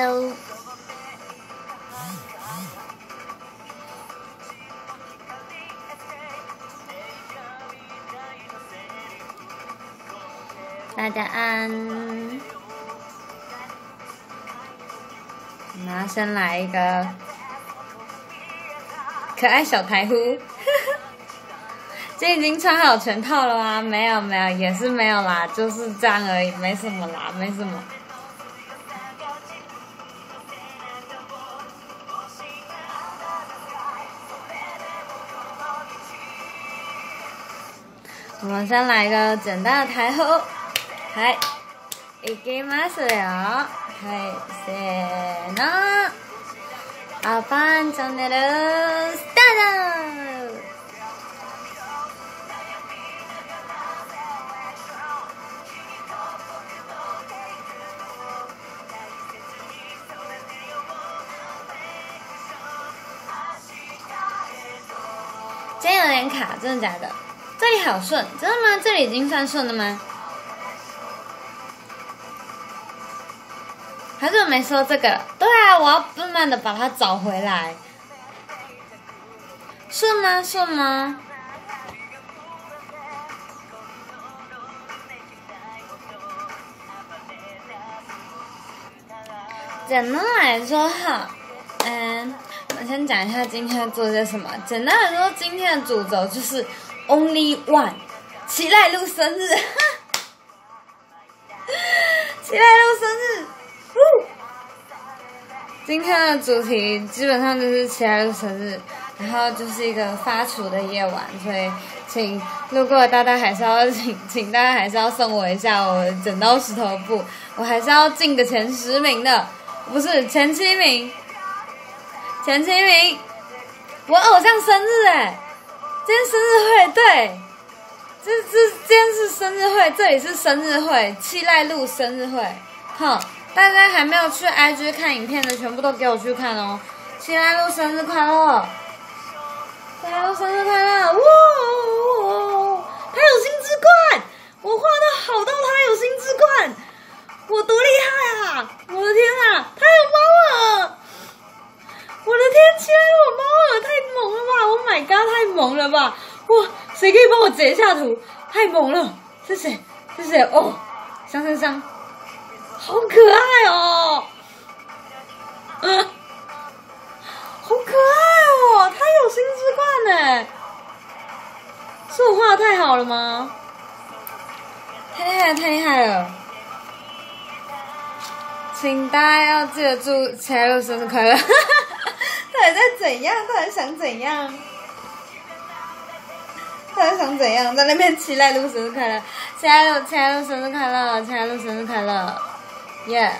Hello，大家安。我们先来一个可爱小台呼。这已经穿好全套了吗？没有没有，也是没有啦，就是这样而已，没什么啦，没什么。先来一个简单的台呼，はい、いきますよ。はい、せーの。アパンチャンネルスタート。今天有点卡，真的假的？ 这里好顺，真的吗？这里已经算顺了吗？还是我没说这个？对啊，我要慢慢的把它找回来。顺吗？顺吗？简单来说哈，嗯，我先讲一下今天做些什么。简单来说，今天的主轴就是 Only One，齐来录生日，齐来录生日，今天的主题基本上就是齐来录生日，然后就是一个发厨的夜晚，所以请路过的大家还是要请，请大家还是要送我一下我剪刀石头布，我还是要进个前十名的。不是前七名，前七名，我偶像生日哎，今天生日会对，这这今天是生日会，这里是生日会，七濑路生日会，哼，大家还没有去 IG 看影片的，全部都给我去看哦，七濑路生日快乐，七濑路生日快乐，哇，他有心之冠，我画的好到他有心之冠。我多厉害啊！我的天啊，他有猫耳！我的天，亲爱的，我猫耳太萌了吧！Oh my god，太萌了吧！哇，谁可以帮我截一下图？太萌了，谢谢，谢谢哦，香香香，好可爱哦！嗯，好可爱哦！他有心之冠呢，是我画的太好了吗？太厉害了，太厉害了！请大家要记得祝齐来路生日快乐！到底在怎样？到底想怎样？到底想怎样？在那边齐来路生日快乐！齐来路，齐来路生日快乐！齐来路生日快乐！耶！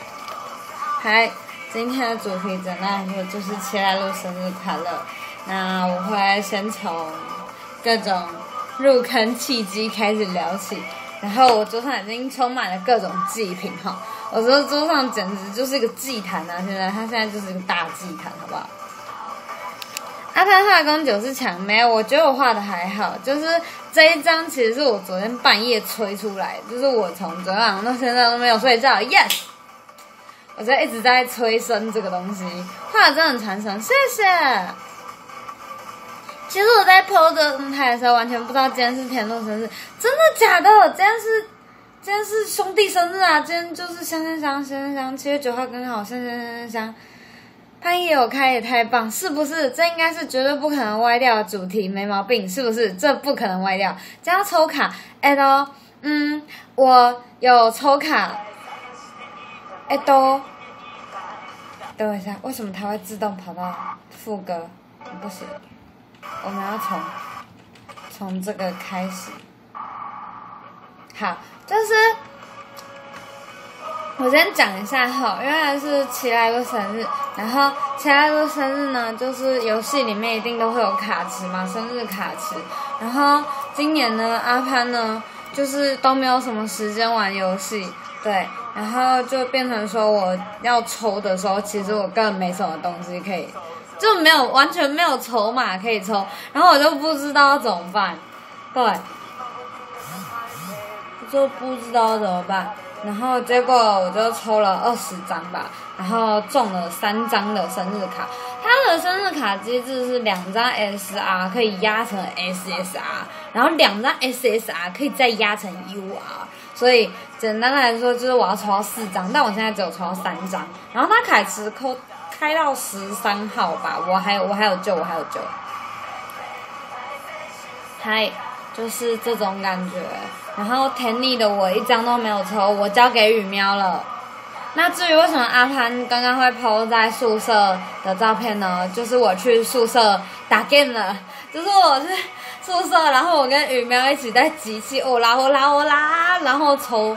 嗨，今天的主题简单来说就是齐来路生日快乐。那我会先从各种入坑契机开始聊起，然后我桌上已经充满了各种祭品哈。我说桌上简直就是一个祭坛啊！现在他现在就是一个大祭坛，好不好？阿潘画工九是强没有？我觉得我画的还好，就是这一张其实是我昨天半夜催出来，就是我从昨天晚上到现在都没有睡觉，yes，我在一直在催生这个东西，画的真的很传神，谢谢。其实我在 PO 的动态的时候，完全不知道今天是田洛生日，真的假的？今天是。今天是兄弟生日啊！今天就是香香香香香香，七月九号刚好香香香香香。潘也有开也太棒，是不是？这应该是绝对不可能歪掉的主题，没毛病，是不是？这不可能歪掉。这样抽卡，哎都，嗯，我有抽卡，哎都，等我一下，为什么它会自动跑到副歌？不行，我们要从从这个开始。好。就是我先讲一下哈，原来是奇来的生日，然后奇来的生日呢，就是游戏里面一定都会有卡池嘛，生日卡池。然后今年呢，阿潘呢，就是都没有什么时间玩游戏，对，然后就变成说我要抽的时候，其实我根本没什么东西可以，就没有完全没有筹码可以抽，然后我就不知道怎么办，对。就不知道怎么办，然后结果我就抽了二十张吧，然后中了三张的生日卡。它的生日卡机制是两张 SR 可以压成 SSR，然后两张 SSR 可以再压成 UR。所以简单来说，就是我要抽到四张，但我现在只有抽到三张。然后它卡池扣开到十三号吧，我还有我还有救，我还有救。嗨，就是这种感觉。然后田里的我一张都没有抽，我交给雨喵了。那至于为什么阿潘刚刚会 PO 在宿舍的照片呢？就是我去宿舍打 game 了，就是我去宿舍，然后我跟雨喵一起在集气，我拉我拉我拉，然后抽。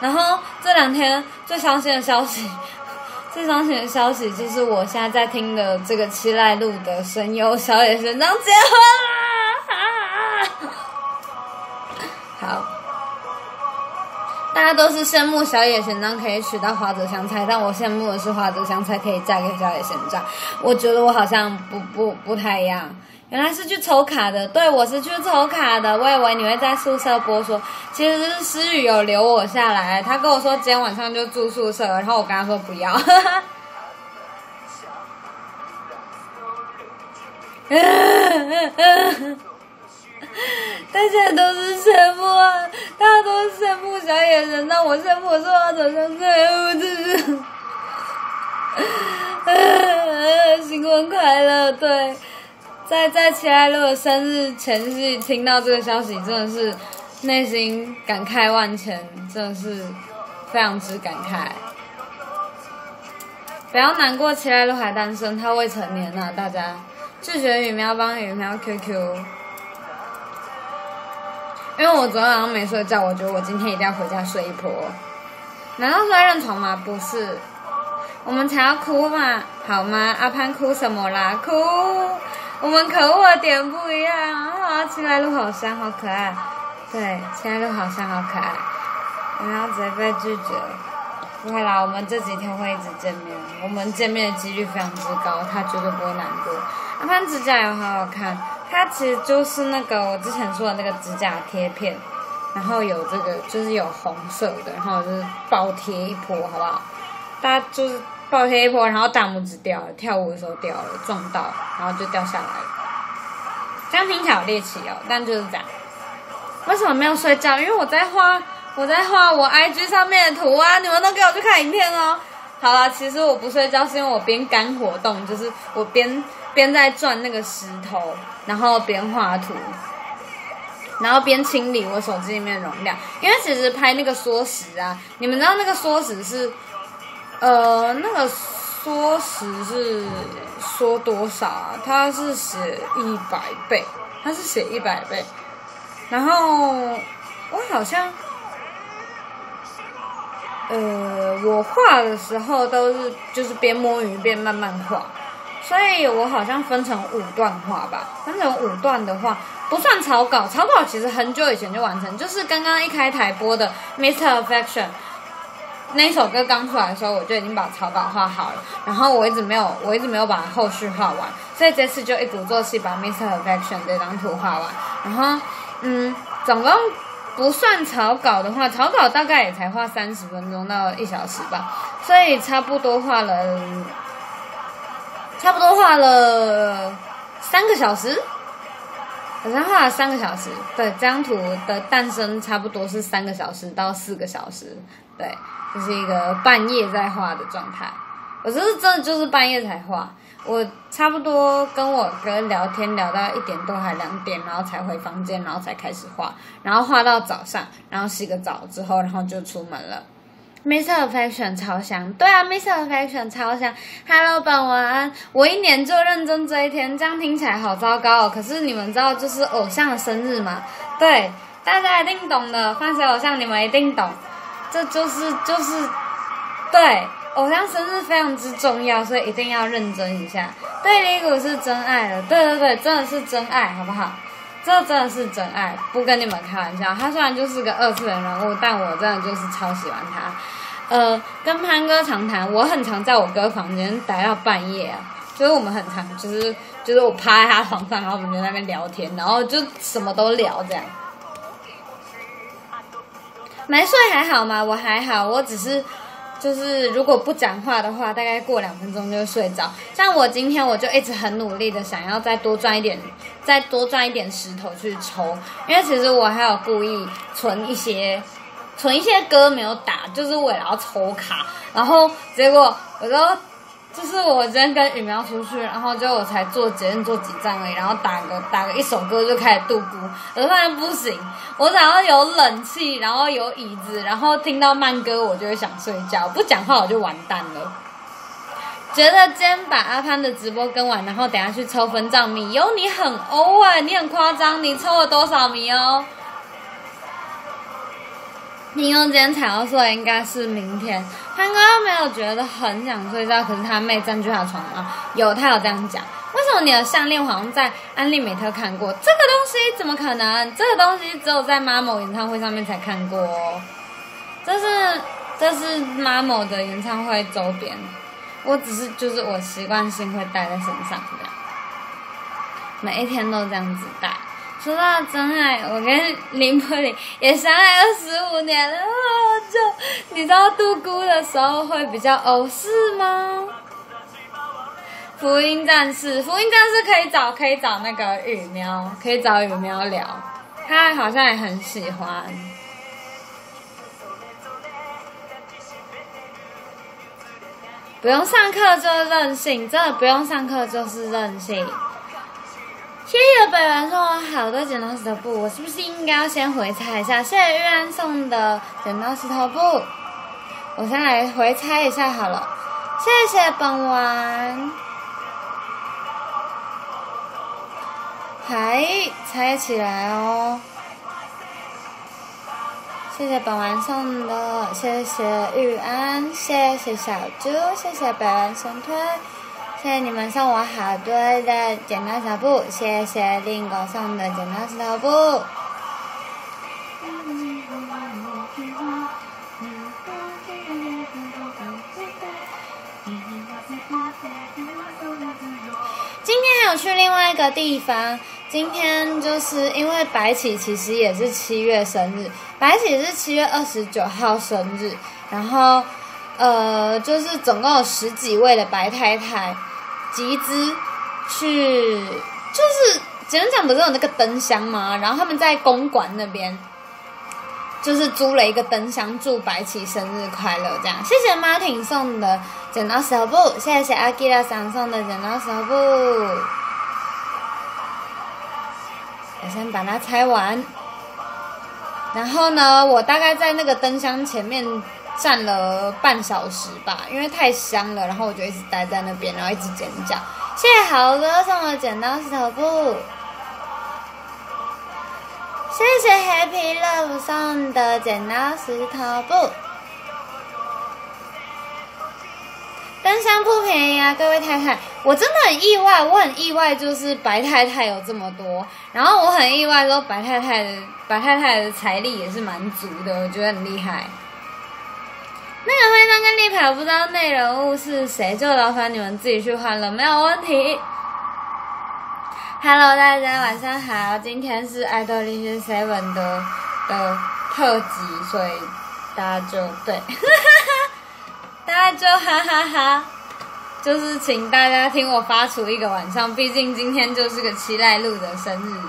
然后这两天最伤心的消息，最伤心的消息就是我现在在听的这个七濑路的声优小野学长结婚啦！啊 好，大家都是羡慕小野贤章可以娶到花泽香菜，但我羡慕的是花泽香菜可以嫁给小野贤章。我觉得我好像不不不太一样，原来是去抽卡的，对我是去抽卡的。我以为你会在宿舍播说，其实是诗雨有留我下来，他跟我说今天晚上就住宿舍，然后我跟他说不要。大家都是羡慕啊，大家都是羡慕小野人，那我羡慕我是花泽香菜，我真是，新婚快乐！对，在在齐爱乐生日前夕听到这个消息，真的是内心感慨万千，真的是非常之感慨。不要难过，齐爱乐还单身，他未成年呢，大家拒绝羽喵帮羽喵 QQ。因为我昨天晚上没睡觉，我觉得我今天一定要回家睡一波。难道是在认床吗？不是，我们才要哭嘛，好吗？阿潘哭什么啦？哭，我们可恶的点不一样啊！起来路好香，好可爱。对，起来路好香，好可爱。然后直接被拒绝了。不会啦，我们这几天会一直见面，我们见面的几率非常之高，他绝对不会难过。阿潘指甲油好好看。它其实就是那个我之前说的那个指甲贴片，然后有这个就是有红色的，然后就是爆贴一波，好不好？大家就是爆贴一波，然后大拇指掉了，跳舞的时候掉了，撞到，然后就掉下来了。这样听起来好猎奇哦，但就是这样。为什么没有睡觉？因为我在画，我在画我 IG 上面的图啊！你们都给我去看影片哦。好了，其实我不睡觉是因为我边干活动，就是我边。边在转那个石头，然后边画图，然后边清理我手机里面的容量。因为其实拍那个缩时啊，你们知道那个缩时是，呃，那个缩时是缩多少啊？它是写一百倍，它是写一百倍。然后我好像，呃，我画的时候都是就是边摸鱼边慢慢画。所以我好像分成五段画吧，分成五段的话不算草稿，草稿其实很久以前就完成，就是刚刚一开台播的《Mr. Affection》那首歌刚出来的时候，我就已经把草稿画好了，然后我一直没有，我一直没有把后续画完，所以这次就一鼓作气把《Mr. Affection》这张图画完，然后嗯，总共不算草稿的话，草稿大概也才画三十分钟到一小时吧，所以差不多画了。差不多画了三个小时，好像画了三个小时。对，这张图的诞生差不多是三个小时到四个小时。对，就是一个半夜在画的状态。我这是真的就是半夜才画。我差不多跟我哥聊天聊到一点多还两点，然后才回房间，然后才开始画，然后画到早上，然后洗个澡之后，然后就出门了。Mr. Fashion 超香，对啊，Mr. Fashion 超香。Hello，本晚安。我一年就认真这一天，这样听起来好糟糕哦。可是你们知道，就是偶像的生日吗？对，大家一定懂的。放学偶像，你们一定懂。这就是就是，对，偶像生日非常之重要，所以一定要认真一下。对，李谷是真爱的，对对对，真的是真爱，好不好？这真的是真爱，不跟你们开玩笑。他虽然就是个二次元人物，但我真的就是超喜欢他。呃，跟潘哥常谈，我很常在我哥房间待到半夜啊，就是我们很常，就是就是我趴在他床上，然后我们就在那边聊天，然后就什么都聊这样。没睡还好吗？我还好，我只是就是如果不讲话的话，大概过两分钟就睡着。像我今天我就一直很努力的想要再多赚一点，再多赚一点石头去抽，因为其实我还有故意存一些。存一些歌没有打，就是为了要抽卡，然后结果我就就是我今天跟雨苗出去，然后就我才坐捷运坐几站而已，然后打个打个一首歌就开始度孤，我发现不行，我只要有冷气，然后有椅子，然后听到慢歌，我就会想睡觉，不讲话我就完蛋了。觉得今天把阿潘的直播跟完，然后等下去抽分账米，有你很欧哎，你很夸张，你抽了多少米哦？听用今天才要说应该是明天，他刚刚没有觉得很想睡觉，可是他妹占据他床啊，有他有这样讲。为什么你的项链好像在安利美特看过？这个东西怎么可能？这个东西只有在妈某演唱会上面才看过哦。这是这是妈某的演唱会周边，我只是就是我习惯性会戴在身上这样，每一天都这样子戴。说到真爱，我跟林柏林也相爱二十五年了，就你知道杜姑的时候会比较偶是吗？福音战士，福音战士可以找可以找那个雨喵，可以找雨喵聊，他好像也很喜欢。不用上课就是任性，真的不用上课就是任性。谢谢北丸送我好多剪刀石头布，我是不是应该要先回猜一下？谢谢玉安送的剪刀石头布，我先来回猜一下好了。谢谢本丸，还猜起来哦。谢谢本丸送的，谢谢玉安，谢谢小猪，谢谢北丸神推。谢谢你们送我好多的剪刀小布，谢谢令狗送的剪刀石头布。今天还有去另外一个地方，今天就是因为白起其实也是七月生日，白起是七月二十九号生日，然后呃，就是总共有十几位的白太太。集资去，就是简单讲，不是有那个灯箱吗？然后他们在公馆那边，就是租了一个灯箱，祝白起生日快乐。这样，谢谢 Martin 送的剪刀石头布，谢谢阿基拉桑送的剪刀石头布。我先把它拆完，然后呢，我大概在那个灯箱前面。站了半小时吧，因为太香了，然后我就一直待在那边，然后一直尖叫。谢谢豪哥送的剪刀石头布，谢谢 Happy Love 送的剪刀石头布。灯箱不便宜啊，各位太太，我真的很意外，我很意外，就是白太太有这么多，然后我很意外说白太太的白太太的财力也是蛮足的，我觉得很厉害。那个徽章跟立牌我不知道内人物是谁，就劳烦你们自己去换了，没有问题。Hello，大家晚上好，今天是爱豆力学 Seven 的的特辑，所以大家就对，大家就哈哈哈，就是请大家听我发出一个晚上，毕竟今天就是个七濑路的生日，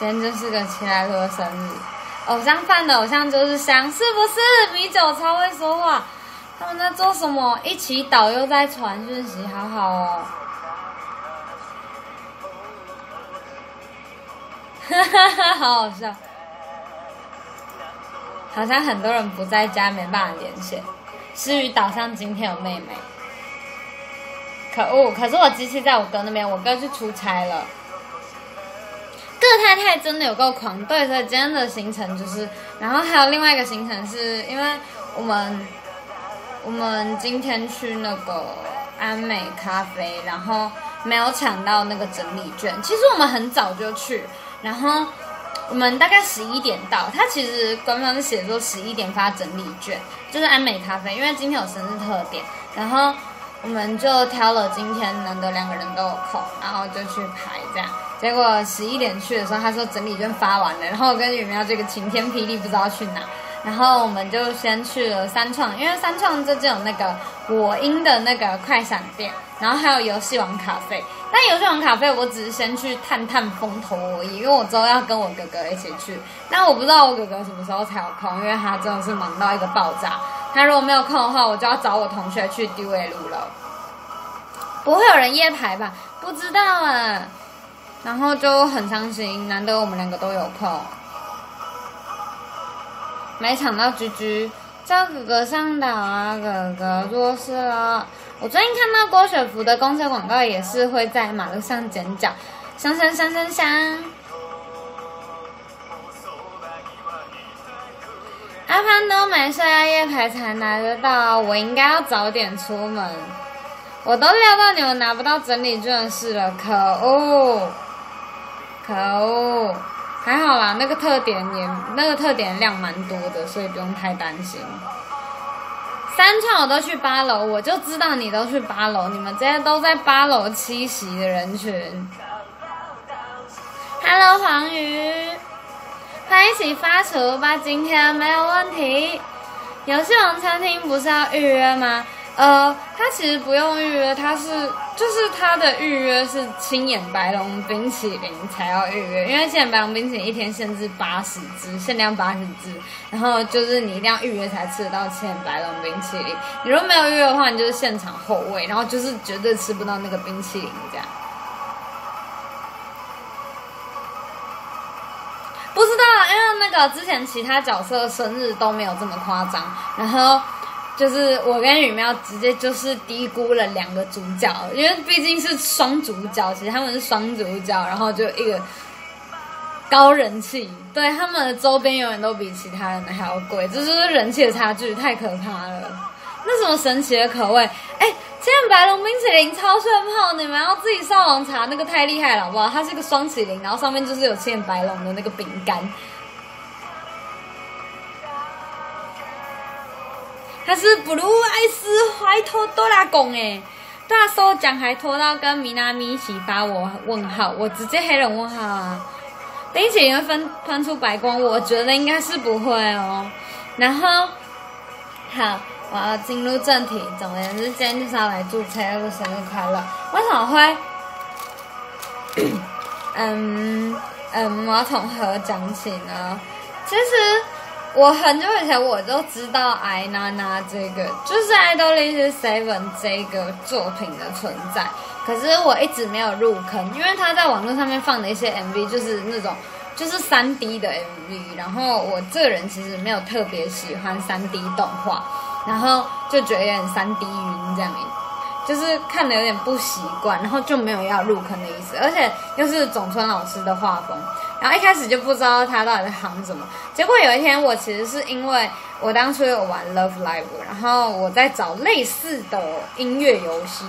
今天就是个七濑路的生日。偶像饭的偶像就是香，是不是？米酒超会说话，他们在做什么？一起导又在传讯息，好好哦。哈哈哈，好好笑。好像很多人不在家，没办法连线。诗雨岛上今天有妹妹，可恶！可是我机器在我哥那边，我哥去出差了。各太太真的有够狂，对，所以今天的行程就是，然后还有另外一个行程是，因为我们我们今天去那个安美咖啡，然后没有抢到那个整理券。其实我们很早就去，然后我们大概十一点到，他其实官方写说十一点发整理券，就是安美咖啡，因为今天有生日特点，然后我们就挑了今天难得两个人都有空，然后就去排这样。结果十一点去的时候，他说整理卷发完了，然后我跟雨喵这个晴天霹雳不知道去哪，然后我们就先去了三创，因为三创这就有那个我音的那个快闪店，然后还有游戏王咖啡。但游戏王咖啡我只是先去探探风头而已，因为我之后要跟我哥哥一起去，但我不知道我哥哥什么时候才有空，因为他真的是忙到一个爆炸。他如果没有空的话，我就要找我同学去 D 位路了。不会有人夜排吧？不知道啊。然后就很伤心，难得我们两个都有空，没抢到居居，叫哥哥上岛啊！哥哥做事了。我最近看到郭雪芙的公车广告，也是会在马路上剪脚，香香香香香。阿潘都没睡，要夜排才拿得到，我应该要早点出门。我都料到你们拿不到整理卷的事了，可恶！可恶，还好啦，那个特点也那个特点量蛮多的，所以不用太担心。三串我都去八楼，我就知道你都去八楼，你们这些都在八楼栖息的人群。Hello 黄鱼，快一起发厨吧，今天没有问题。游戏王餐厅不是要预约吗？呃，他其实不用预约，他是就是他的预约是青眼白龙冰淇淋才要预约，因为青眼白龙冰淇淋一天限制八十只，限量八十只，然后就是你一定要预约才吃得到青眼白龙冰淇淋，你如果没有预约的话，你就是现场后位，然后就是绝对吃不到那个冰淇淋这样。不知道，因为那个之前其他角色生日都没有这么夸张，然后。就是我跟雨喵直接就是低估了两个主角，因为毕竟是双主角，其实他们是双主角，然后就一个高人气，对他们的周边永远都比其他人的还要贵，这就是人气的差距，太可怕了。那什么神奇的口味？哎，现在白龙冰淇淋超炫泡，你们要自己上网查，那个太厉害了，好不好？它是个双麒麟，然后上面就是有现白龙的那个饼干。他是 Blue Eyes 怀托多拉贡诶，大手奖还拖到跟米娜咪一起发我问号，我直接黑人问号啊！冰淇淋会分喷出白光，我觉得应该是不会哦。然后，好，我要进入正题。总而言之，今天就是要来祝蔡路生日快乐。为什么会？嗯嗯，我要从何讲起呢？其实。我很久以前我就知道《爱娜娜》这个，就是《Idolish Seven》这个作品的存在，可是我一直没有入坑，因为他在网络上面放的一些 MV 就是那种就是三 D 的 MV，然后我这个人其实没有特别喜欢三 D 动画，然后就觉得有点三 D 晕这样，就是看的有点不习惯，然后就没有要入坑的意思，而且又是总村老师的画风。然后一开始就不知道他到底在喊什么，结果有一天我其实是因为我当初有玩 Love Live，然后我在找类似的音乐游戏，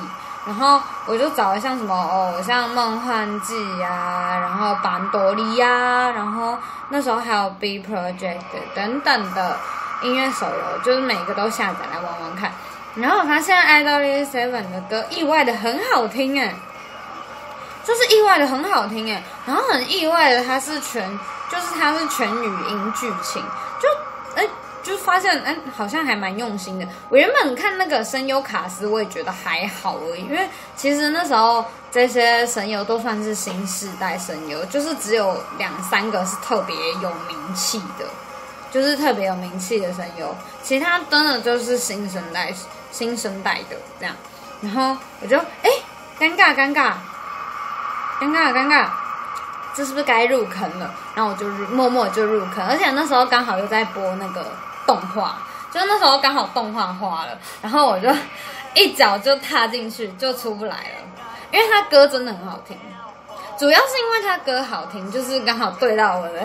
然后我就找了像什么哦，像梦幻祭呀，然后班多利呀，然后那时候还有 B Project 等等的音乐手游，就是每个都下载来玩玩看，然后我发现 i w seven 的歌意外的很好听哎。就是意外的很好听哎，然后很意外的它是全，就是它是全语音剧情，就哎就发现哎好像还蛮用心的。我原本看那个声优卡斯，我也觉得还好而已，因为其实那时候这些声优都算是新世代声优，就是只有两三个是特别有名气的，就是特别有名气的声优，其他真的就是新生代新生代的这样。然后我就哎尴尬尴尬。尴尬尴尬，这是不是该入坑了？然后我就默默就入坑，而且那时候刚好又在播那个动画，就那时候刚好动画化了，然后我就一脚就踏进去，就出不来了，因为他歌真的很好听，主要是因为他歌好听，就是刚好对到我的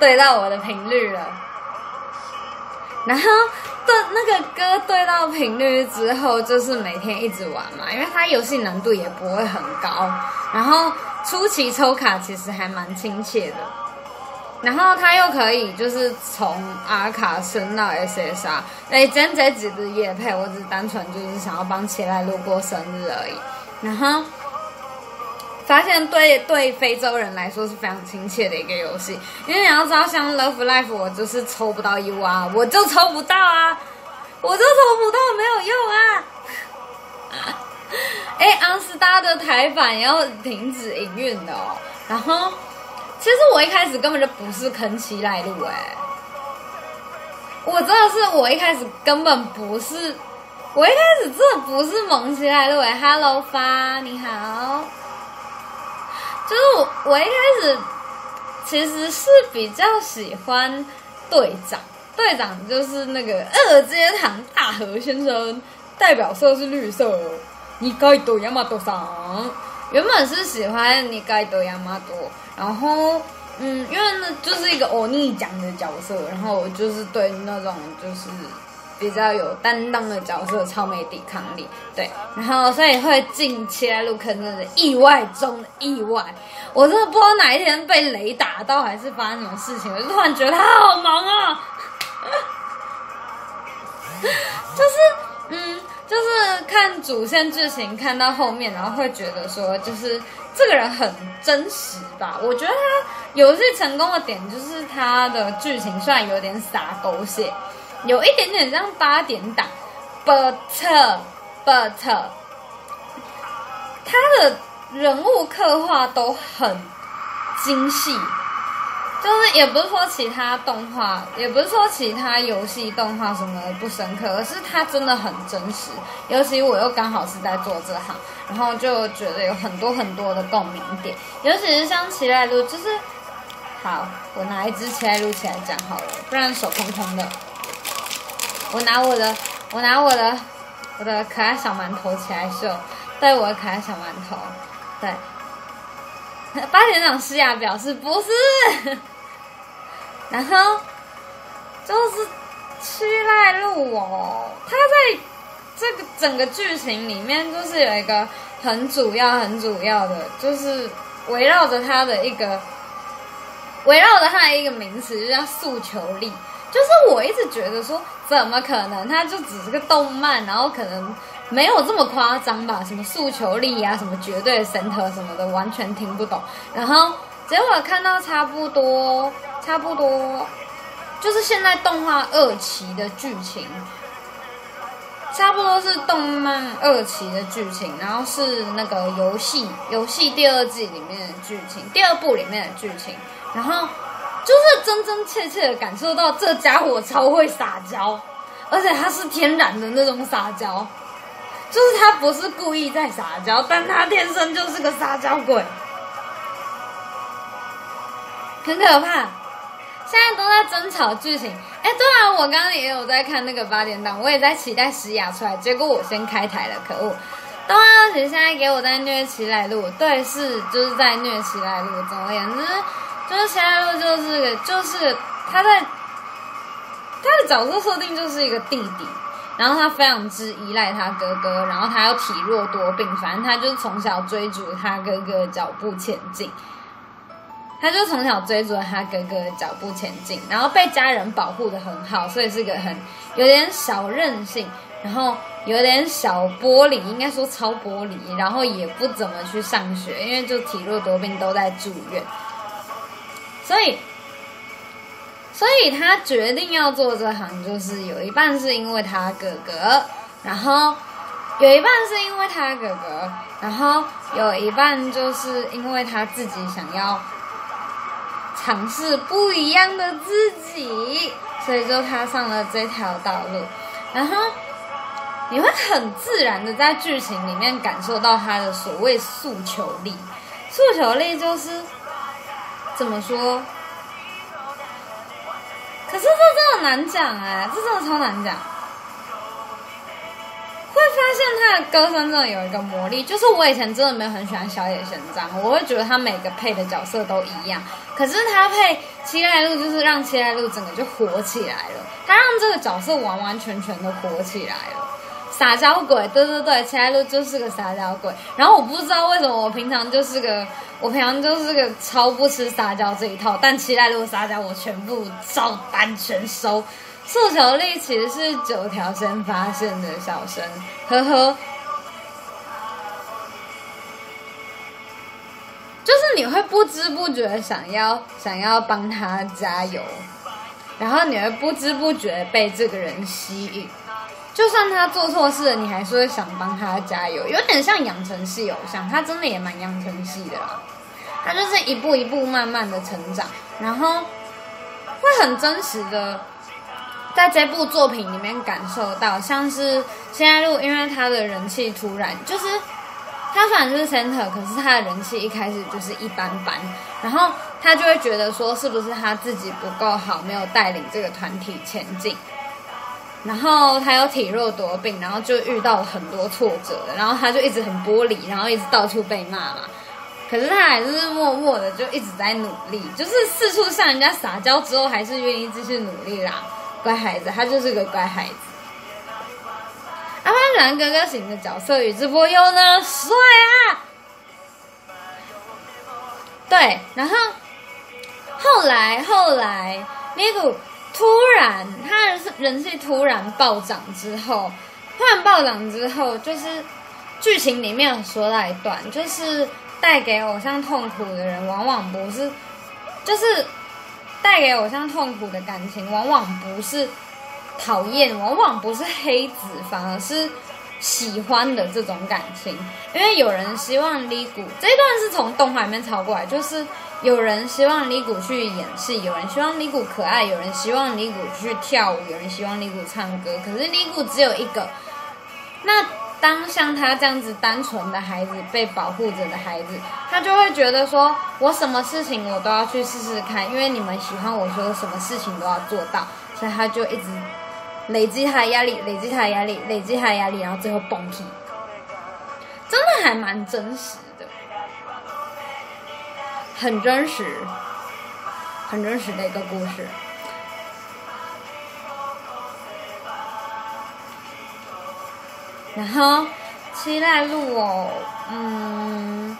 对到我的频率了，然后。对那个歌对到频率之后，就是每天一直玩嘛，因为它游戏难度也不会很高，然后初期抽卡其实还蛮亲切的，然后它又可以就是从 R 卡升到 SSR，哎，今天这几日夜配，我只是单纯就是想要帮切来路过生日而已，然后发现对对非洲人来说是非常亲切的一个游戏，因为你要知道，像 Love Life 我就是抽不到 U 啊，我就抽不到啊，我就抽不到，没有用啊。哎，昂斯达的台版要停止营运的哦。然后，其实我一开始根本就不是坑七赖路哎，我真的是我一开始根本不是，我一开始真的不是蒙七赖路哎。Hello 发你好。就是我，我一开始其实是比较喜欢队长，队长就是那个二阶堂大和先生，代表色是绿色。你该多亚马多桑，原本是喜欢你该多亚马多，然后嗯，因为那就是一个欧尼奖的角色，然后就是对那种就是。比较有担当的角色，超没抵抗力，对，然后所以会进七来路坑，真的意外中的意外，我真的不知道哪一天被雷打到，还是发生什么事情，我就突然觉得他好忙啊，就是嗯，就是看主线剧情看到后面，然后会觉得说，就是这个人很真实吧，我觉得他游戏成功的点就是他的剧情虽然有点傻狗血。有一点点像八点档，but but，他的人物刻画都很精细，就是也不是说其他动画，也不是说其他游戏动画什么不深刻，而是他真的很真实。尤其我又刚好是在做这行，然后就觉得有很多很多的共鸣点。尤其是像奇来路，就是好，我拿一支奇来路起来讲好了，不然手空空的。我拿我的，我拿我的，我的可爱小馒头起来秀，对，我的可爱小馒头，对。八点长诗雅表示不是，然后就是七濑路哦，他在这个整个剧情里面，就是有一个很主要、很主要的，就是围绕着他的一个，围绕着他的一个名词，就叫诉求力。就是我一直觉得说，怎么可能？它就只是个动漫，然后可能没有这么夸张吧？什么诉求力啊，什么绝对神特什么的，完全听不懂。然后结果看到差不多，差不多，就是现在动画二期的剧情，差不多是动漫二期的剧情，然后是那个游戏游戏第二季里面的剧情，第二部里面的剧情，然后。就是真真切切的感受到这家伙超会撒娇，而且他是天然的那种撒娇，就是他不是故意在撒娇，但他天生就是个撒娇鬼，很可怕。现在都在争吵剧情，哎，对啊，我刚刚也有在看那个八点档，我也在期待石雅出来，结果我先开台了，可恶！东阿姐现在给我在虐奇来路，对，是就是在虐奇来路，总而言之。就是现在就是，就是他在他的角色设定就是一个弟弟，然后他非常之依赖他哥哥，然后他又体弱多病，反正他就是从小追逐他哥哥的脚步前进，他就从小追逐他哥哥的脚步前进，然后被家人保护的很好，所以是个很有点小任性，然后有点小玻璃，应该说超玻璃，然后也不怎么去上学，因为就体弱多病都在住院。所以，所以他决定要做这行，就是有一半是因为他哥哥，然后有一半是因为他哥哥，然后有一半就是因为他自己想要尝试不一样的自己，所以就踏上了这条道路。然后你会很自然的在剧情里面感受到他的所谓诉求力，诉求力就是。怎么说？可是这真的难讲哎，这真的超难讲。会发现他的歌声真的有一个魔力，就是我以前真的没有很喜欢小野贤章，我会觉得他每个配的角色都一样。可是他配七濑路，就是让七濑路整个就火起来了，他让这个角色完完全全的火起来了。撒娇鬼，对对对，七濑路就是个撒娇鬼。然后我不知道为什么我平常就是个。我平常就是个超不吃撒娇这一套，但期待如果撒娇，我全部照单全收。诉求力其实是九条先发现的小声，呵呵。就是你会不知不觉想要想要帮他加油，然后你会不知不觉被这个人吸引。就算他做错事了，你还是会想帮他加油，有点像养成系偶像，他真的也蛮养成系的啦。他就是一步一步慢慢的成长，然后会很真实的在这部作品里面感受到，像是现在路，因为他的人气突然就是他虽然是 center，可是他的人气一开始就是一般般，然后他就会觉得说是不是他自己不够好，没有带领这个团体前进。然后他有体弱多病，然后就遇到了很多挫折，然后他就一直很玻璃，然后一直到处被骂嘛。可是他还是默默的就一直在努力，就是四处向人家撒娇之后，还是愿意继续努力啦。乖孩子，他就是个乖孩子。阿潘喜欢哥哥型的角色，宇智波鼬呢，帅啊！对，然后后来后来那个。突然，他人人气突然暴涨之后，突然暴涨之后，就是剧情里面有说到一段，就是带给偶像痛苦的人，往往不是，就是带给偶像痛苦的感情，往往不是讨厌，往往不是黑子，反而是喜欢的这种感情。因为有人希望李谷这一段是从动画里面抄过来，就是。有人希望李谷去演戏，有人希望李谷可爱，有人希望李谷去跳舞，有人希望李谷唱歌。可是李谷只有一个。那当像他这样子单纯的孩子，被保护着的孩子，他就会觉得说：我什么事情我都要去试试看，因为你们喜欢我说什么事情都要做到，所以他就一直累积他的压力，累积他的压力，累积他的压力，然后最后崩溃。真的还蛮真实的。很真实，很真实的一个故事。然后七濑路哦，嗯，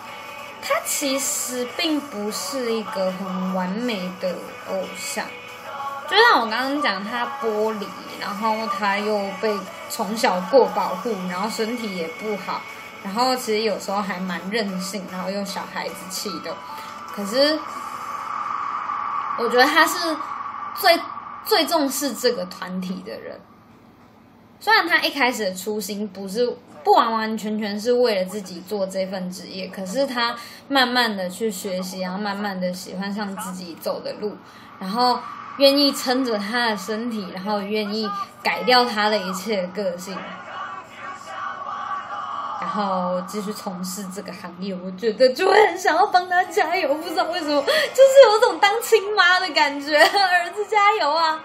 他其实并不是一个很完美的偶像，就像我刚刚讲，他玻璃，然后他又被从小过保护，然后身体也不好，然后其实有时候还蛮任性，然后又小孩子气的。可是，我觉得他是最最重视这个团体的人。虽然他一开始的初心不是不完完全全是为了自己做这份职业，可是他慢慢的去学习，然后慢慢的喜欢上自己走的路，然后愿意撑着他的身体，然后愿意改掉他的一切个性。然后继续从事这个行业，我觉得就会很想要帮他加油，不知道为什么，就是有种当亲妈的感觉，儿子加油啊！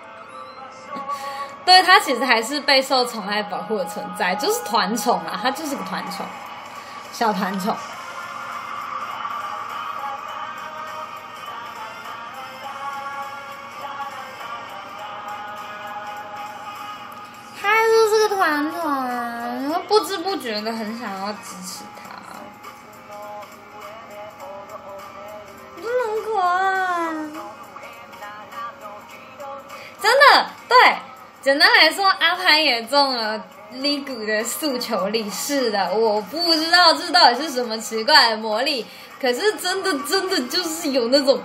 对他其实还是备受宠爱保护的存在，就是团宠啊，他就是个团宠，小团宠。不知不觉的很想要支持他，真的很可爱。真的，对，简单来说，阿潘也中了李谷的诉求力。是的，我不知道这到底是什么奇怪的魔力，可是真的，真的就是有那种，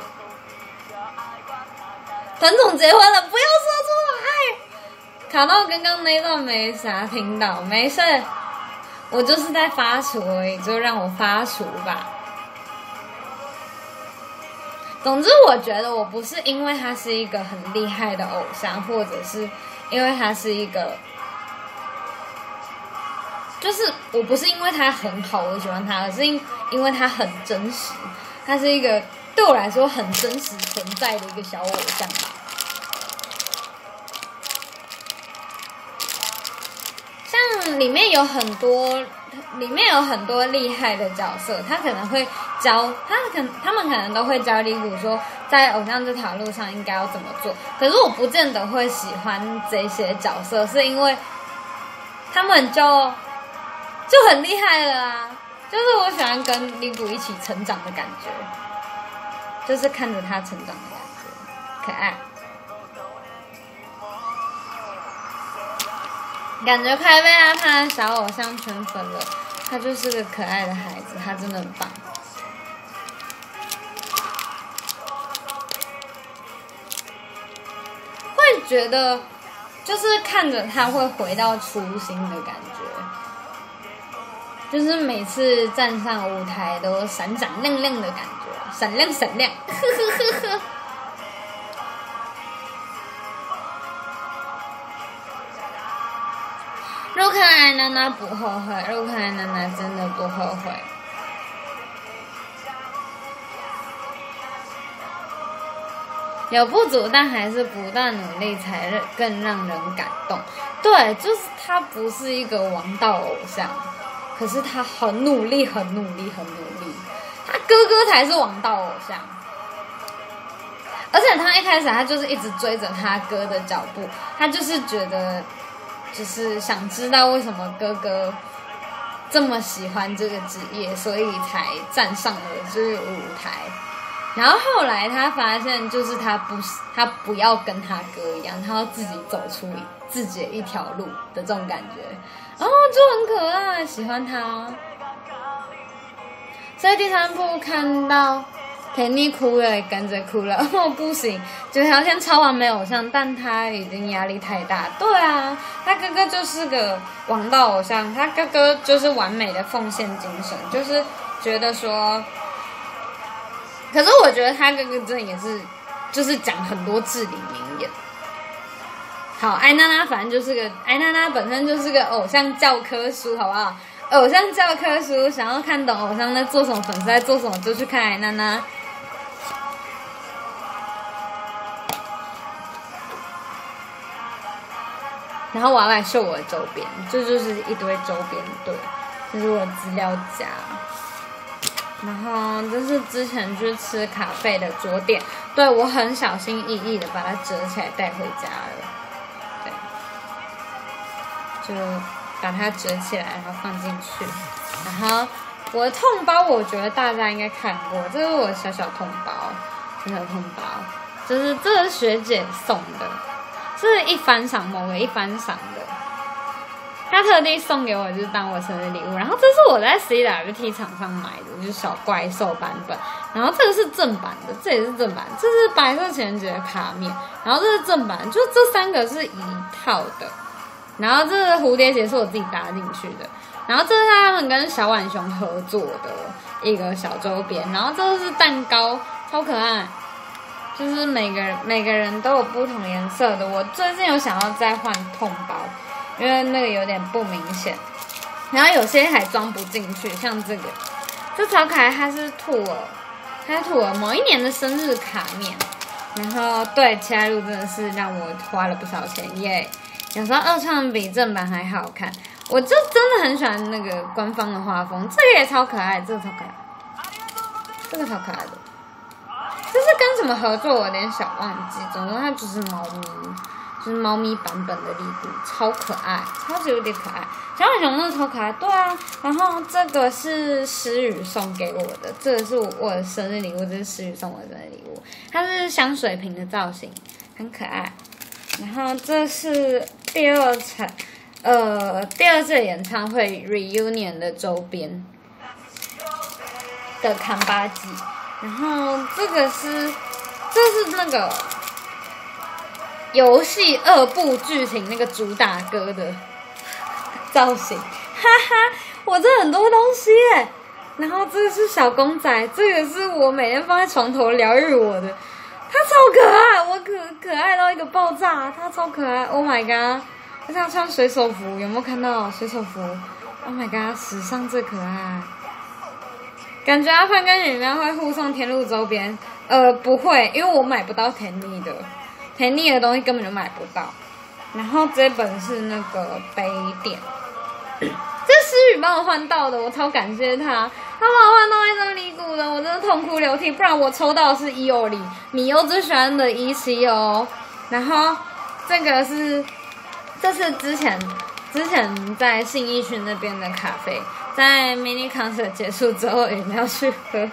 团总结婚了，不要说出来。卡到刚刚那段没啥听到，没事，我就是在发厨而已，就让我发厨吧。总之，我觉得我不是因为他是一个很厉害的偶像，或者是因为他是一个，就是我不是因为他很好我喜欢他，而是因因为他很真实，他是一个对我来说很真实存在的一个小偶像吧。里面有很多，里面有很多厉害的角色，他可能会教他可他们可能都会教李谷说，在偶像这条路上应该要怎么做。可是我不见得会喜欢这些角色，是因为他们就就很厉害了啊！就是我喜欢跟李谷一起成长的感觉，就是看着他成长的感觉，可爱。感觉快被阿帕的小偶像圈粉了。他就是个可爱的孩子，他真的很棒。会觉得，就是看着他会回到初心的感觉，就是每次站上舞台都闪闪亮亮的感觉，闪亮闪亮，呵呵呵呵。入看来娜娜不后悔，入看来娜娜真的不后悔。有不足，但还是不断努力才更让人感动。对，就是他不是一个王道偶像，可是他很努力，很努力，很努力。他哥哥才是王道偶像，而且他一开始他就是一直追着他哥的脚步，他就是觉得，就是想知道为什么哥哥这么喜欢这个职业，所以才站上了这个舞台。然后后来他发现，就是他不他不要跟他哥一样，他要自己走出自己的一条路的这种感觉，哦就很可爱，喜欢他。所以第三部看到田妮哭了，也跟着哭了，哦不行，九条线超完美偶像，但他已经压力太大。对啊，他哥哥就是个王道偶像，他哥哥就是完美的奉献精神，就是觉得说。可是我觉得他哥哥真的也是，就是讲很多至理名言。好，艾娜娜反正就是个艾娜娜本身就是个偶像教科书，好不好？偶像教科书，想要看懂偶像在做什么，粉丝在做什么，就去看艾娜娜。然后我要来秀我的周边，这就是一堆周边，对，这是我的资料夹。然后这是之前去吃咖啡的桌垫，对我很小心翼翼的把它折起来带回家了，对，就把它折起来，然后放进去。然后我的痛包，我觉得大家应该看过，这是我小小痛包，小小痛包，就是这是学姐送的，是一番赏某个一番赏的。他特地送给我，就是当我生日礼物。然后这是我在 CWT 场上买的，就是小怪兽版本。然后这个是正版的，这也是正版。这是白色情人节的卡面，然后这是正版，就这三个是一套的。然后这个蝴蝶结是我自己搭进去的。然后这是他们跟小浣熊合作的一个小周边。然后这个是蛋糕，超可爱。就是每个人每个人都有不同颜色的。我最近有想要再换痛包。因为那个有点不明显，然后有些还装不进去，像这个，这超可爱，它是兔耳，它是兔耳某一年的生日卡面，然后对，其他路真的是让我花了不少钱耶，有时候二创比正版还好看，我就真的很喜欢那个官方的画风，这个也超可爱，这个超可爱，这个超可爱的，这是跟什么合作，我有点小忘记，总之它就是猫咪。就是猫咪版本的礼物，超可爱，超级有点可爱。小浣熊真的超可爱，对啊。然后这个是诗雨送给我的，这个是我的生日礼物，这是诗雨送我的生日礼物。它是香水瓶的造型，很可爱。然后这是第二场，呃，第二次演唱会 reunion 的周边的康巴吉。然后这个是，这是那个。游戏二部剧情那个主打歌的 造型，哈哈，我这很多东西耶。然后这个是小公仔，这个是我每天放在床头疗愈我的，它超可爱，我可可爱到一个爆炸，它超可爱，Oh my god！它像穿水手服，有没有看到水手服？Oh my god，史上最可爱。感觉阿范跟雨喵会互送天路周边，呃，不会，因为我买不到甜腻的。甜腻的东西根本就买不到，然后这本是那个杯垫，这思雨帮我换到的，我超感谢他，他帮我换到一张离谷的，我真的痛哭流涕，不然我抽到的是伊欧里米欧最喜欢的伊奇哦，然后这个是，这是之前之前在信义区那边的咖啡，在 mini concert 结束之后雨喵去喝，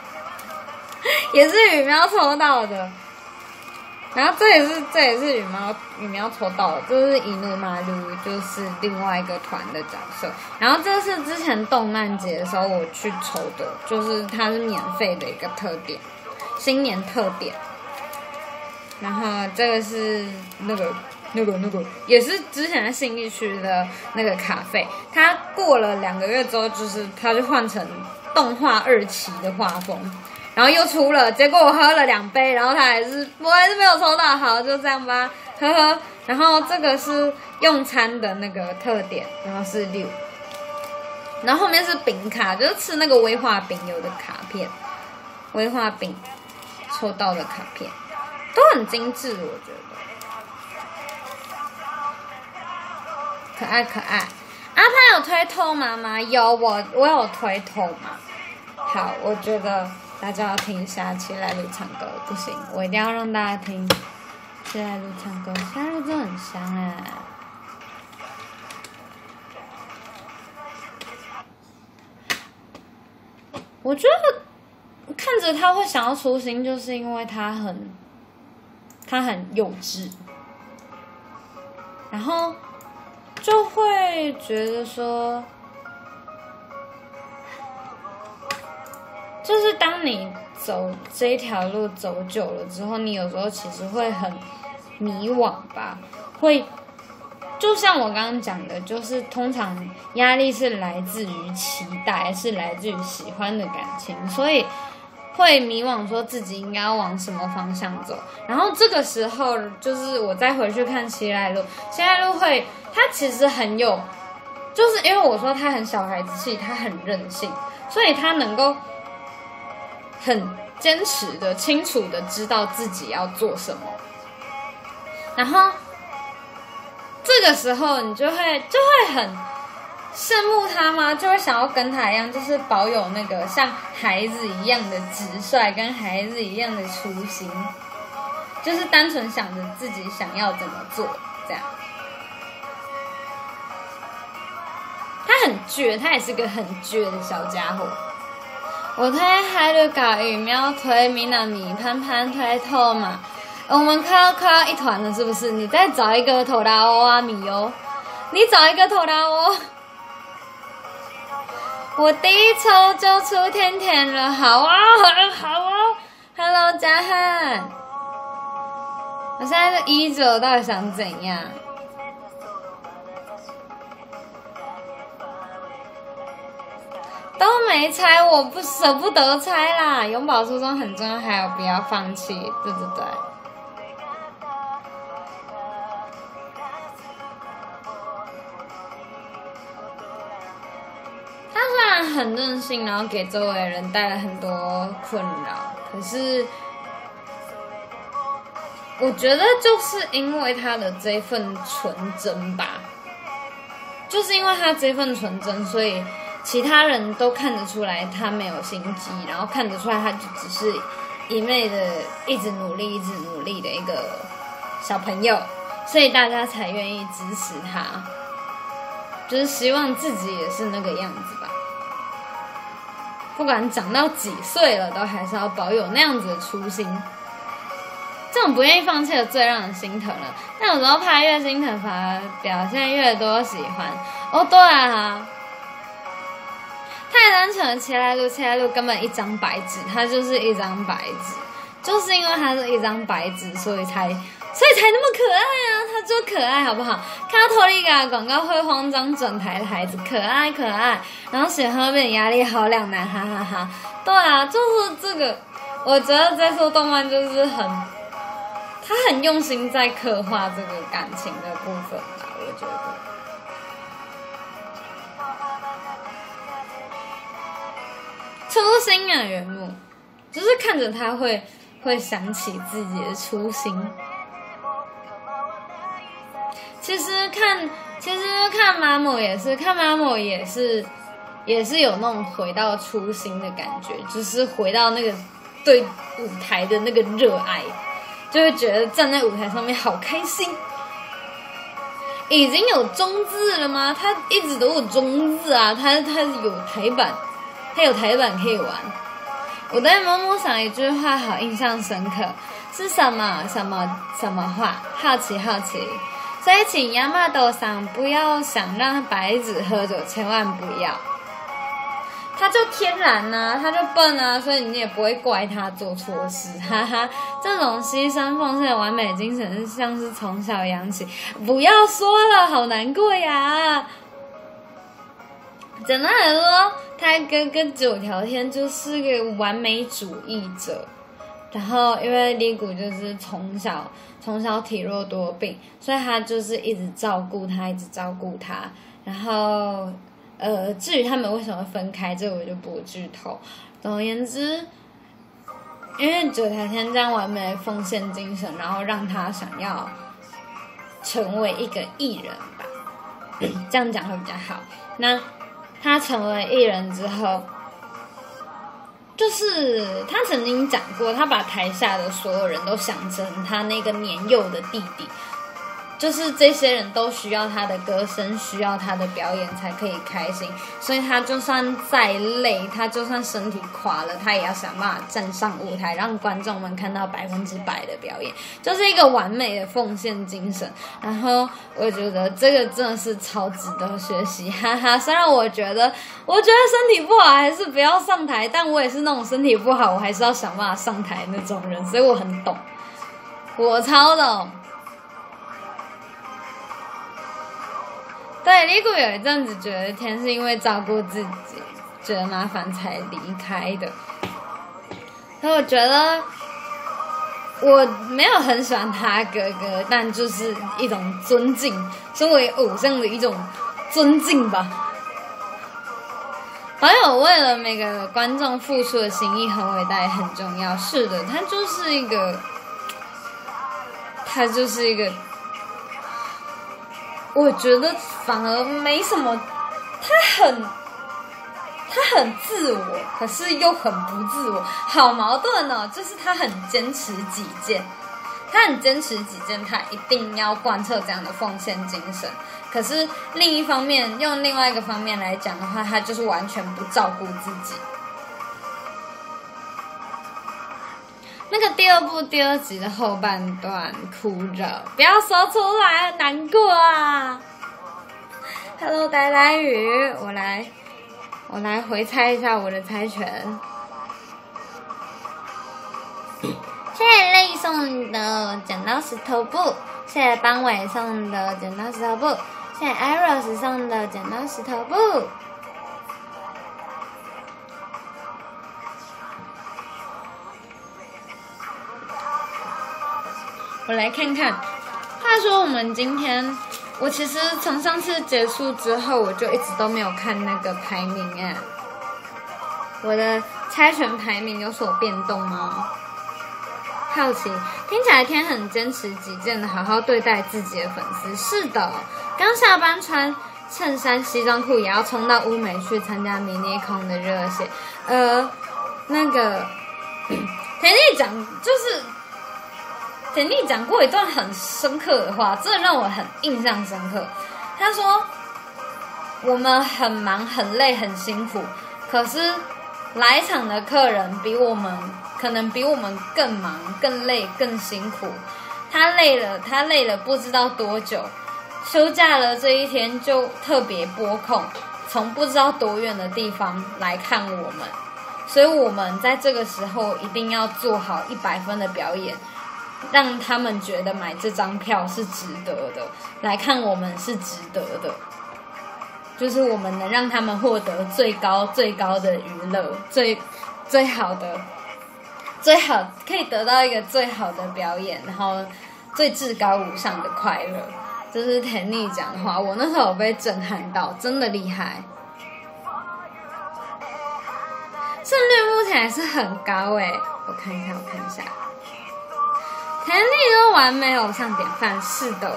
也是雨喵抽到的。然后这也是这也是羽毛羽喵抽到的，这是伊努马路，就是另外一个团的角色。然后这是之前动漫节的时候我去抽的，就是它是免费的一个特点，新年特点。然后这个是那个那个那个也是之前在信义区的那个咖啡，它过了两个月之后，就是它就换成动画二期的画风，然后又出了，结果我喝了两杯，然后它还是我还是没有抽到，好就这样吧，呵呵。然后这个是用餐的那个特点，然后是六，然后后面是饼卡，就是吃那个威化饼有的卡片，威化饼抽到的卡片都很精致，我觉得。可爱可爱，阿潘有推透吗吗？有我我有推透吗？好，我觉得大家要听一下起来录唱歌，不行，我一定要让大家听起来录唱歌，起来路真的很香哎。我觉得看着他会想要出新，就是因为他很他很幼稚，然后。就会觉得说，就是当你走这条路走久了之后，你有时候其实会很迷惘吧。会，就像我刚刚讲的，就是通常压力是来自于期待，是来自于喜欢的感情，所以会迷惘，说自己应该要往什么方向走。然后这个时候，就是我再回去看西来路，西来路会。他其实很有，就是因为我说他很小孩子气，他很任性，所以他能够很坚持的、清楚的知道自己要做什么。然后这个时候，你就会就会很羡慕他吗？就会想要跟他一样，就是保有那个像孩子一样的直率，跟孩子一样的初心，就是单纯想着自己想要怎么做这样。很倔，他也是个很倔的小家伙。我推海绿搞鱼苗，推米娜米潘潘推透嘛。我们快要快要一团了，是不是？你再找一个头大欧啊米哦，你找一个头大欧。我第一抽就出甜甜了，好啊，好啊，Hello 嘉汉，我现在是一九，到底想怎样？都没猜，我不舍不得猜啦。永葆初衷很重要，还有不要放弃，对对对。他虽然很任性，然后给周围人带来很多困扰，可是我觉得就是因为他的这份纯真吧，就是因为他这份纯真，所以。其他人都看得出来他没有心机，然后看得出来他就只是一昧的一直努力、一直努力的一个小朋友，所以大家才愿意支持他，就是希望自己也是那个样子吧。不管长到几岁了，都还是要保有那样子的初心。这种不愿意放弃的最让人心疼了。但有时候怕越心疼，反而表现越多喜欢。哦，对啊。太单纯了，切来路，切来路根本一张白纸，它就是一张白纸，就是因为它是一张白纸，所以才，所以才那么可爱啊！它就可爱，好不好？看到托利嘎广告会慌张转台的孩子，可爱可爱，然后喜欢被压力好两难，哈哈哈！对啊，就是这个，我觉得这出动漫就是很，他很用心在刻画这个感情的部分吧，我觉得。初心啊，原木，就是看着他会会想起自己的初心。其实看，其实看马某也是，看马某也是，也是有那种回到初心的感觉，就是回到那个对舞台的那个热爱，就会觉得站在舞台上面好开心。已经有中字了吗？他一直都有中字啊，他他有台版。还有台版可以玩。我对某某想一句话好印象深刻，是什么什么什么话？好奇好奇。所以请亚麻豆上不要想让白纸喝酒，千万不要。他就天然呐、他就笨啊，所以你也不会怪他做错事，哈哈。这种牺牲奉献的完美精神，像是从小养起。不要说了，好难过呀。简单来说，他哥哥九条天就是个完美主义者。然后，因为李谷就是从小从小体弱多病，所以他就是一直照顾他，一直照顾他。然后，呃，至于他们为什么分开，这个我就不剧透。总而言之，因为九条天这样完美的奉献精神，然后让他想要成为一个艺人吧，这样讲会比较好。那他成为艺人之后。就是他曾经讲过，他把台下的所有人都想成他那个年幼的弟弟，就是这些人都需要他的歌声，需要他的表演才可以开心，所以他就算再累，他就算身体垮了，他也要想办法站上舞台，让观众们看到百分之百的表演，就是一个完美的奉献精神。然后我觉得这个真的是超值得学习，哈哈。虽然我觉得，我觉得身体不好还是不要上台，但我也是那种身体不好，我还是要想办法上台那种人，所以我很懂，我超懂。对，李谷有一阵子觉得天是因为照顾自己，觉得麻烦才离开的。所以我觉得我没有很喜欢他哥哥，但就是一种尊敬，身为偶像的一种尊敬吧。网友为了每个观众付出的心意很伟大也很重要，是的，他就是一个，他就是一个。我觉得反而没什么，他很，他很自我，可是又很不自我，好矛盾哦。就是他很坚持己见，他很坚持己见，他一定要贯彻这样的奉献精神。可是另一方面，用另外一个方面来讲的话，他就是完全不照顾自己。那个第二部第二集的后半段哭着，不要说出来，难过啊！Hello，呆呆鱼，我来，我来回猜一下我的猜拳。谢谢泪送的剪刀石头布，谢谢班伟送的剪刀石头布，谢谢 Eros 送的剪刀石头布。我来看看。话说我们今天，我其实从上次结束之后，我就一直都没有看那个排名哎。我的猜拳排名有所变动吗？好奇，听起来天很坚持己见的，好好对待自己的粉丝。是的，刚下班穿衬衫西装裤，也要冲到乌梅去参加迷你空的热血。呃，那个 田丽讲就是。田丽讲过一段很深刻的话，真的让我很印象深刻。他说：“我们很忙、很累、很辛苦，可是来场的客人比我们可能比我们更忙、更累、更辛苦。他累了，他累了不知道多久，休假了这一天就特别拨空，从不知道多远的地方来看我们。所以我们在这个时候一定要做好一百分的表演。”让他们觉得买这张票是值得的，来看我们是值得的，就是我们能让他们获得最高最高的娱乐，最最好的，最好可以得到一个最好的表演，然后最至高无上的快乐。这是田丽讲的话，我那时候被震撼到，真的厉害。胜率目前还是很高诶，我看一下，我看一下。田丽都完美偶像典范，是的。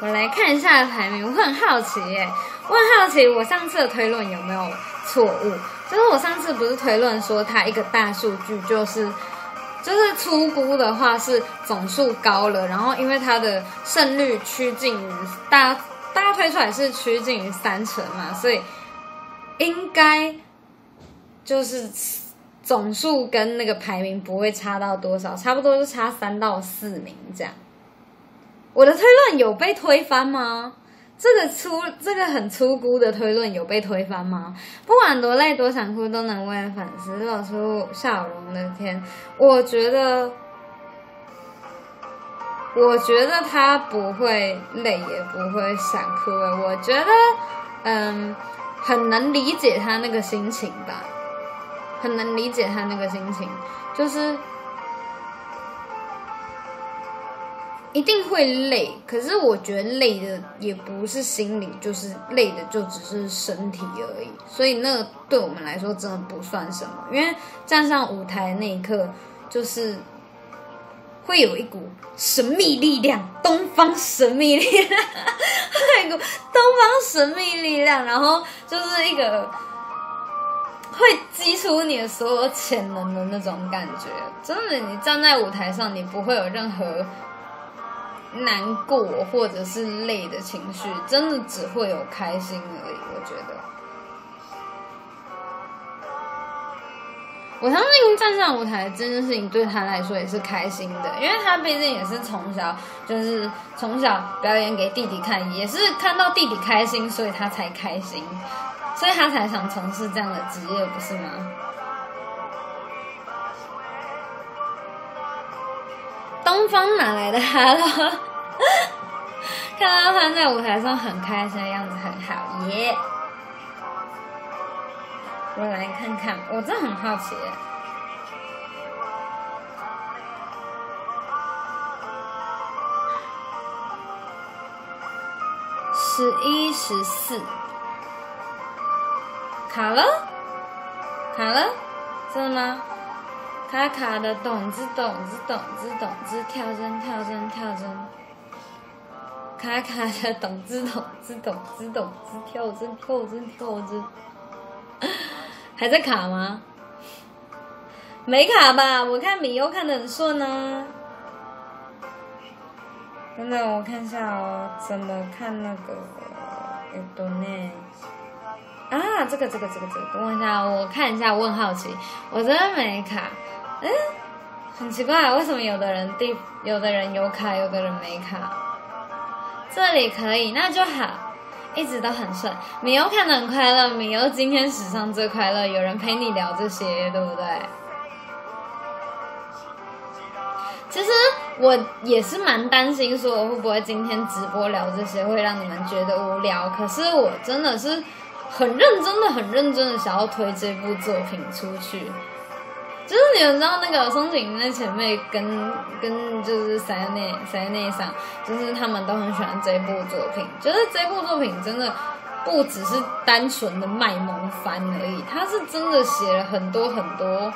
我来看一下排名，我很好奇耶，我很好奇我上次的推论有没有错误？就是我上次不是推论说它一个大数据就是，就是粗估的话是总数高了，然后因为它的胜率趋近于大，大家推出来是趋近于三成嘛，所以。应该就是总数跟那个排名不会差到多少，差不多就差三到四名这样。我的推论有被推翻吗？这个粗，这个很粗估的推论有被推翻吗？不管多累多想哭，都能为粉丝露出笑容的天，我觉得，我觉得他不会累，也不会想哭。我觉得，嗯，很能理解他那个心情吧，很能理解他那个心情，就是。一定会累，可是我觉得累的也不是心理，就是累的就只是身体而已。所以那对我们来说真的不算什么，因为站上舞台那一刻，就是会有一股神秘力量，东方神秘力量，会有一股东方神秘力量，然后就是一个会激出你的所有潜能的那种感觉。真的，你站在舞台上，你不会有任何。难过或者是累的情绪，真的只会有开心而已。我觉得，我相信站上舞台这件事情对他来说也是开心的，因为他毕竟也是从小就是从小表演给弟弟看，也是看到弟弟开心，所以他才开心，所以他才想从事这样的职业，不是吗？东方哪来的哈喽 看到他在舞台上很开心的样子，很好耶！我来看看，我真的很好奇。十一十四，卡了，卡了，真的吗？卡卡的，咚子咚子咚子咚子，跳针跳针跳针。卡卡的，咚子咚子咚子咚子，跳针跳针跳针。还在卡吗？没卡吧？我看米优看的很顺呢。等等，我看一下哦，怎么看那个？有多呢？啊，这个这个这个这个，等我一下，我看一下，我很好奇，我真的没卡。嗯，很奇怪，为什么有的人地，有的人有卡，有的人没卡？这里可以，那就好，一直都很顺。米欧看的很快乐，米欧今天史上最快乐，有人陪你聊这些，对不对？其实我也是蛮担心，说我会不会今天直播聊这些会让你们觉得无聊。可是我真的是很认真的、很认真的想要推这部作品出去。就是你们知道那个松井那前辈跟跟就是塞内塞内上，就是他们都很喜欢这部作品。就是这部作品真的不只是单纯的卖萌番而已，他是真的写了很多很多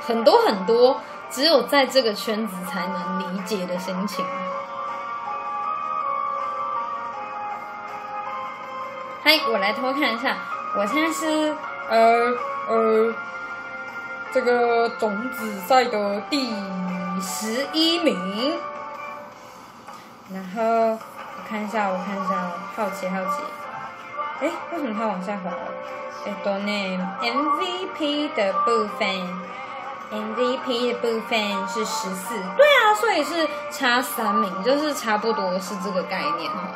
很多很多，只有在这个圈子才能理解的心情。嗨，我来偷看一下，我现在是呃呃。这个种子赛的第十一名，然后我看一下，我看一下，好奇好奇，哎，为什么它往下滑了？哎，多呢？MVP 的部分，MVP 的部分是十四，对啊，所以是差三名，就是差不多是这个概念哈。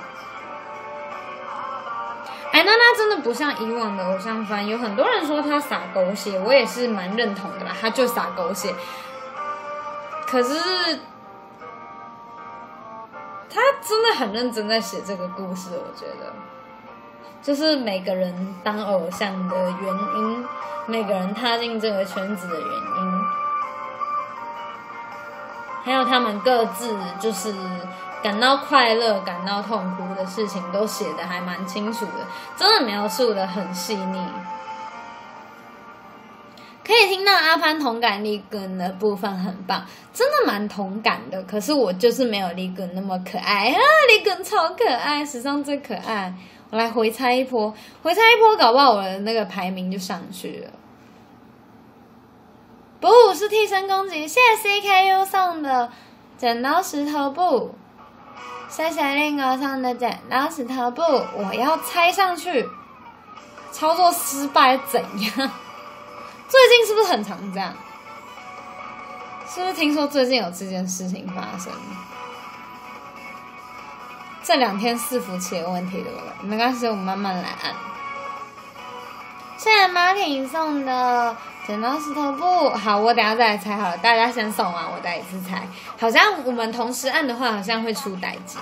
哎，娜娜真的不像以往的偶像番，有很多人说他撒狗血，我也是蛮认同的啦，他就撒狗血。可是他真的很认真在写这个故事，我觉得，就是每个人当偶像的原因，每个人踏进这个圈子的原因，还有他们各自就是。感到快乐、感到痛苦的事情都写的还蛮清楚的，真的描述的很细腻。可以听到阿潘同感力根的部分很棒，真的蛮同感的。可是我就是没有立根那么可爱啊！立根超可爱，史上最可爱。我来回猜一波，回猜一波，搞不好我的那个排名就上去了。不是替身攻击，谢谢 CKU 送的剪刀石头布。谢谢令哥上的剪刀石头布，我要猜上去，操作失败怎样？最近是不是很常这样？是不是听说最近有这件事情发生？这两天伺服器有问题，对不对？没关系，我们慢慢来按。谢谢 Martin 送的剪刀石头布，好，我等下再来猜好了，大家先送完，我再一次猜。好像我们同时按的话，好像会出代机。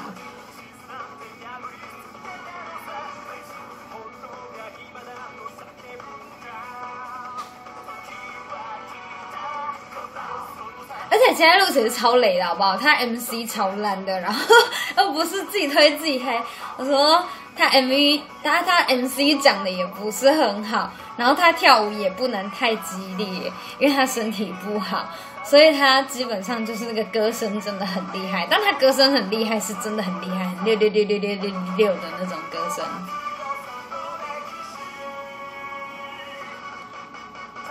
而且现在录其实超累的，好不好？他 MC 超烂的，然后 又不是自己推自己黑。我说他 MV，他他 MC 讲的也不是很好，然后他跳舞也不能太激烈，因为他身体不好，所以他基本上就是那个歌声真的很厉害。但他歌声很厉害，是真的很厉害，六六六六六六六的那种歌声。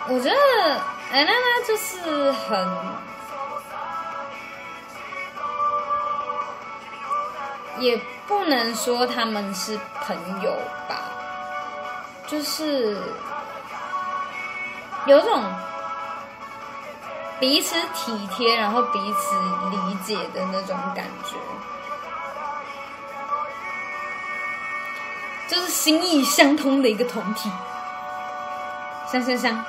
我觉得哎，娜娜就是很。也不能说他们是朋友吧，就是有种彼此体贴，然后彼此理解的那种感觉，就是心意相通的一个团体，香香香。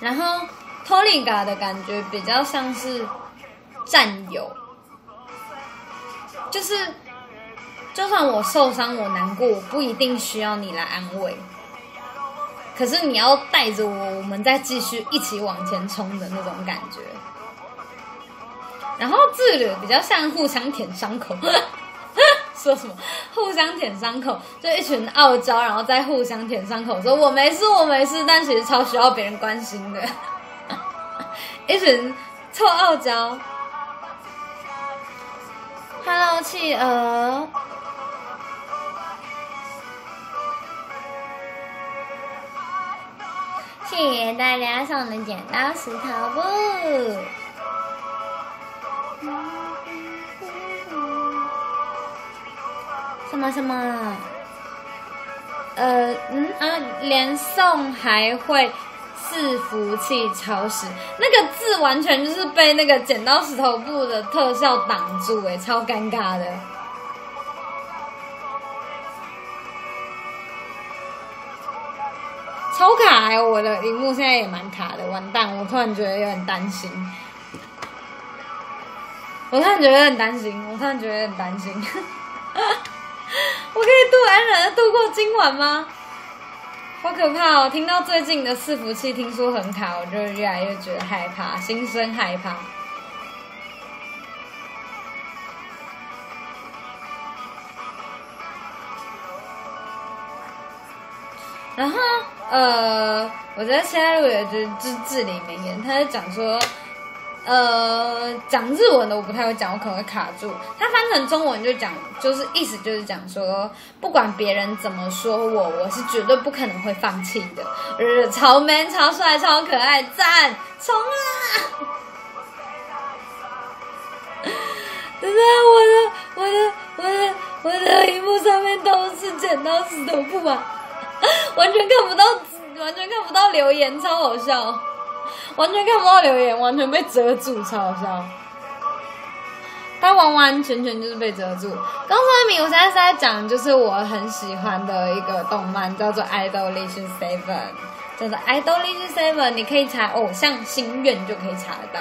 然后托利嘎的感觉比较像是战友。就是，就算我受伤，我难过，我不一定需要你来安慰。可是你要带着我，我们再继续一起往前冲的那种感觉。然后自律比较像互相舔伤口，说什么互相舔伤口，就一群傲娇，然后再互相舔伤口，说我没事，我没事，但其实超需要别人关心的，一群臭傲娇。Hello，企鹅，谢谢大家送的剪刀石头布。什么什么？呃，嗯啊，连送还会。伺服器超时，那个字完全就是被那个剪刀石头布的特效挡住，哎，超尴尬的，超卡哎！我的荧幕现在也蛮卡的，完蛋！我突然觉得有点担心，我突然觉得有点担心，我突然觉得有点担心，我可以度安然的度过今晚吗？好可怕哦！听到最近的伺服器听说很卡，我就越来越觉得害怕，心生害怕。然后，呃，我在现在录的就是至至理名言，他在讲说。呃，讲日文的我不太会讲，我可能会卡住。它翻成中文就讲，就是意思就是讲说，不管别人怎么说我，我是绝对不可能会放弃的。呃，超 man、超帅、超可爱，赞，冲啊！真的，我的、我的、我的、我的荧幕上面都是剪刀石头布啊，完全看不到，完全看不到留言，超好笑。完全看不到留言，完全被遮住，超好笑。它完完全全就是被遮住。刚说明，我现在是在讲，就是我很喜欢的一个动漫，叫做《Idolish Seven》，叫做《Idolish Seven》，你可以查偶像心愿就可以查得到。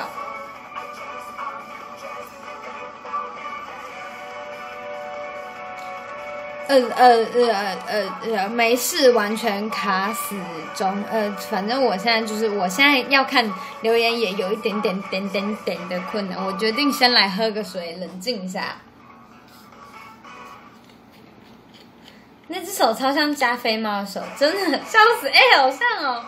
呃呃呃呃呃，没事，完全卡死中。呃，反正我现在就是，我现在要看留言也有一点点点点点的困难。我决定先来喝个水，冷静一下。那只手超像加菲猫的手，真的笑死！哎，好像哦。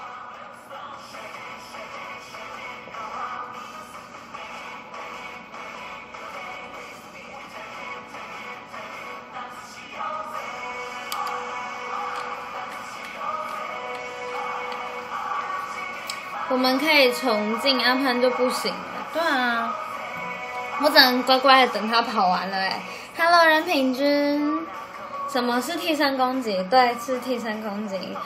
我们可以重进，阿潘就不行了。对啊，我只能乖乖的等他跑完了哎。Hello，人品君，什么是替身攻击？对，是替身攻击。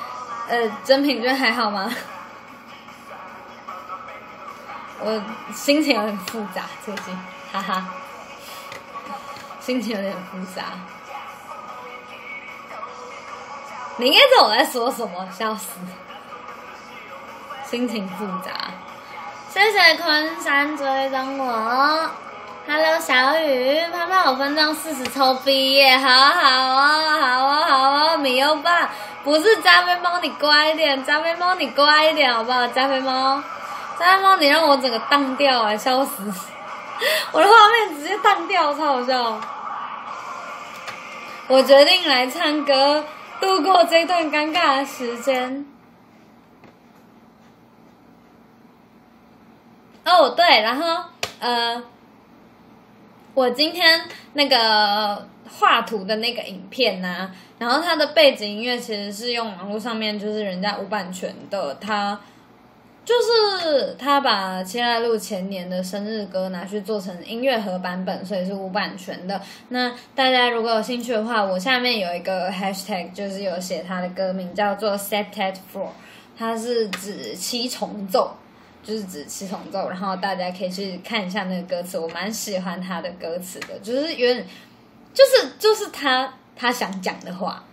呃，真品君还好吗？我心情有点复杂，最近，哈哈。心情有点复杂。你应该知道我在说什么，笑死！心情复杂。谢谢昆山追踪我，Hello 小雨，胖胖五分钟四十抽毕业，好好哦，好哦，好哦，米优棒，不是加菲猫，你乖一点，加菲猫你乖一点好不好？加菲猫，加菲猫你让我整个荡掉啊，笑死！我的画面直接荡掉，超好笑。我决定来唱歌，度过这段尴尬的时间。哦，对，然后呃，我今天那个画图的那个影片呢，然后它的背景音乐其实是用网络上面就是人家无版权的，他就是他把七来路前年的生日歌拿去做成音乐盒版本，所以是无版权的。那大家如果有兴趣的话，我下面有一个 hashtag，就是有写他的歌名叫做 Septet Four，它是指七重奏。就是指七重奏，然后大家可以去看一下那个歌词，我蛮喜欢他的歌词的，就是有点，就是就是他他想讲的话，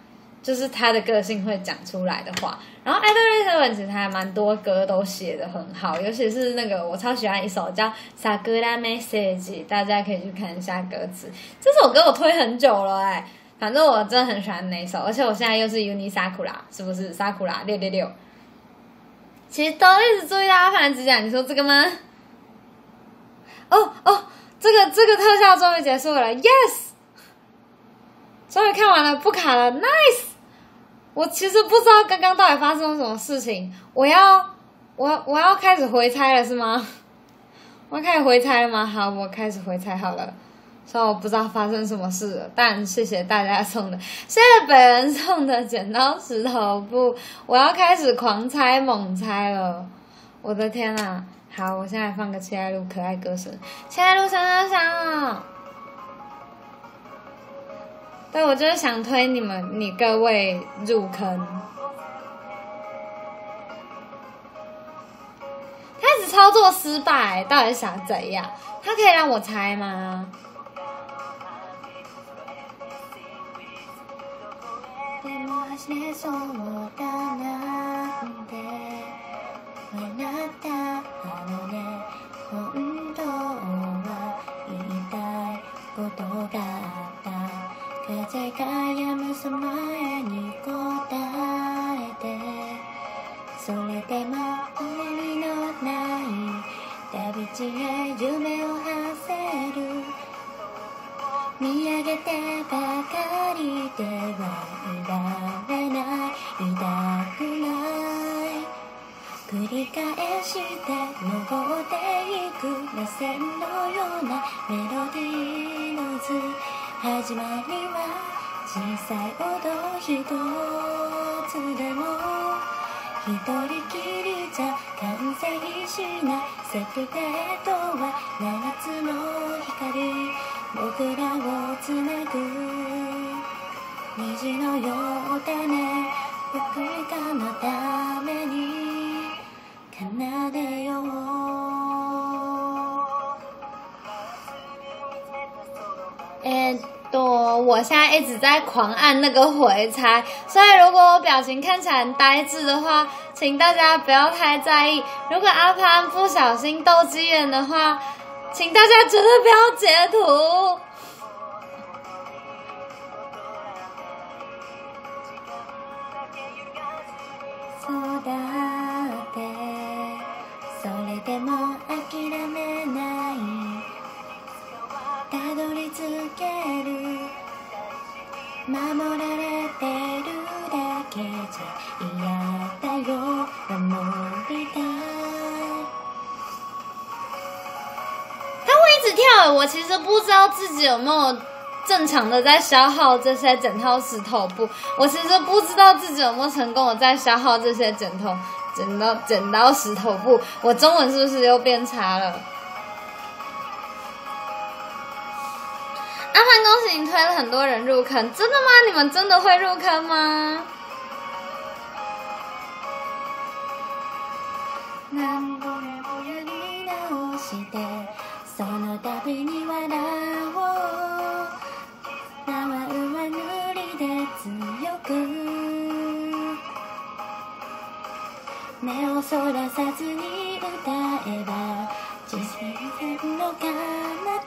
就是他的个性会讲出来的话。然后 e d w a r d 其实还蛮多歌都写的很好，尤其是那个我超喜欢一首叫《Sakura Message》，大家可以去看一下歌词。这首歌我推很久了哎，反正我真的很喜欢那首，而且我现在又是 Uni Sakura，是不是 Sakura 六六六？其实都一直注意到阿凡指甲，你说这个吗？哦哦，这个这个特效终于结束了，yes，终于看完了，不卡了，nice。我其实不知道刚刚到底发生了什么事情，我要我我要开始回猜了是吗？我要开始回猜了吗？好，我开始回猜好了。虽然我不知道发生什么事了，但谢谢大家送的，谢谢本人送的剪刀石头布，我要开始狂猜猛猜了，我的天呐！好，我现在放个七爱路可爱歌声，七爱路声声响。对，我就是想推你们，你各位入坑。开始操作失败，到底想怎样？他可以让我猜吗？しれそうだなんて。笑ったあのね。本当は言いたいことがあった。風が止むその前に答えて。それでも意味のない。旅路へ夢を馳せる。見上げてばかりではいられないいたくない。繰り返して登っていく螺旋のようなメロディーの図。始まりは小さい音一つでも一人きりじゃ完成しない。セクテットは七つの光。僕らをつなぐ虹のようだね僕らのために奏でようえっと，我现在一直在狂按那个回猜，所以如果我表情看起来很呆滞的话，请大家不要太在意。如果阿潘不小心斗鸡眼的话， 请大家绝对不要截图。て。それでも諦めない。たどりける。守られてるだけじゃ嫌だよ。守りたい。会一直跳，我其实不知道自己有没有正常的在消耗这些整套石头布。我其实不知道自己有没有成功的在消耗这些枕头、剪刀、剪刀石头布。我中文是不是又变差了？阿凡，恭喜你推了很多人入坑，真的吗？你们真的会入坑吗？その度に笑おう。わうは塗りで強く。目をそらさずに歌えば自然の彼方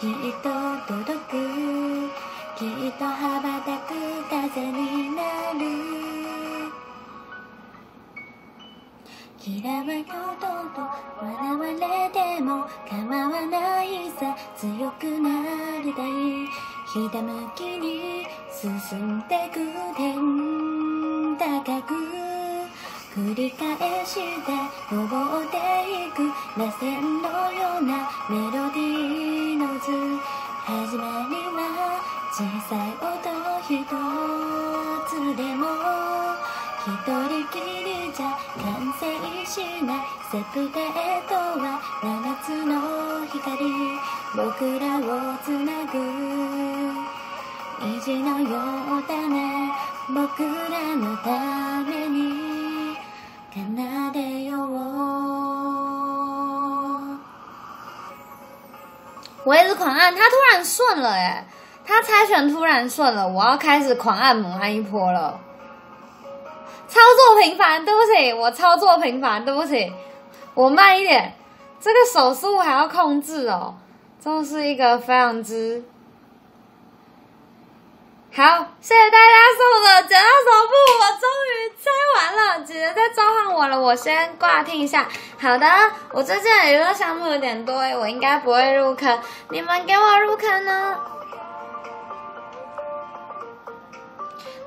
きっと届く。きっと羽ばたく風になる。嫌わようと笑われても構わないさ強くなりたいひたむきに進んでく天高く繰り返して登っていく螺旋のよう。なメロディーの図始まりは小さい音一つでも一人きりゃ完成しないセプテートは七つの光僕らをつなぐ虹のようだね僕らのために奏でよう我一直狂按，它突然顺了哎，它猜拳突然顺了，我要开始狂按猛按一波了。 操作频繁，对不起，我操作频繁，对不起，我慢一点，这个手速还要控制哦，真的是一个非常之好，谢谢大家送的剪刀手布，我终于拆完了，姐姐在召唤我了，我先挂听一下。好的，我最近的娱乐项目有点多，我应该不会入坑，你们给我入坑呢？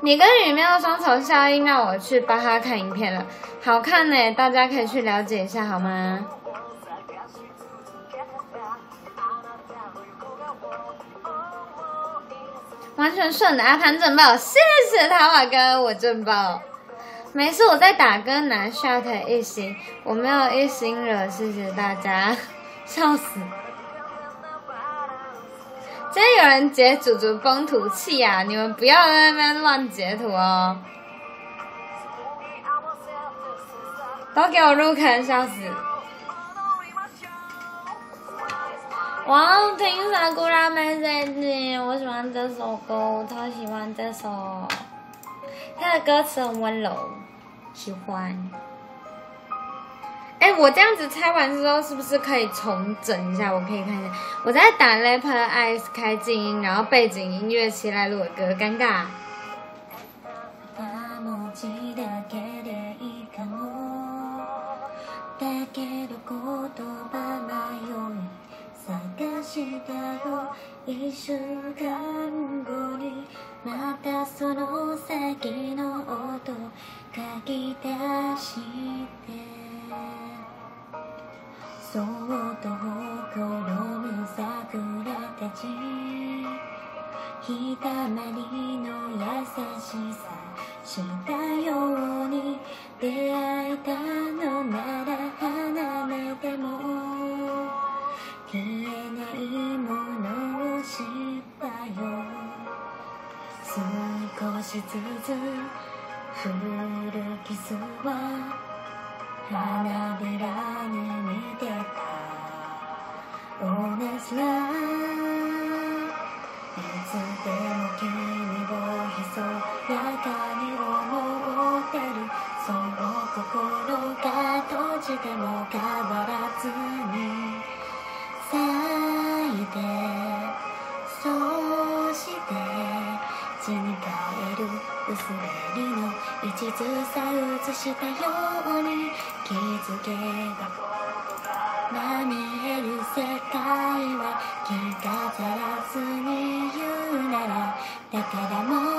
你跟雨喵的双重效应让我去帮他看影片了，好看呢，大家可以去了解一下好吗？完全顺的阿潘正爆，谢谢塔瓦哥，我正爆。没事，我在打歌拿 shot 一星，我没有一星了，谢谢大家，笑死。今天有人截祖祖风土气啊！你们不要在那边乱截图哦！都给我入坑，笑死！我要听萨古拉美赛季，我喜欢这首歌，我超喜欢这首。它的歌词很温柔，喜欢。哎，我这样子拆完之后，是不是可以重整一下？我可以看一下，我在打 Leper Eyes 开静音，然后背景音乐起来录歌，尴尬。そっとほころむ桜たちひだまりの優しさしたように出会えたのなら離れても消えないものを知ったよ少しずつ降るキスは花びらに似てた。同じないつでも君をひそやかに思ってるその心が閉じても変わらずに咲いて地図さ映したように気づけば何える世界は着飾らずに言うならだからもう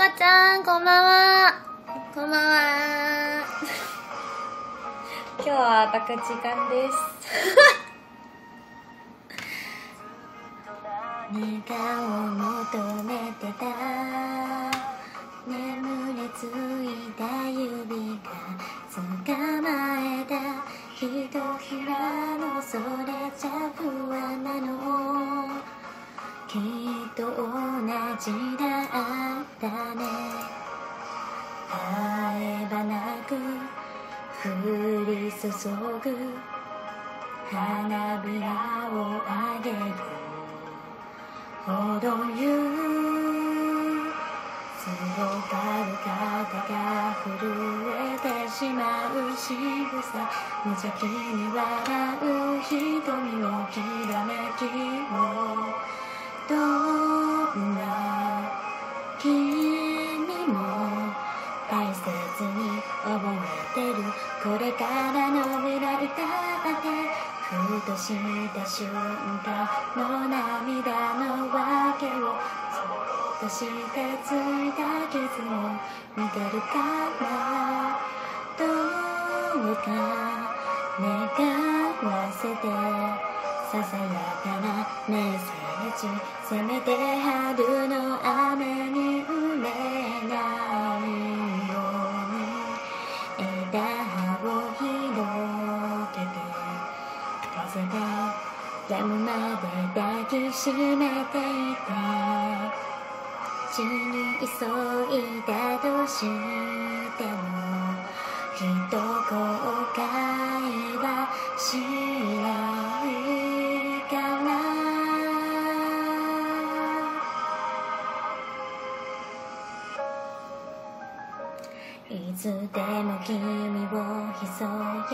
ゆかちゃんこんばんは。こんばんは。今日は抱く時間です。願を求めてた。眠れついた指が捕まえた。ひとひらのそれじゃ不安なのきっとちだったね。会えばなく降り注ぐ花びらをあげる。ほどゆ強がる肩が震えてしまう仕草。無邪気に笑う瞳のきらめきを君も大切に覚えてるこれからの未来だってふとした瞬間の涙の訳をそっとしてついた傷を見てるからどうか願わせてささやかなメッセージせめて春の雨に埋めないように枝を広げて風が止むまで抱きしめていた死に急いだとしてもきっと後悔はしないいつでも君をひそ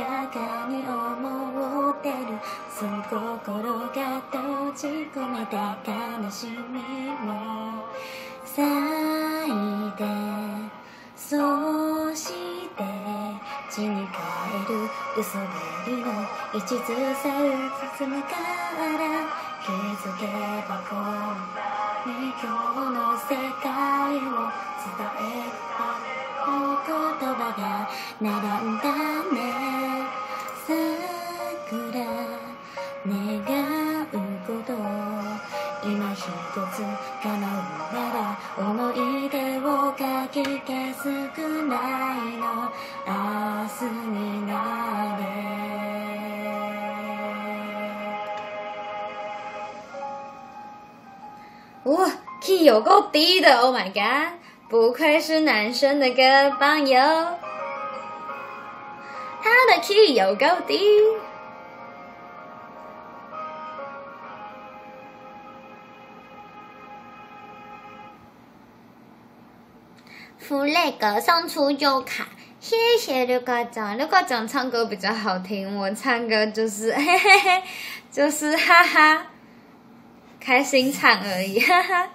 やかに思ってる。そう心が閉じ込めた悲しみも咲い。てそして血に変える。嘘ぶりの一途さを包むから気づけばこんなに今日の世界を伝えた言葉が並んだね桜願うこと今一つ叶うなら思い出をかき消すくらいの明日になれ哇，key 有够低的，Oh my god！不愧是男生的歌榜友，他的 key 有够低。福类歌送出优卡，谢谢刘国长。刘国长唱歌比较好听，我唱歌就是 嘿嘿嘿，就是哈哈，开心唱而已，哈哈。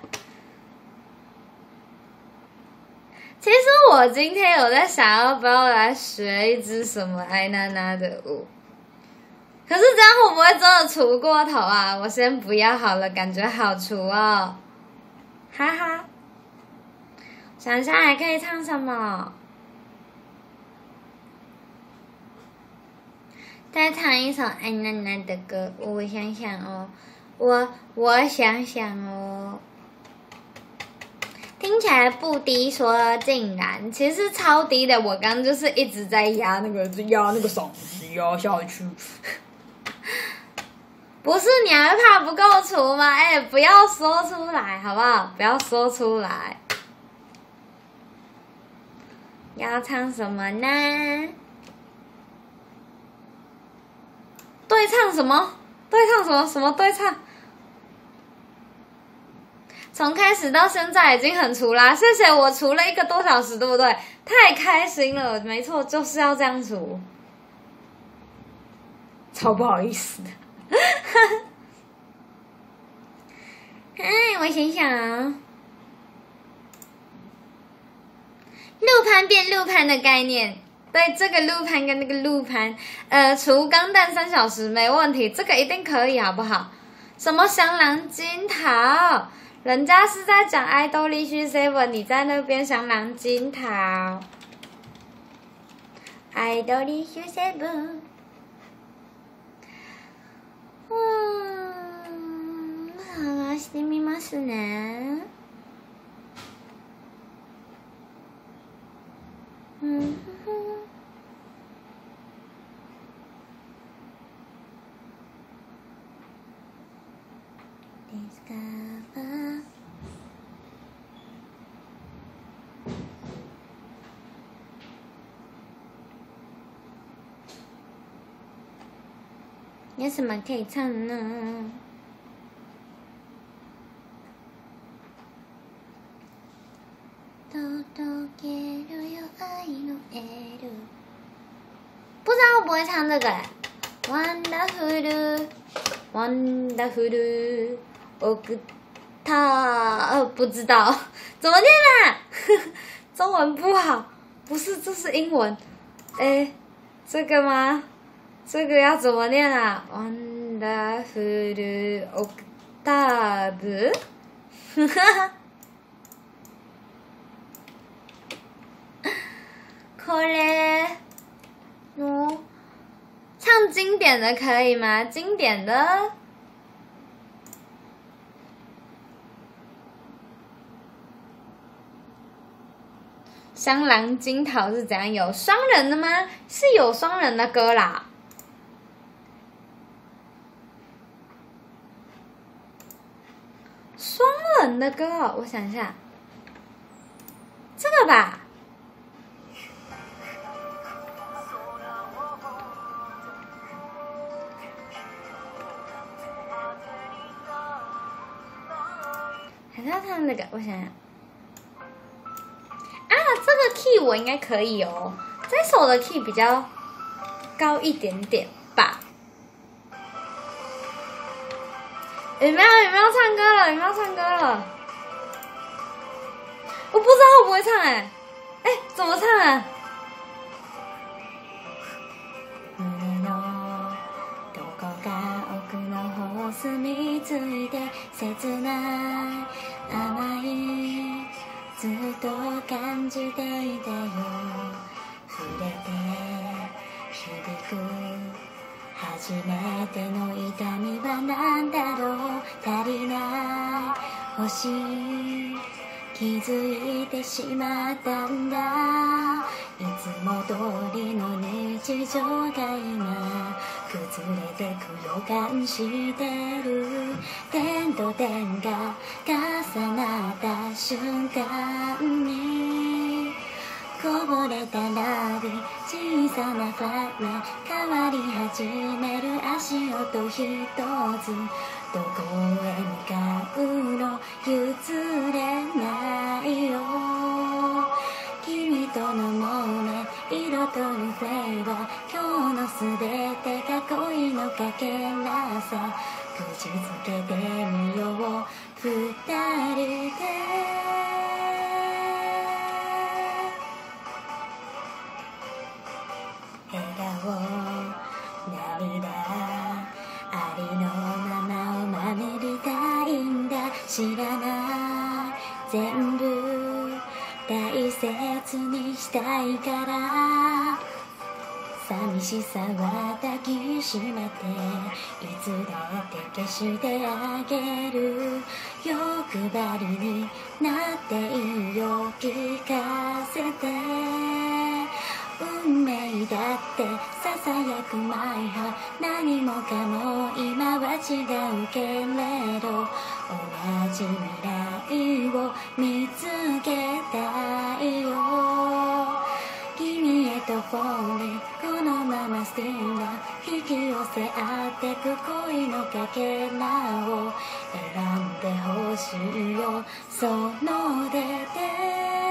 其实我今天有在想要不要来学一支什么爱娜娜的舞，可是这样会不会真的除过头啊？我先不要好了，感觉好除哦，哈哈。想一下还可以唱什么？再唱一首爱娜娜的歌，我想想哦，我我想想哦。听起来不低，说竟然其实超低的。我刚就是一直在压那个压那个嗓子压下去。不是你还怕不够除吗？哎，不要说出来好不好？不要说出来。要唱什么呢？对唱什么？对唱什么？什么对唱？从开始到现在已经很除啦，谢谢我除了一个多小时，对不对？太开心了，没错，就是要这样除，超不好意思的。哎，我想想啊，路盘变路盘的概念，对，这个路盘跟那个路盘，呃，除钢蛋三小时没问题，这个一定可以，好不好？什么香囊金桃？人家是在讲爱豆力须 seven，你在那边香囊金桃，爱豆力须 seven，うん、探してみますね。うん。discover 有什么可以唱呢？不知道会不会唱这个？Wonderful，Wonderful，我个他呃不知道怎么念啊？中文不好，不是这是英文，哎，这个吗？这个要怎么念啊？Wonderful octave，哈哈。可嘞，喏，唱经典的可以吗？经典的，《香囊金桃》是怎样？有双人的吗？是有双人的歌啦。双人的歌，我想一下，这个吧。还是要唱那个，我想想。啊，这个 key 我应该可以哦，这首的 key 比较高一点点吧。有没有有没有唱歌了？有没有唱歌了？我不知道会不会唱哎，哎，怎么唱啊？甘いずっと感じていたよ触れて響く初めての痛みは何だろう足りない星気づいてしまったんだ。いつも通りの日常が今崩れてく予感してる。点と点が重なった瞬間にこぼれたラビ小さなファラ変わり始める足音一つどこへ向かうの譲れないよ君とのモーメ色とるフレーバー今日のすべてが恋のかけらさ口づけてみよう二人で知らない全部大切にしたいから寂しさは抱きしめていつだって消してあげる。欲張りになっていいよ聞かせて。運命だってささやくマイハ何もかも今は違うけれど同じ未来を見つけたいよ君へとフォーレこのままスティーラー引き寄せ合ってく恋のかけらを選んでほしいよその手で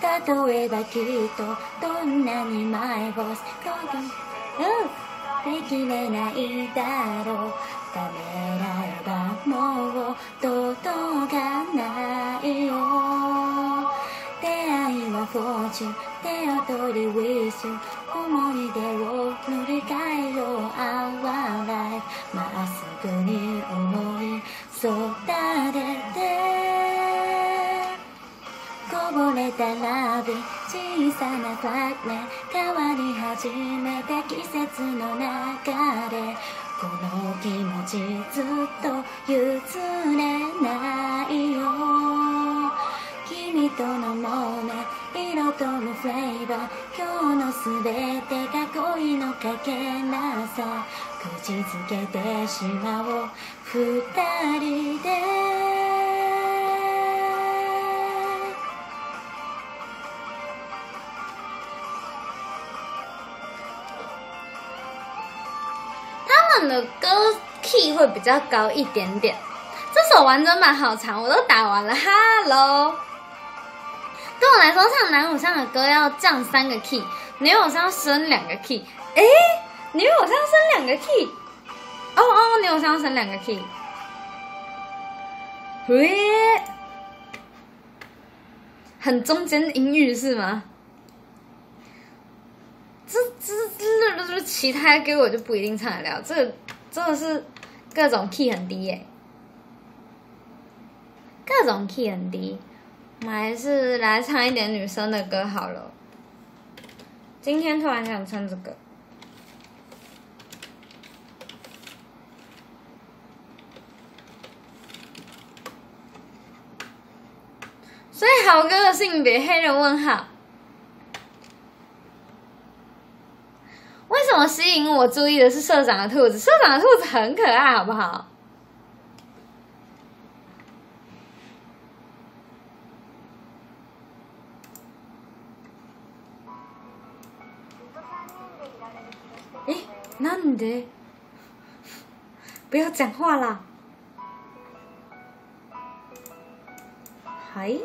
例えばきっとどんなにマイボスことできれないだろう。ためらえばもう届かないよ。出会いはフォーチュン手を取りウィッシュ。思い出を塗り替えよう。Our life まっすぐに思い育てて。ぼれたラブ小さなフラグメン変わり始めた季節の中でこの気持ちずっと譲れないよ君とのモーメン色とのフレーバー今日のすべてが恋のかけなさ口づけてしまおう。二人で。唱的歌 key 会比较高一点点。这首完整版好长，我都打完了。Hello，对我来说，唱男偶像的歌要降三个 key，女偶像升两个 key。诶，女偶像升两个 key。哦哦，女偶像升两个 key。喂，很中间的音域是吗？这这这这这其他歌我就不一定唱得了，这真的是各种 key 很低耶、各种 key 很低。我们还是来唱一点女生的歌好了。今天突然想唱这个，所以好歌的性别黑人问号。为什么吸引我注意的是社长的兔子？社长的兔子很可爱，好不好？诶，なんで？不要讲话啦！嗨，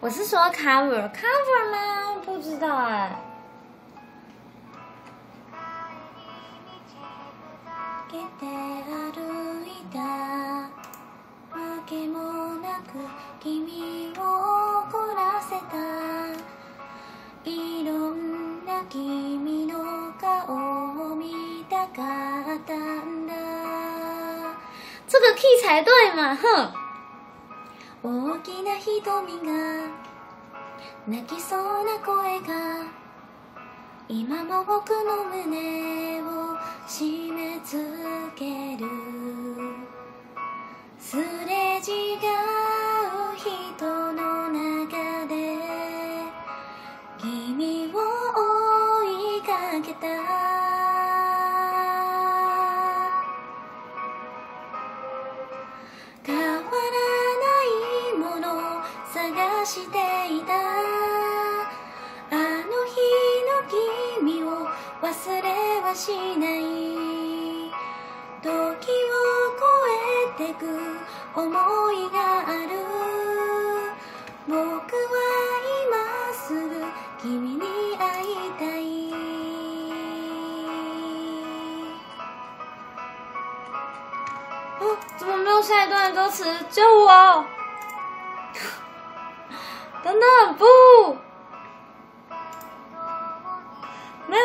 我是说 cover cover 吗？不知道哎、けて歩いたわけもなく君を怒らせたいろんな君の顔を見たかったんだ这个 key 才对嘛，哼！ 大きな瞳が泣きそうな声が今も僕の胸を締め付ける。しない時を超えてく思いがある僕は今すぐ君に会いたい哦，怎么没有下一段歌词？救我！等等，不，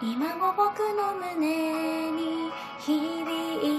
今も僕の胸に響い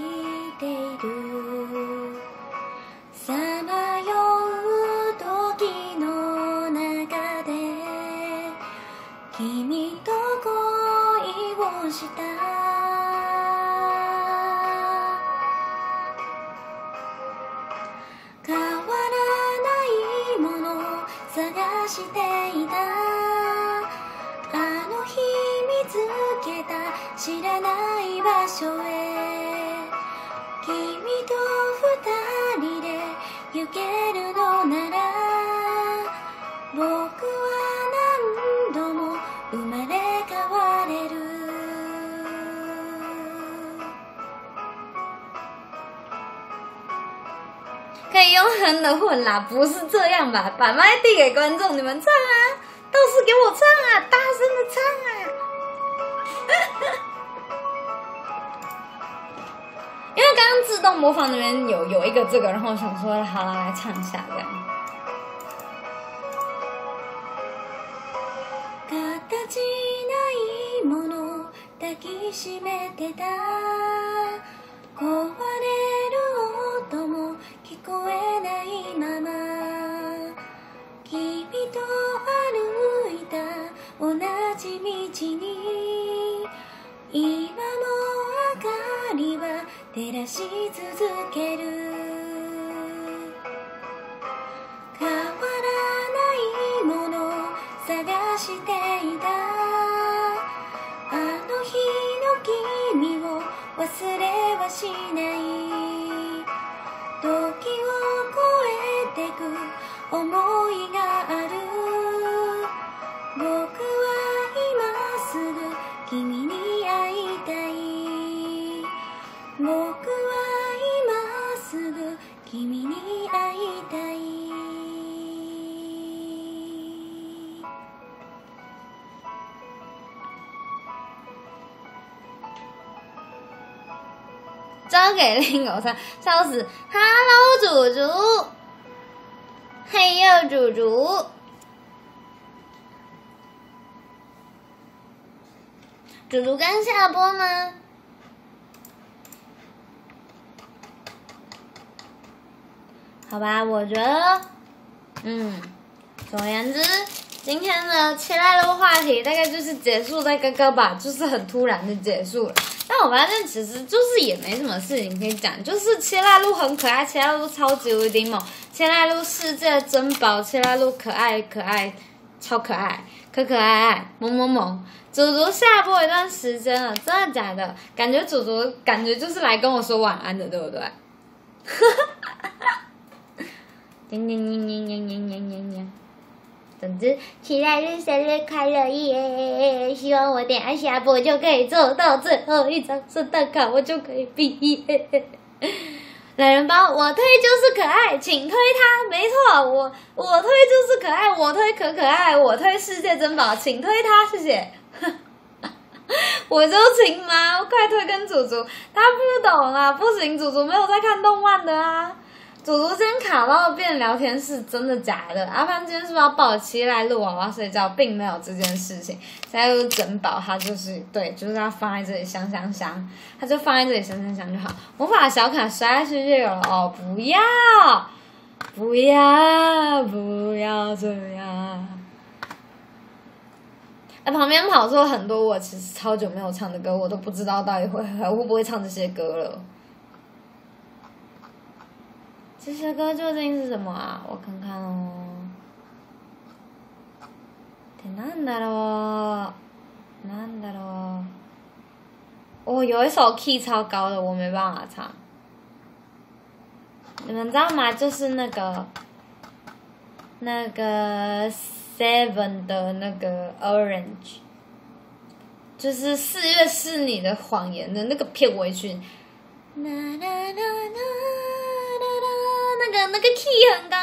所へ君と二人で行けるのなら僕は何度も生まれ変われる可以用哼的混啦，不是这样吧？把麦递给观众，你们唱啊！倒是给我唱啊，大声的唱啊！因为刚刚自动模仿那边有有一个这个，然后我想说，好了，来唱一下这样。形ないもの抱きしめてた。壊れる音も聞こえないまま。君と歩いた同じ道に。今も明かりは照らし続ける。変わらないもの探していた。あの日の君を忘れはしない。時を超えてく思いがある。交给另偶唱，笑死！Hello，祖祖，嘿呦，祖祖，祖祖刚下播吗？好吧，我觉得，嗯，总而言之，今天的期待的话题大概就是结束在刚刚吧，就是很突然的结束了。但我发现其实就是也没什么事情可以讲，就是切濑路很可爱，切濑路超级无敌猛，切濑路世界珍宝，切濑路可爱可爱，超可爱，可可爱爱，萌萌萌。祖祖下播一段时间了，真的假的？感觉祖祖感觉就是来跟我说晚安的，对不对？念念念念念念念念念。总之，期待日生日快乐耶！希望我等下下播就可以做到最后一张圣诞卡，我就可以毕业。懒人包，我推就是可爱，请推它。没错，我我推就是可爱，我推可可爱，我推世界珍宝，请推它，谢谢。我就请吗？快推跟祖祖，他不懂啊，不行，祖祖没有在看动漫的啊。祖祖今天卡到变聊天室，真的假的？阿潘今天是不是要抱期待录娃娃睡觉？并没有这件事情，现在就是珍宝，他就是对，就是要放在这里香香香，它就放在这里香香香就好。魔法小卡摔下去就有了哦，不要，不要，不要这样。哎，旁边跑出了很多我其实超久没有唱的歌，我都不知道到底会还会不会唱这些歌了。这些歌究竟是什么啊？我看看哦。なんだろう？なんだろう？哦，有一首 key 超高的，我没办法唱。你们知道吗？就是那个那个 Seven 的那个 Orange，就是四月是你的谎言的那个片尾曲。啦啦啦啦啦啦， 那个那个 key 很高，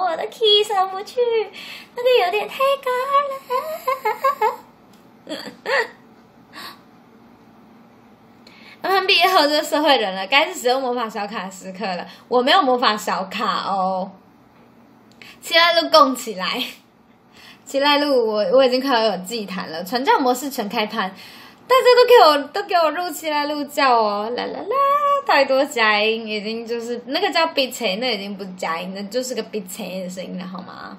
我的 key 上不去，那个有点太高了。他们毕业后就是社会人了，该是使用魔法小卡时刻了。我没有魔法小卡哦。期待路供起来，期待路我我已经快要有祭坛了，传教模式全开盘。大家都给我都给我录起来录叫哦，啦啦啦！太多假音，已经就是那个叫鼻塞，那已经不是假音，那就是个鼻塞的声音了，好吗？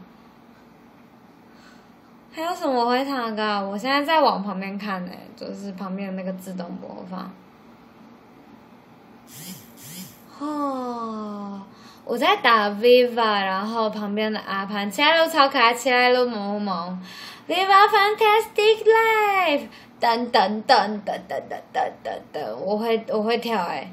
还有什么会唱的歌？我现在在往旁边看呢，就是旁边那个自动播放。哦，我在打 Viva，然后旁边的阿潘，起来录超可爱，起来录萌萌，Viva Fantastic Life。噔噔噔噔噔噔噔噔噔，我会我会跳哎。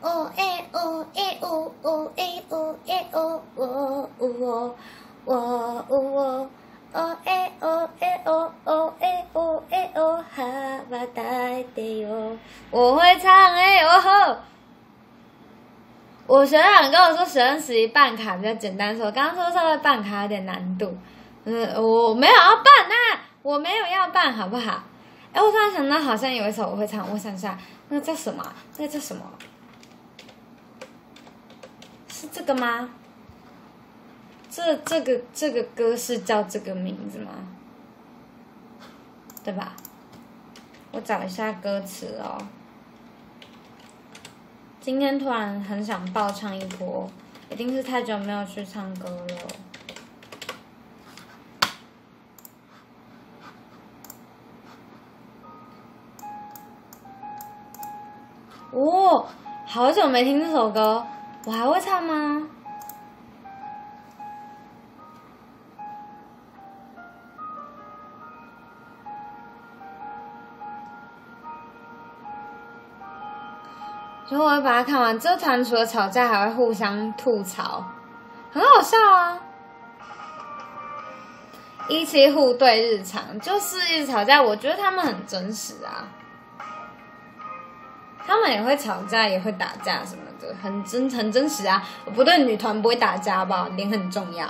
哦哎哦哎哦哦哎哦哎哦哦哦哦哦哦哦哎哦哎哦哦哎哦哎哦哈巴带的哟，我会唱哎哦吼。我学长跟我说学生十一办卡比较简单，说刚刚说稍微办卡有点难度。我没有要办啊，我没有要办，好不好？哎，我突然想到，好像有一首我会唱，我想一下，那个叫什么？那个叫什么？是这个吗？这这个这个歌是叫这个名字吗？对吧？我找一下歌词哦。今天突然很想爆唱一波，一定是太久没有去唱歌了。哦，好久没听这首歌，我还会唱吗？所以我把它看完。这团除了吵架，还会互相吐槽，很好笑啊！一期互对日常，就是一直吵架。我觉得他们很真实啊，他们也会吵架，也会打架什么的，很真很真实啊。不对，女团不会打架吧？脸很重要。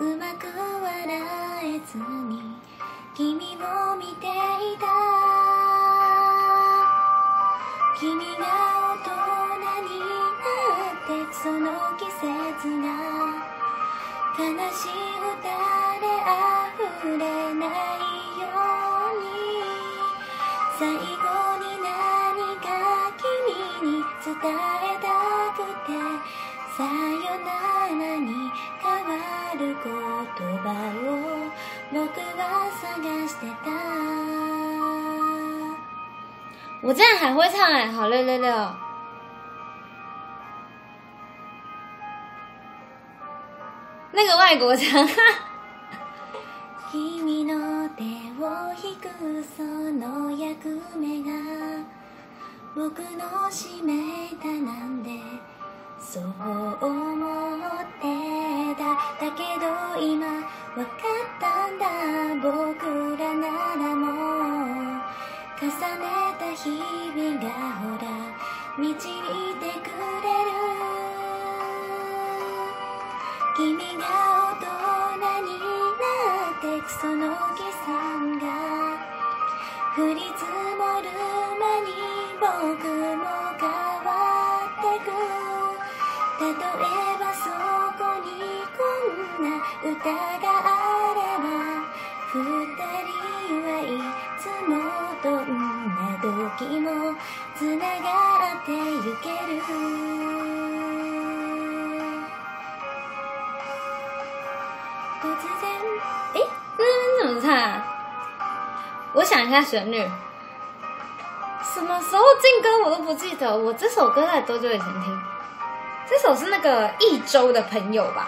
うまく笑えずに君を見ていた君が大人になってその季節が悲しい歌で溢れないように最後に何か君に伝えたさよならに変わる言葉を僕は探してた我竟然还会唱哎，好六六六！那个外国腔。君の手を引くその役目が僕の使命だなんでそう思ってただけど今わかったんだ僕らならもう。重ねた日々がほら導いてくれる君が大人になってくその計算が降り積もる間に僕も歌があれば二人はいつもどんな時も繋がってゆける哎，这边怎么唱？我想一下旋律，什么时候进歌我都不记得。我这首歌在多久以前听？这首是那个一周的朋友吧，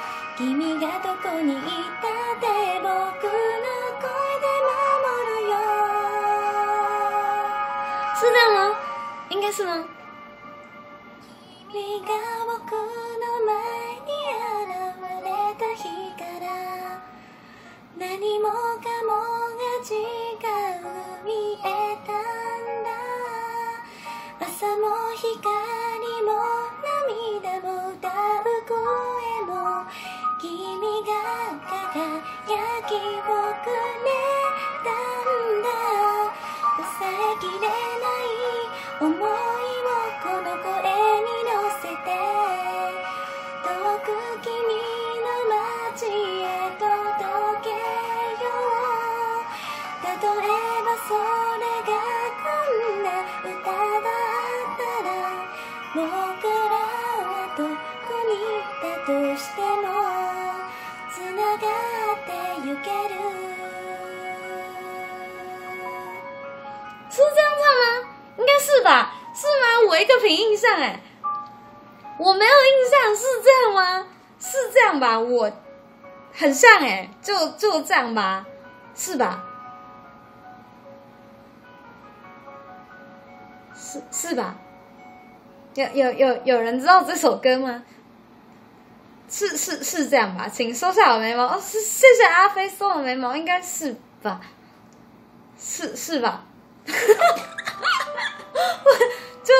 君がどこにいたって僕の声で守るよ是这样吗？应该是吗？君が僕の前に現れた日から何もかもが違う見えたんだ朝も光も涙も歌う声が輝き僕ねたんだ。抑えきれない想い是吧？是吗？我一个凭印象哎，我没有印象，是这样吗？是这样吧？我很像哎，就就这样吧，是吧？是是吧？有有有有人知道这首歌吗？是是是这样吧？请收下我眉毛哦，是谢谢阿飞送我眉毛，应该是吧？是是吧？哈 哈就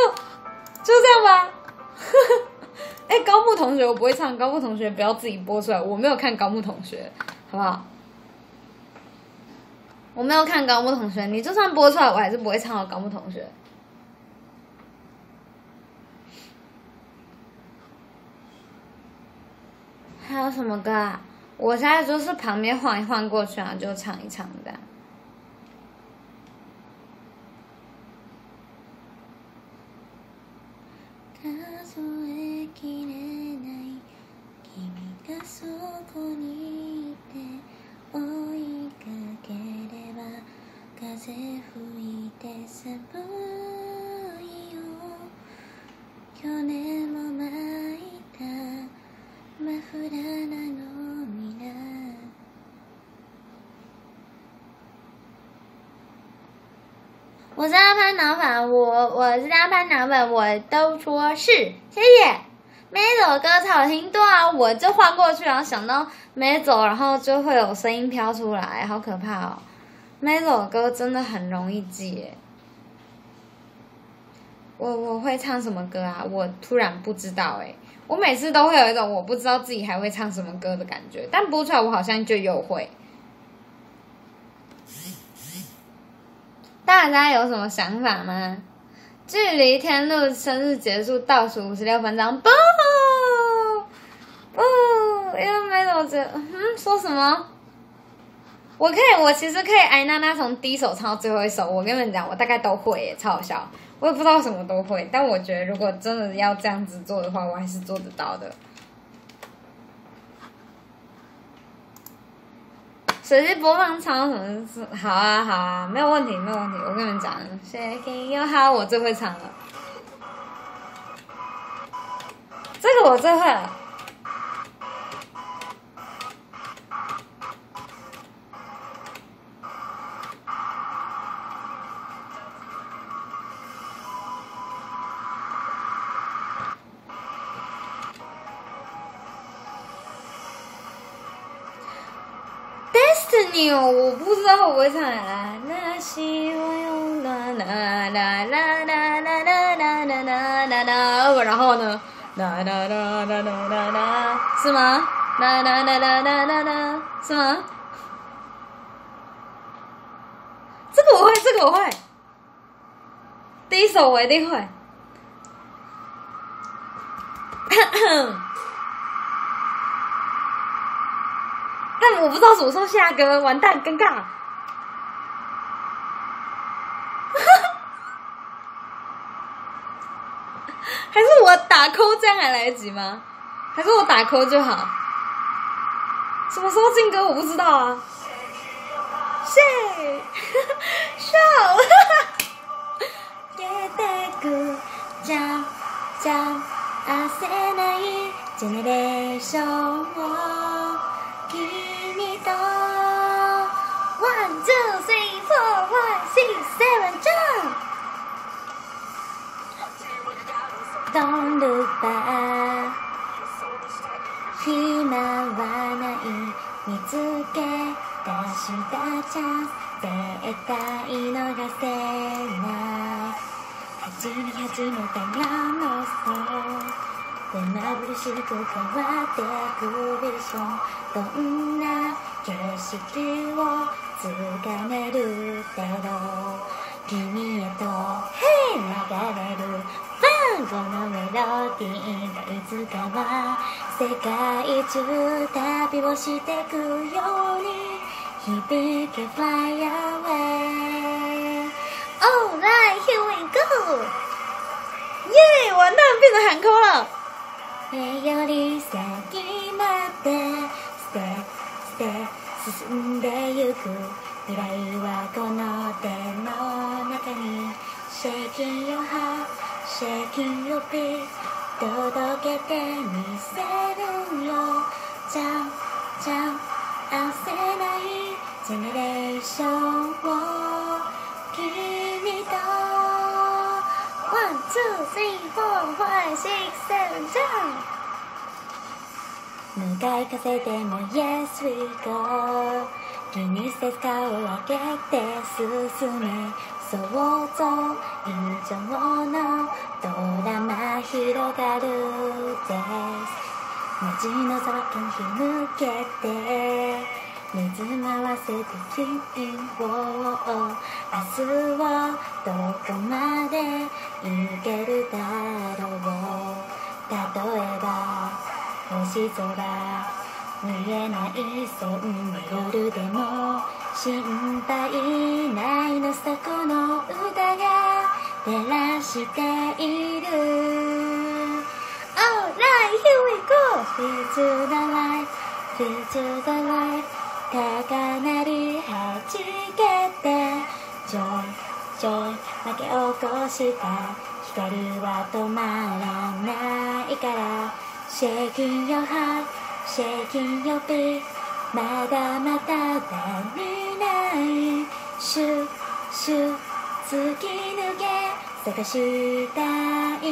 就这样吧。哎，高木同学，我不会唱，高木同学不要自己播出来，我没有看高木同学，好不好？我没有看高木同学，你就算播出来，我还是不会唱到高木同学。还有什么歌啊？我现在就是旁边晃一晃过去啊，就唱一唱的。数えきれない君がそこにいて追いかければ風吹いて寒いよ。去年も巻いたマフラーなのにな。我是阿潘脑粉，我我是阿潘脑粉，我都说是，谢谢。每首歌超好听，对啊，我就换过去，然后想到每首，然后就会有声音飘出来，好可怕哦！每首歌真的很容易记。我我会唱什么歌啊？我突然不知道哎，我每次都会有一种我不知道自己还会唱什么歌的感觉，但播出来我好像就又会。大家有什么想法吗？距离天路生日结束倒数五十六分钟，不不，因为没怎么觉嗯，说什么？我可以，我其实可以挨娜娜从第一首唱到最后一首。我跟你们讲，我大概都会，超好笑。我也不知道什么都会，但我觉得如果真的要这样子做的话，我还是做得到的。随机播放唱什么好啊好啊，没有问题没有问题。我跟你们讲，Shaking Your Heart 我最会唱了，这个我最会了。知道会不会唱啦。那希望用啦啦啦啦啦啦啦啦啦啦啦，然后呢？啦啦啦啦啦啦啦，是吗？啦啦啦啦啦啦啦，是吗？这个我会，这个我会。第一首我一定会。咳咳但我不知道什么时候下歌，完蛋，尴尬。还是我打扣这样还来得及吗？还是我打扣就好？什么时候进歌我不知道啊。谁？笑。哈哈 two three four five six seven jump。Don't look back 暇はない見つけ出したチャンス絶対逃せない初に始めたラのスト目まぐるしく変わってくビジョンどんな景色を掴めるだろう君へと Hey 流れるファンこのメロディーがいつかは世界中旅をしてくように響け Fly away Alright, here we go。耶，完蛋，变成喊扣了。目より先まで捨て捨て進んでゆく未来はこの手の中に shaking your heart shaking your beat 届けてみせるよじゃんじゃん焦せないジェネレーションを君と One, two, three, four, five, six, seven, じゃん向かい風でも Yes we go 気にせず顔を上げて進め想像以上のドラマ広がるです街の空間ひ抜けてリズム合わせて君を明日をどこまで行けるだろう。例えば星空見えないそんな夜でも心配ないのさこの歌が照らしている。Alright, here we go! Feel to the light, feel to the light 高鳴り弾けて。Joy, joy 負け起こした。光は止まらないから。Shaking your heart, shaking your beat まだまだ足りないシュシュ突き抜け探したい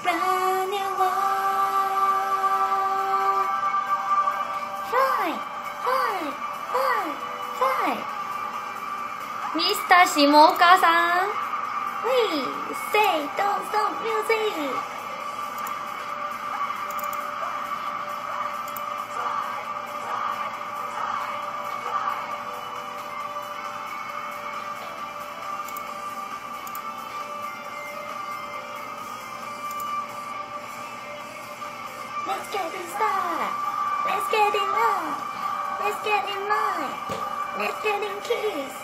Brand new world Fly, fly, fly, fly ミスター下岡さん We say don't stop music Let's get it on. Let's get in line. Let's get in kiss.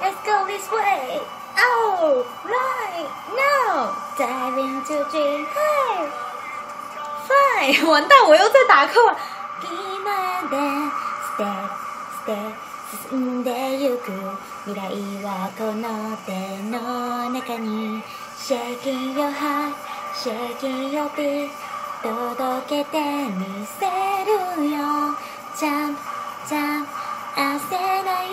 Let's go this way. Oh, right, no. Dive into dream. Hey, fine，完蛋，我又在打扣了。今まで step step 進んでゆく未来はこの手の中に Shaking your heart, shaking your beat 届けてみせるよ。ジャンプジャンプ焦せない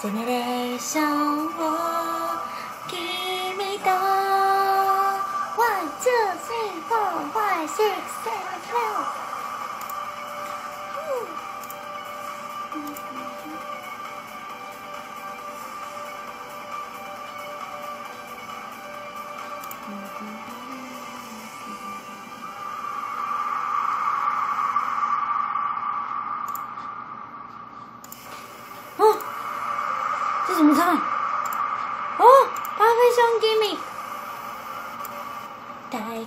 ジェネレーションを。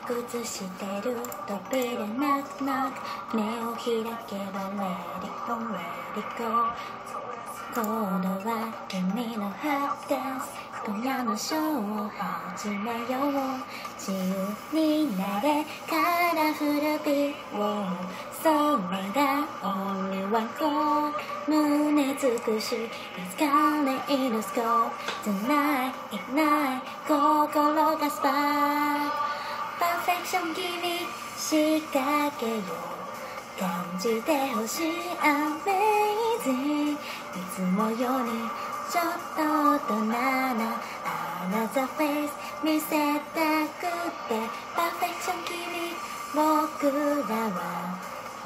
退屈してる扉なくなく目を開けば Let it go, let it go コードは君のハートです今夜のショーを始めよう自由になれカラフルビーをそれが Only one goal 胸尽くし It's gonna in the scope Tonight, ignite 心がスパークパーフェクション君仕掛けよ感じてほしい Amazing いつもよりちょっと大人な Another face 見せたくてパーフェクション君僕らは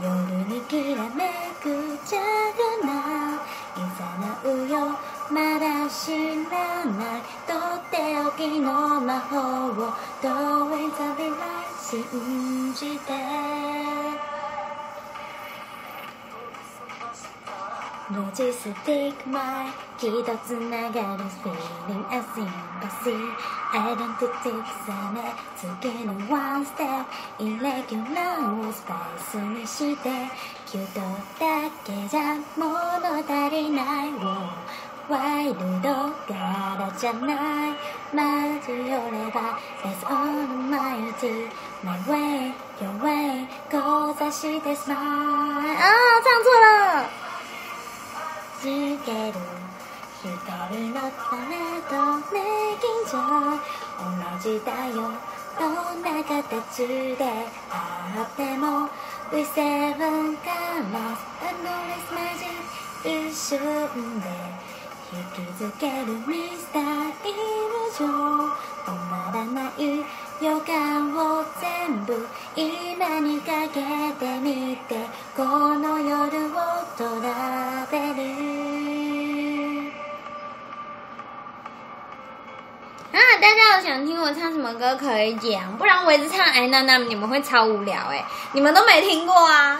夜にきらめくジャグナいざなうよまだ知らないとっておきの魔法を Doing the right 信じてロジスティック前気とつながる Feeling a sympathy Identity さね次の One step イレギュラーをスパイスにして。キュートだけじゃ物足りない。ワイルドからじゃない交よれば It's on my duty My way, your way 交差して smile 啊，唱错了。つける光の花とね銀座同じだよどんな形であっても We seven colors Endless magic 一瞬で引き付けるミスターイルジョン止まらない予感を全部今にかけてみてこの夜をトラベル啊，大家有想听我唱什么歌？可以讲，不然我一直唱。哎那那你们会超无聊哎，你们都没听过啊？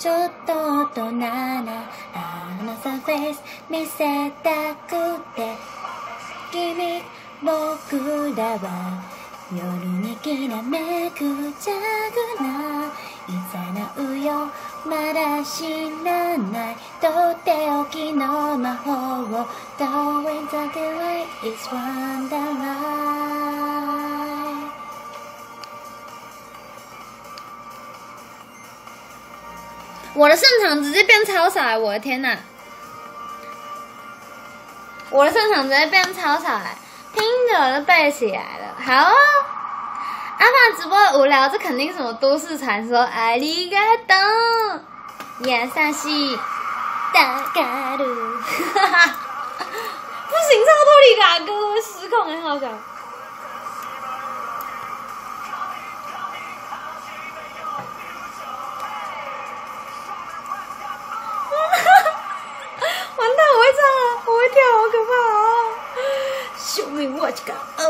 ちょっと大人なあのサフェイス見せたくて。君僕らは夜にきらめくジャグないざなうよまだ知らない。とっておきの魔法を。Going the way is wonderland 我的胜场直接变超少哎！我的天呐！我的胜场直接变超少哎！听着都背起来了。好、哦，阿爸直播无聊，这肯定什么都市传说。阿里嘎多，亚萨西，だかる哈哈，不行，超脱离嘎哥都会失控，很好笑。 完蛋，我会唱啊，我会跳，好可怕啊！Show me what you got，哦，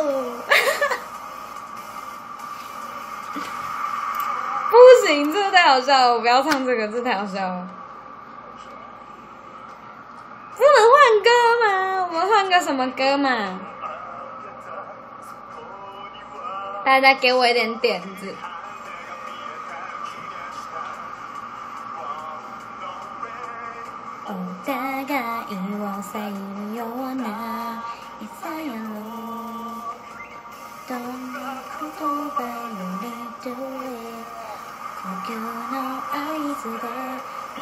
不行，这个太好笑了，我不要唱这个，这太好笑了。不能换歌吗？我们换个什么歌嘛？大家给我一点点子。お互いを遮るような餌やろどんな言葉よりどれ呼吸の合図で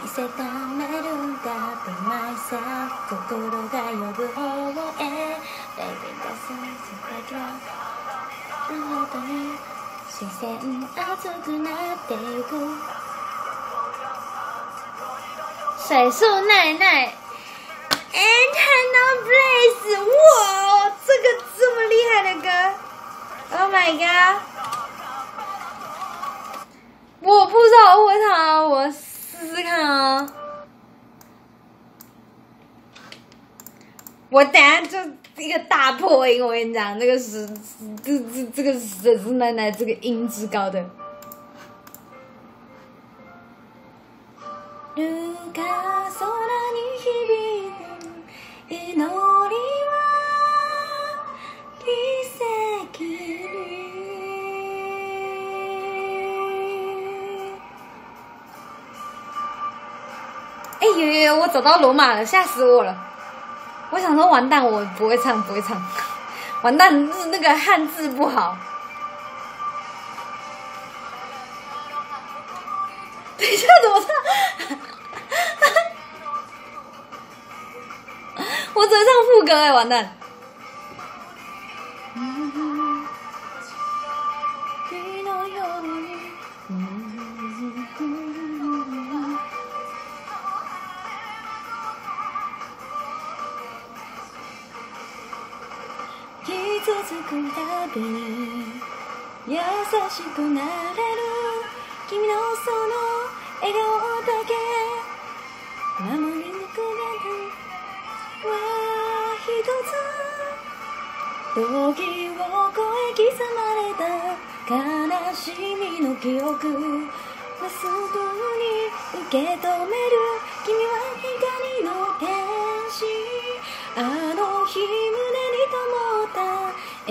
見せためるんだ Be myself 心が呼ぶ方へ。Baby that's it like あなたに視線熱くなってゆく水树奈奈，Internal Blaze，哇，这个这么厉害的歌，Oh my god！我不知道我会唱，我试试看啊。我等下就一个大破音，我跟你讲，那个是这这这个水树奈奈这个音质高的。哎呦呦呦！我找到罗马了，吓死我了！我想说完蛋，我不会唱，不会唱，完蛋，是那个汉字不好。等一下怎么唱？我只会唱副歌哎，完蛋！傷つくたび優しくなれる君のその笑顔だけ時を超え刻まれた悲しみの記憶。はすぐに受け止める君は光の天使あの日胸に灯った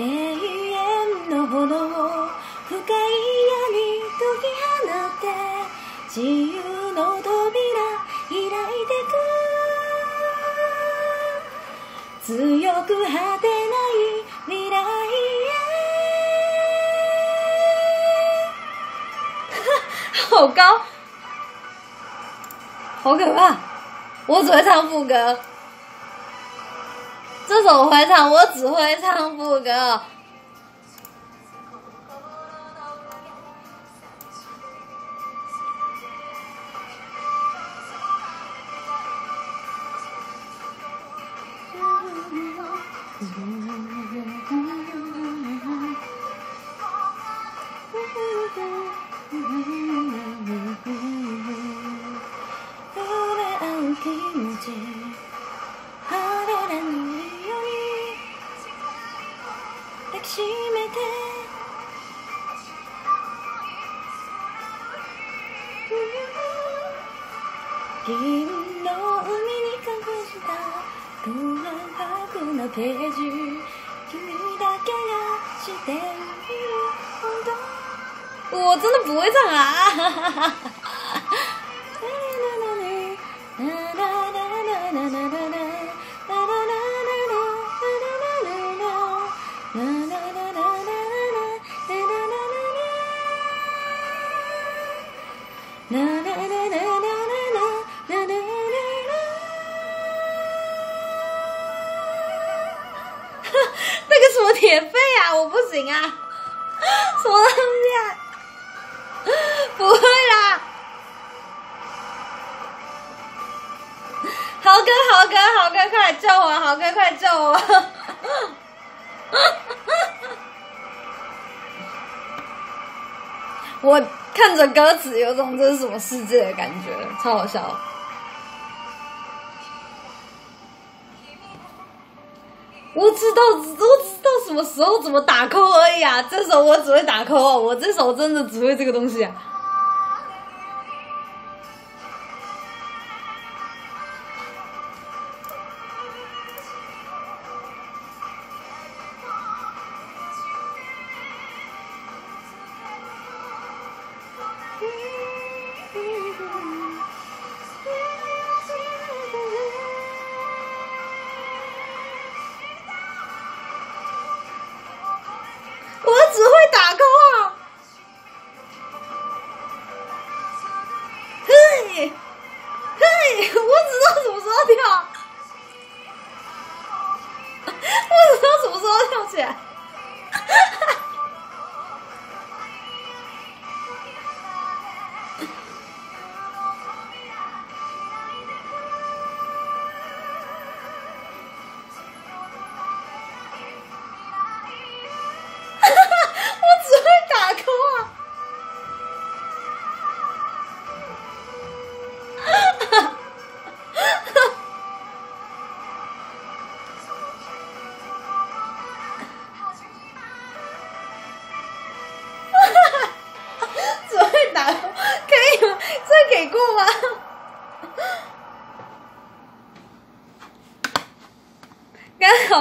永遠の炎を深い闇解き放って自由の扉開いてく強く果てない好高，好可怕！我只会唱副歌，这首我会唱，我只会唱副歌。のページ君だけが知っているほど我真的不会唱啊！ 我不行啊！什么东西啊？不会啦！豪哥，豪哥，豪哥，快来救我！豪哥，快来救我！我看着歌词，有种这是什么世界的感觉，超好笑。我知道，我知道什么时候怎么打扣而已啊！这首我只会打扣我这首真的只会这个东西啊。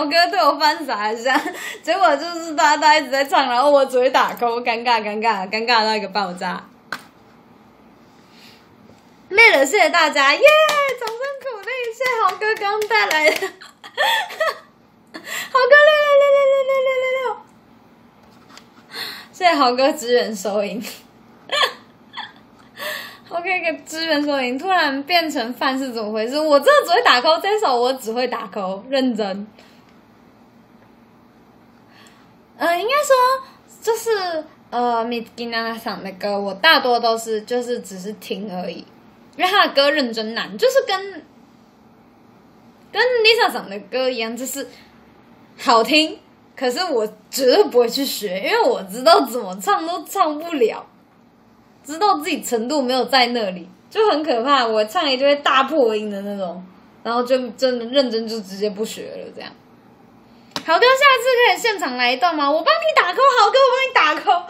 哥对我翻傻一下，结果就是大家一直在唱，然后我只会打 call，尴尬尴尬尴尬到一个爆炸。累了，谢谢大家，耶！掌声鼓励，谢谢豪哥刚带来的，豪哥六六六六六六六六六，谢谢豪哥支援收银。OK，个支援收银突然变成饭是怎么回事？我真的只会打 call，这首我只会打 call，认真。呃，应该说就是呃 m i t g i n a 唱的歌，我大多都是就是只是听而已，因为他的歌认真难，就是跟跟 Lisa 唱的歌一样，就是好听，可是我绝对不会去学，因为我知道怎么唱都唱不了。知道自己程度没有在那里，就很可怕。我唱一就会大破音的那种，然后就真的认真就直接不学了。这样，豪哥，下次可以现场来一段吗？我帮你打 call，豪哥，我帮你打 call。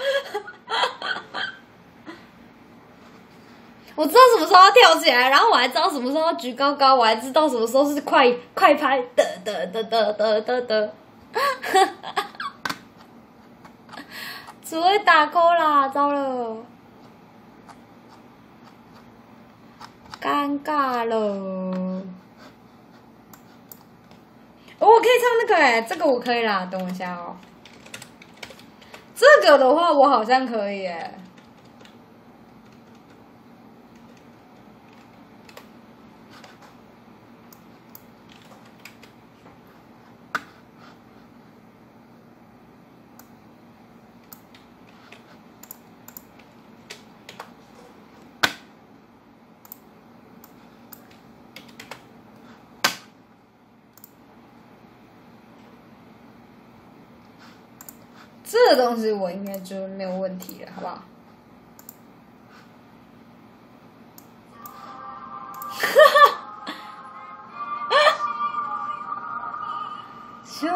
我知道什么时候要跳起来，然后我还知道什么时候要举高高，我还知道什么时候是快快拍的的的的的的的。只会打 call 啦，糟了。尴尬了。我可以唱那个哎，这个我可以啦，等我一下哦。这个的话，我好像可以哎。个东西我应该就没有问题了，好不好？少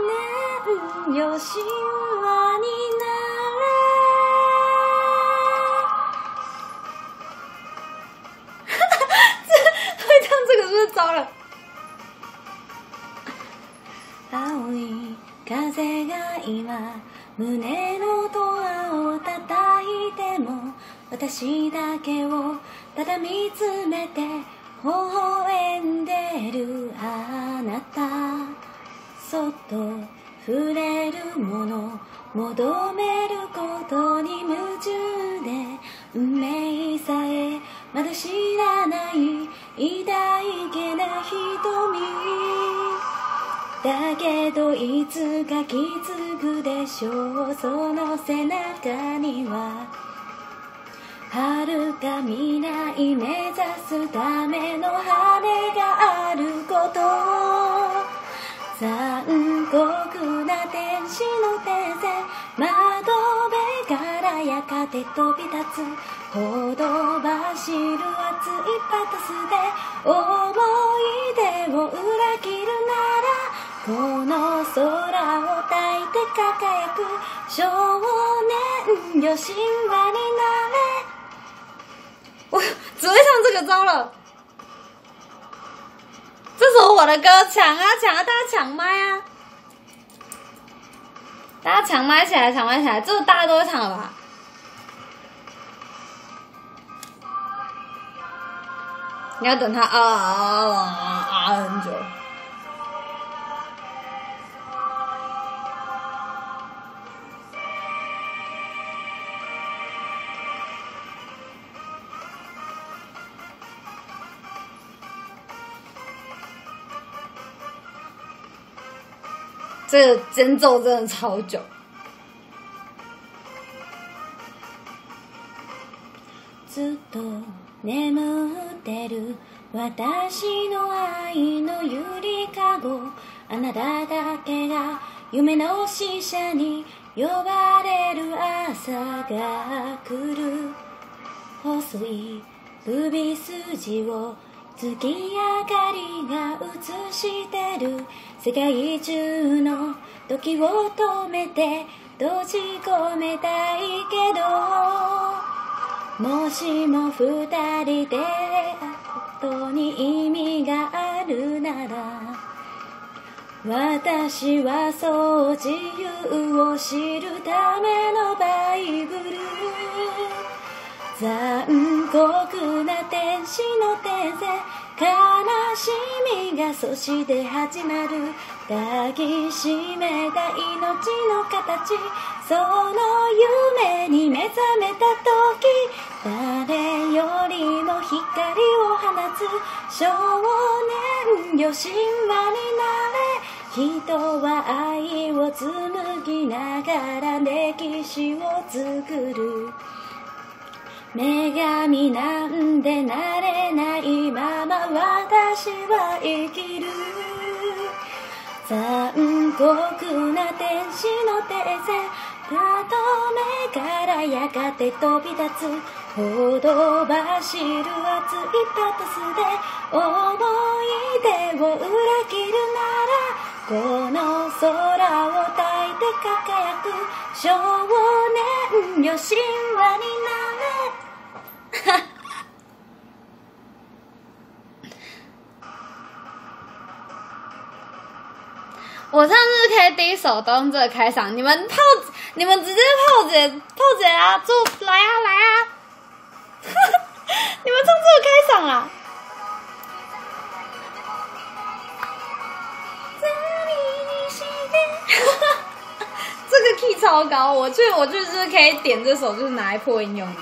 年よ神話になれ。这会唱这个是不是糟了？ 風が今胸のドアを叩いても私だけをただ見つめて微笑んでるあなた。そっと触れるもの求めることに夢中で運命さえまだ知らない偉大げな瞳。だけどいつか気づくでしょう。その背中には遥か未来目指すための羽があること。残酷な天使の手線。窓辺からやかて飛び立つ。ほど走る熱いパトスで思い出を裏切るならこの空を焚いて輝く少年よ神話になれ我只会唱这个糟了。这首我的歌，抢啊抢啊，大家抢麦啊！大家抢麦起来，抢麦起来，这个大家都会唱的吧？你要等他啊啊啊啊啊很久。 这个间奏真的超久。ずっと眠ってる私の愛のゆりかごあなただけが夢の使者に呼ばれる朝が来る細い首筋を月明かりが映してる世界中の時を止めて閉じ込めたいけどもしも二人でことに意味があるなら私はそう自由を知るためのバイブル。残酷な天使の天性悲しみがそして始まる抱きしめた命の形その夢に目覚めた時誰よりも光を放つ。少年よ神話になれ人は愛を紡ぎながら歴史を作る女神なんでなれないまま私は生きる残酷な天使の手線たとめからやがて飛び立つ。ほど走る熱いパトスで思い出を裏切るならこの空を焚いて輝く。少年よ神話になれ。哈 哈我上次开第一首都用这开场，你们炮，你们直接炮姐炮姐啊，就来啊来啊！哈哈 你们唱这开场啊？这个 key 超高，我去，我就是可以点这首，就是拿来破音用的。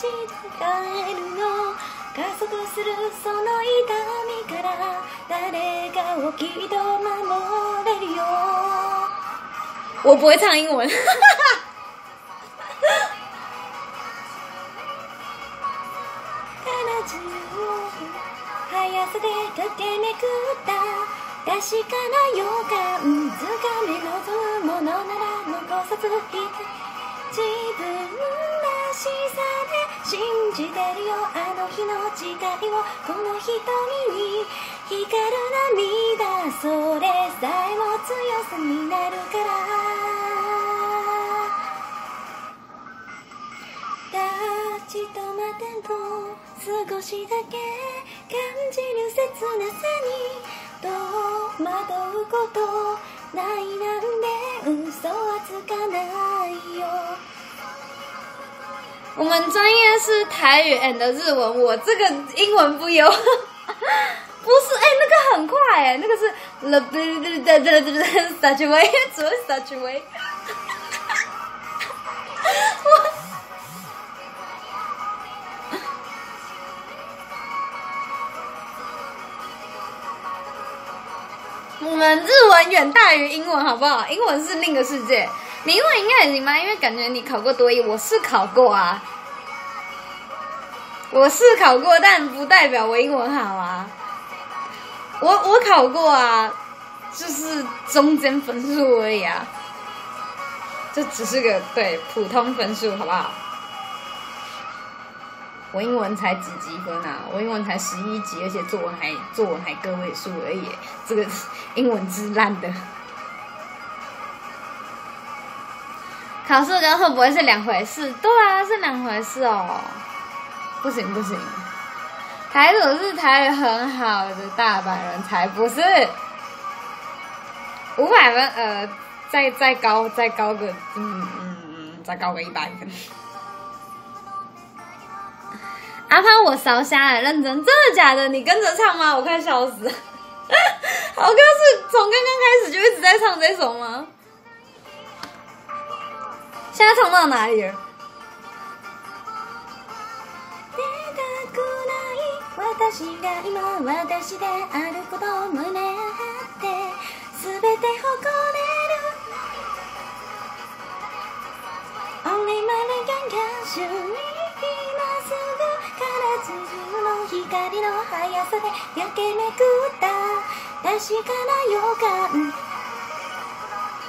ち帰るの。加速するその痛みから誰かをきっと守れるよ。我不会唱英文。から中を速さで駆けめくった。確かな予感。つかめ望むものなら残さずいて自分らしさで信じてるよあの日の誓いを。この瞳に光る涙それさえも強さになるから。立ち止まっても少しだけ感じる切なさに戸惑うこと。ないなんで嘘はつかないよ我们专业是台语 and 日文，我这个英文不优。不是，哎、那个很快哎，那个是 the such a way，只会 such a way。我 我们日文远大于英文，好不好？英文是另一个世界。你英文应该也行吧？因为感觉你考过多一，我是考过啊，我是考过，但不代表我英文好啊。我我考过啊，就是中间分数而已啊，这只是个对普通分数，好不好？我英文才几级分啊？我英文才十一级，而且作文还作文还个位数而已，这个英文之烂的。考试跟会不会是两回事？对啊，是两回事哦。不行不行，台主是台语很好的大阪人才不是。五百分，呃，再再高再高个，嗯嗯嗯，再高个一百分。阿潘，我烧瞎了，认真，真的假的？你跟着唱吗？我快笑死了。豪哥是从刚刚开始就一直在唱这首吗？现在唱到哪里了？出たくない私が今私であることを胸張って全て誇れる Only my legend can show me の速さで焼けめくった確かな予感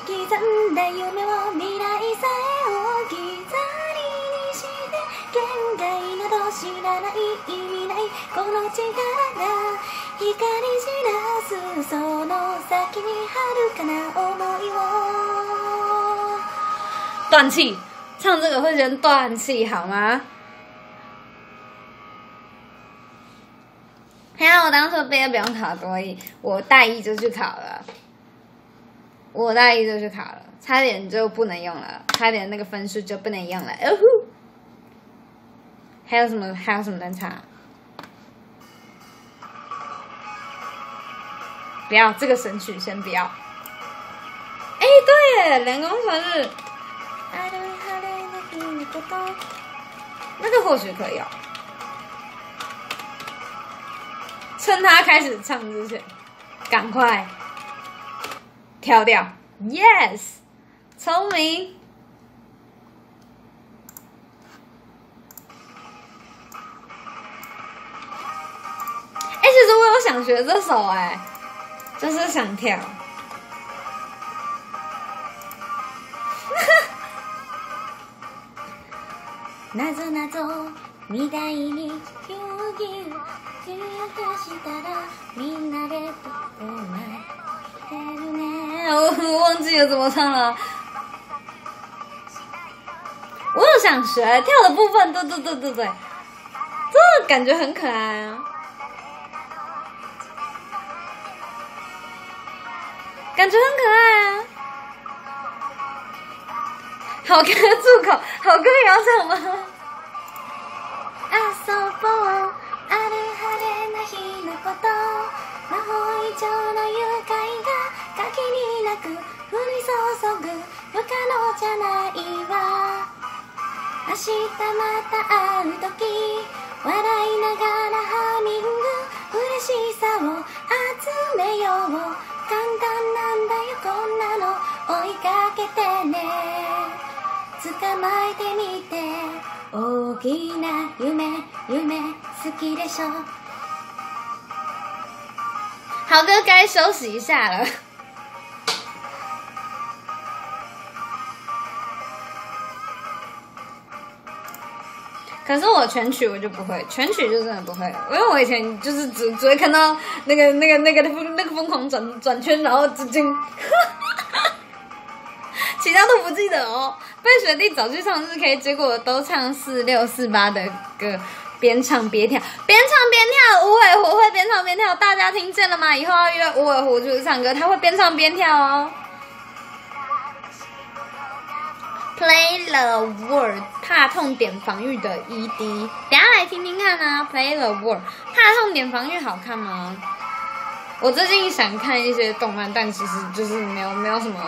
刻んだ夢を未来さえ置き去りにして限界など知らない意味ないこの力が光り散らすその先に遥かな想いを断气，唱这个会先断气好吗？还好我当初毕业不用考多艺，我大一就去考了，我大一就去考了，差点就不能用了，差点那个分数就不能用了。哦呼！还有什么？还有什么能差？不要这个神曲，先不要。哎，对耶，两公生日。ある晴れの日のこと那个或许可以哦。 趁他开始唱之前，赶快跳掉。Yes，聪明。哎、其实我有想学这首哎、就是想跳。なぞなぞみたいに遊 戯を喧嘩したらみんなで 我我忘记了怎么唱了。我有想学跳的部分，对对对对对，这感觉很可爱啊，感觉很可爱啊。好歌住口，好歌也要唱吗？ な日のこと魔法以上の愉快が限りなく降り注ぐ不可能じゃないわ。明日また会う時笑いながらハミング嬉しさを集めよう。簡単なんだよこんなの追いかけてね。捕まえてみて大きな夢夢好きでしょ？豪哥该休息一下了。可是我全曲我就不会，全曲就真的不会，因为我以前就是只只会看到那个那个那个那个疯狂转转圈，然后直接，其他都不记得哦。被学弟找去唱日 K，结果都唱四六四八的歌，边唱边跳，边唱边跳。无尾狐会边唱边跳，大家听见了吗？以后要约无尾狐就是唱歌，他会边唱边跳哦。Play the world，怕痛点防御的 ED，等下来听听看啊。Play the world，怕痛点防御好看吗？我最近想看一些动漫，但其实就是没有没有什么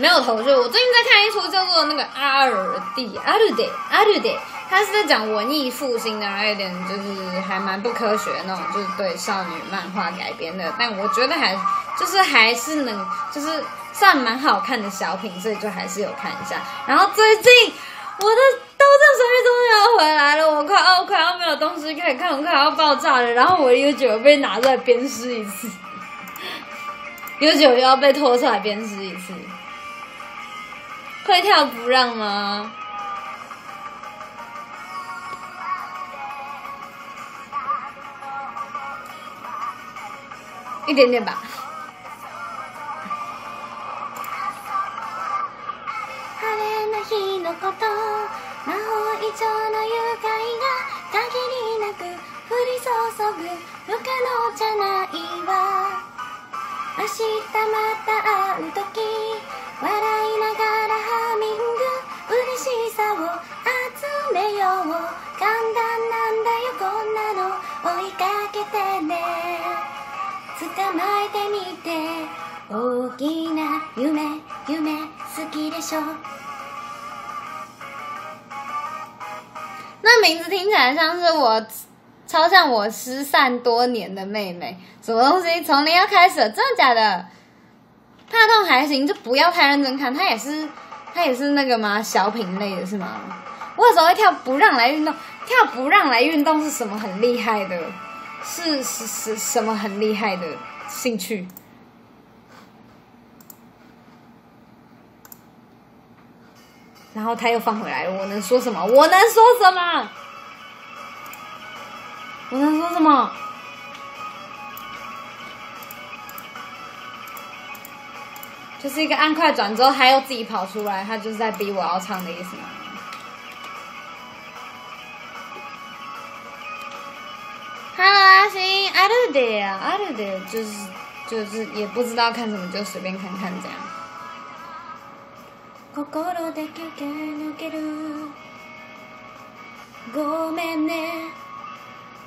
没有头绪。我最近在看一出叫做那个阿尔蒂阿鲁德阿鲁德，他是在讲文艺复兴的，还有点就是还蛮不科学那种，就是对少女漫画改编的。但我觉得还就是还是能就是算蛮好看的小品，所以就还是有看一下。然后最近我的刀剑神域终于要回来了，我快要快要没有东西可以看，我快要爆炸了。然后我的 U 九被拿出来鞭尸一次，U 九又要被拖出来鞭尸一次。会跳不让吗？一点点吧。晴れの日のこと魔法以上の愉快が限りなく降り注ぐ不可能じゃないわ明日また会う時笑いながらハミング嬉しさを集めよう。簡単なんだよこんなの追いかけてね。捕まえてみて大きな夢夢好きでしょ。那名字听起来像是我，超像我失散多年的妹妹。什么东西？从零要开始，真的假的？怕痛还行，就不要太认真看。她也是，她也是那个吗？小品类的是吗？我有时候会跳不让来运动，跳不让来运动是什么很厉害的？是是是什么很厉害的兴趣？然后他又放回来了，我能说什么？我能说什么？我能说什么？就是一个按快转之后，他又自己跑出来，他就是在逼我要唱的意思吗？Hello，阿星，阿鲁的啊，阿鲁的，就是就是也不知道看什么，就随便看看这样。心で駆け抜けるごめんね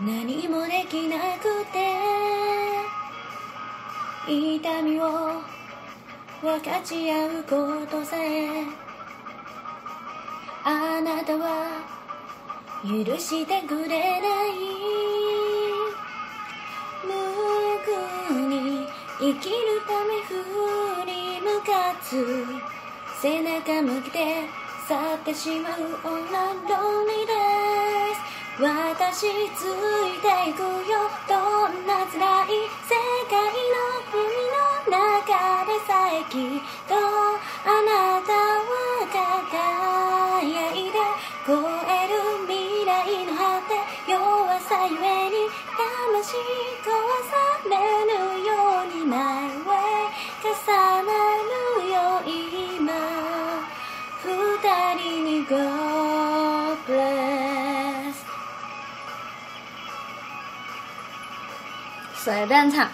何もできなくて痛みを分かち合うことさえあなたは許してくれない。無垢に生きるため振り向かず背中向けて去ってしまう女ロンリーです。私ついていくよどんな辛い世界の海の中でさえきっとあなたは輝いて超える。未来の果て弱さゆえに魂壊されぬように前へ重なる。よ今二人に go 随便唱。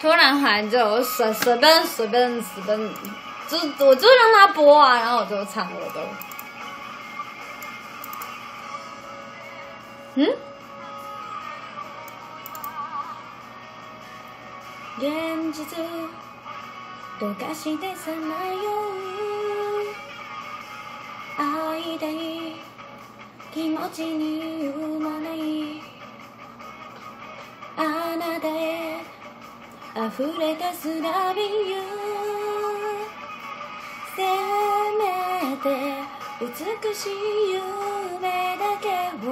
突然喊就随随便随便随便，就我就让他播啊，然后我就唱我都。嗯？どかしてさまよう会いたい気持ちに生まない。あなたへ溢れ出すラビユせめて美しい夢だけを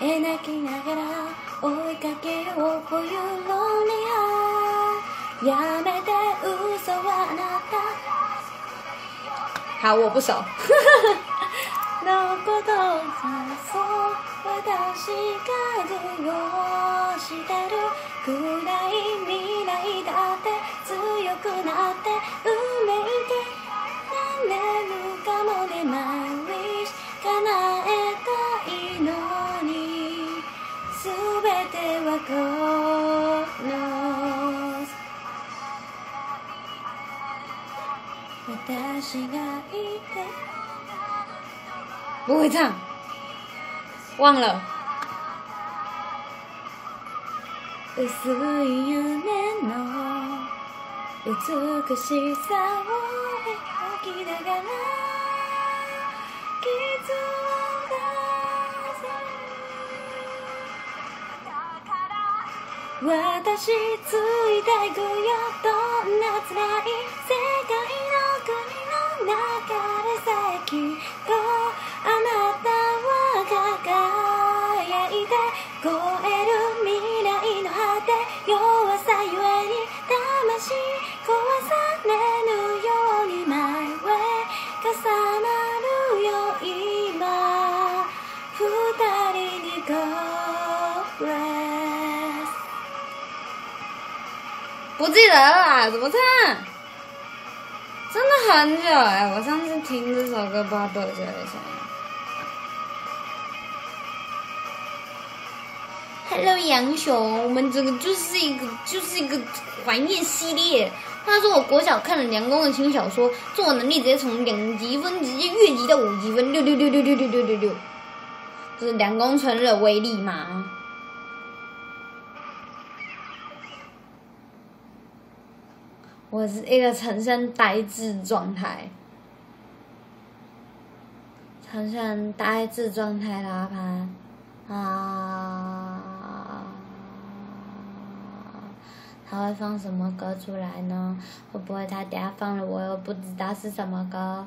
描きながら追いかけよう。For you lonely heart やめて嘘はあなた。好，我不熟。のことさそう私がどうしてる暗い未来だって強くなって運命でなれるかもね My wish 叶えたいのに全てはこの私がいて。不会唱，忘了。薄い夢の美しさを描きながら私ついていくよどんな辛い世界の国の中でさえきとあなたは輝いて超える未来の果て弱さゆえに魂壊されぬように My way 重なる不记得了，怎么唱？真的很久哎、我上次听这首歌不知道多久以前。Hello，杨雄，我们这个就是一个就是一个怀念系列。他说我国小看了梁公的轻小说，作文能力直接从两级分直接越级到五级分，六六六六六六六六六，这是梁公春日的威力吗？我是一个呈现呆滞状态，呈现呆滞状态的阿潘啊，他会放什么歌出来呢？会不会他等下放了我又不知道是什么歌？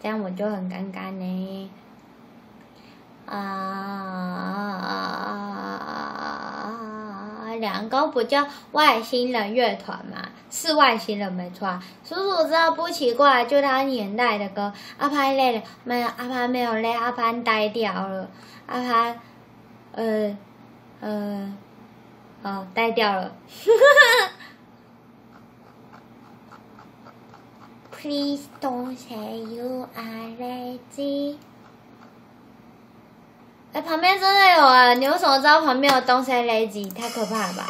这样我就很尴尬呢。啊，两个不叫外星人乐团嘛？是外星人没错、啊。叔叔知道不奇怪，就他年代的歌。阿潘累了没有？阿潘没有累，阿潘呆掉了。阿潘，呃，呃，哦，呆掉了。Please don't say you are lazy。哎，旁边真的有啊！你为什么知道旁边有东西 lazy？太可怕了吧！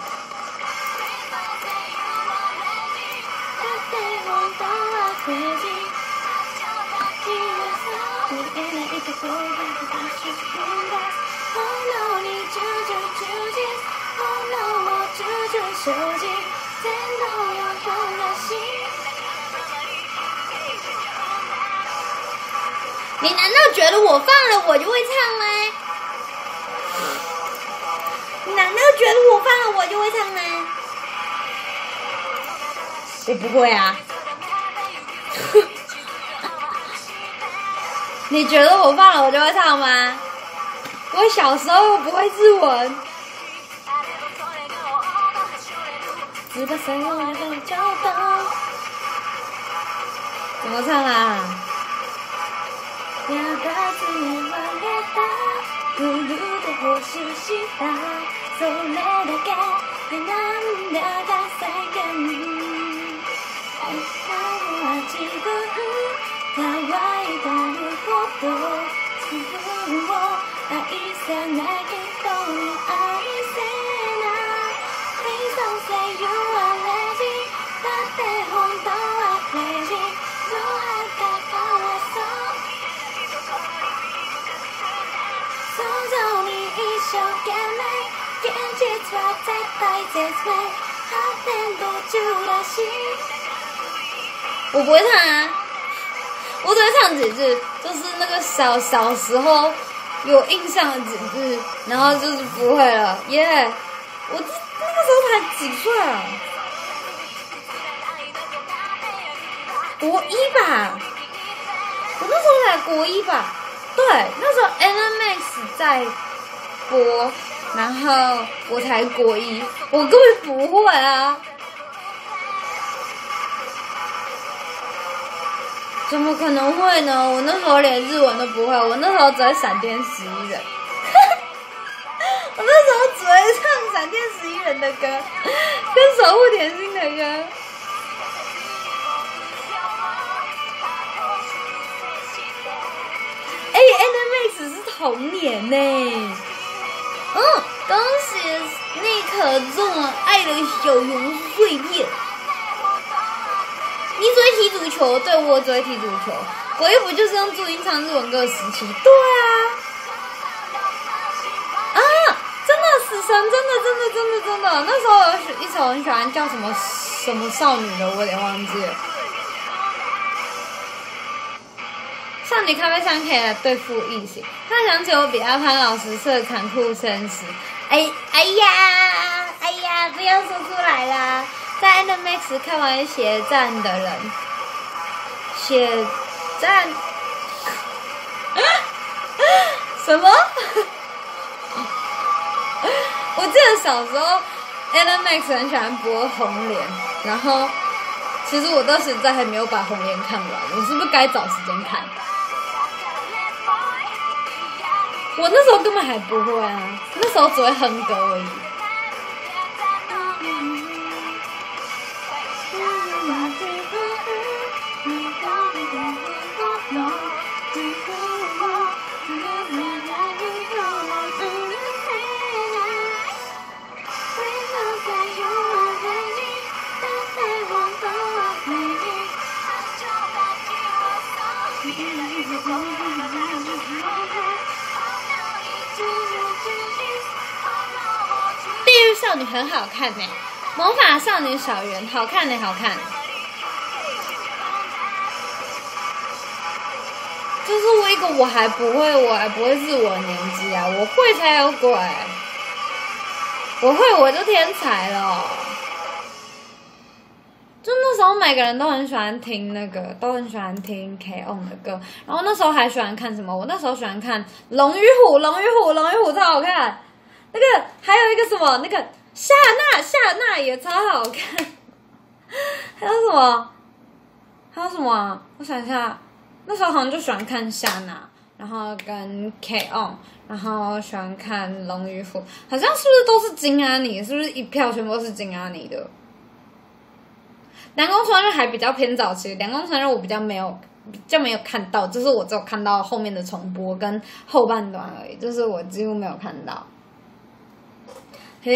你难道觉得我放了我就会唱吗？他觉得我放了我就会唱呢。我不会啊。你觉得我放了我就会唱吗？我小时候不会自刎。只能用来喝酒长怎么唱啊？それだけで涙が再現今は自分乾いたるほど自分を愛せない。人我不会唱啊，我只会唱几句，就是那个小小时候有印象的几句，然后就是不会了，耶、我那个时候才几岁啊？国一吧，我那时候才国一吧。对，那时候 NMX 在播，然后我才国一，我根本不会啊。怎么可能会呢？我那时候连日文都不会，我那时候只会闪电十一人。我那时候只会唱闪电十一人的歌，跟守护甜心的歌。哎，NMX 是同年呢。嗯，恭喜尼可中了《爱的小熊碎片》。你只会踢足球，对我只会踢足球。国一不就是用注音唱日文歌的时期？对啊。啊，真的死神，真的真的真的真的，那时候有一首很喜欢叫什么什么少女的，我有点忘记了。少女咖啡香可以来对付异形，突然想起我比阿潘老师是残酷绅士。哎哎呀哎呀，不要说出来啦！在 NMX 看完血战的人，血战 什么？我记得小时候 Animax 很喜欢播红莲，然后其实我到现在还没有把红莲看完，我是不是该找时间看？我那时候根本还不会啊，那时候只会哼歌而已。少女很好看呢、魔法少女小圆好看呢、好看。就是我一个我还不会，我还不会是我年纪啊，我会才有鬼，我会我就天才了。就那时候每个人都很喜欢听那个，都很喜欢听 K On 的歌，然后那时候还喜欢看什么？我那时候喜欢看《龙与虎》，《龙与虎》，《龙与虎》超好看。那个还有一个什么，那个夏娜，夏娜也超好看。还有什么？还有什么？我想一下，那时候好像就喜欢看夏娜，然后跟 K On，然后喜欢看《龙与虎》，好像是不是都是金阿尼？是不是一票全部都是金阿尼的？南宫春日还比较偏早期，南宫春日我比较没有，比较没有看到，就是我只有看到后面的重播跟后半段而已，就是我几乎没有看到。嘿，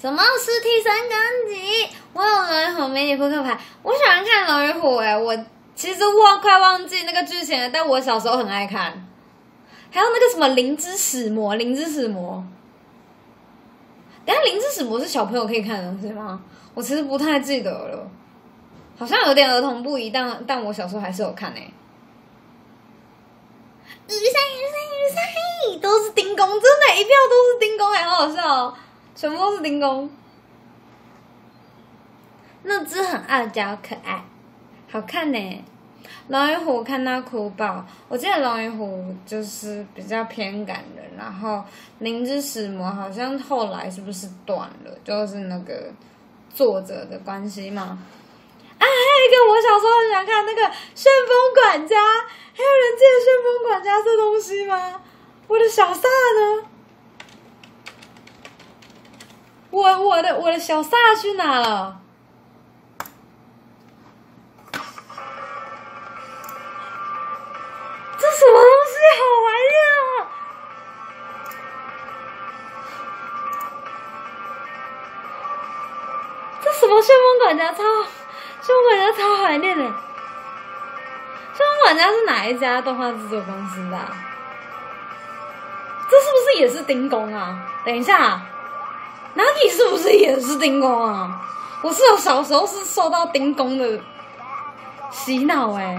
什么尸体三钢级？我有龙与虎迷你扑克牌，我喜欢看龙与虎哎、我其实我快忘记那个剧情了，但我小时候很爱看。还有那个什么灵之使魔，灵之使魔。等一下灵之使魔是小朋友可以看的东西吗？我其实不太记得了，好像有点儿童不宜，但但我小时候还是有看诶、雨伞，雨伞，雨伞，都是丁公，真的，一票都是丁公，哎，好好笑哦，全部都是丁公。那只很傲娇可爱，好看呢。龙与虎看到哭爆，我记得龙与虎就是比较偏感人，然后灵之使魔好像后来是不是断了？就是那个作者的关系嘛。啊，还有一个我小时候很喜欢看那个《旋风管家》，还有人记得《旋风管家》这东西吗？我的小萨呢？我我的我的小萨去哪了？这什么东西？好怀念啊！这什么旋风管家操，旋风管家超怀念的。旋风管家是哪一家动画制作公司的啊、这是不是也是丁工啊？等一下，Nagi 是不是也是丁工啊？我是有小时候是受到丁工的洗脑哎、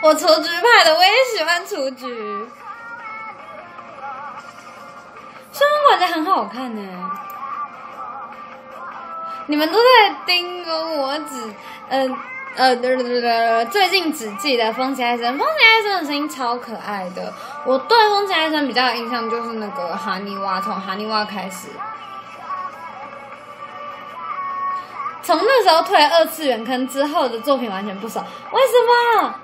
我雏菊派的，我也喜欢雏菊。旋风管家很好看呢、你们都在盯着，我只嗯呃对对对对，最近只记得风起爱生，风起爱生的声音超可爱的。我对风起爱生比较有印象就是那个哈尼娃，从哈尼娃开始，从那时候退二次元坑之后的作品完全不熟。为什么？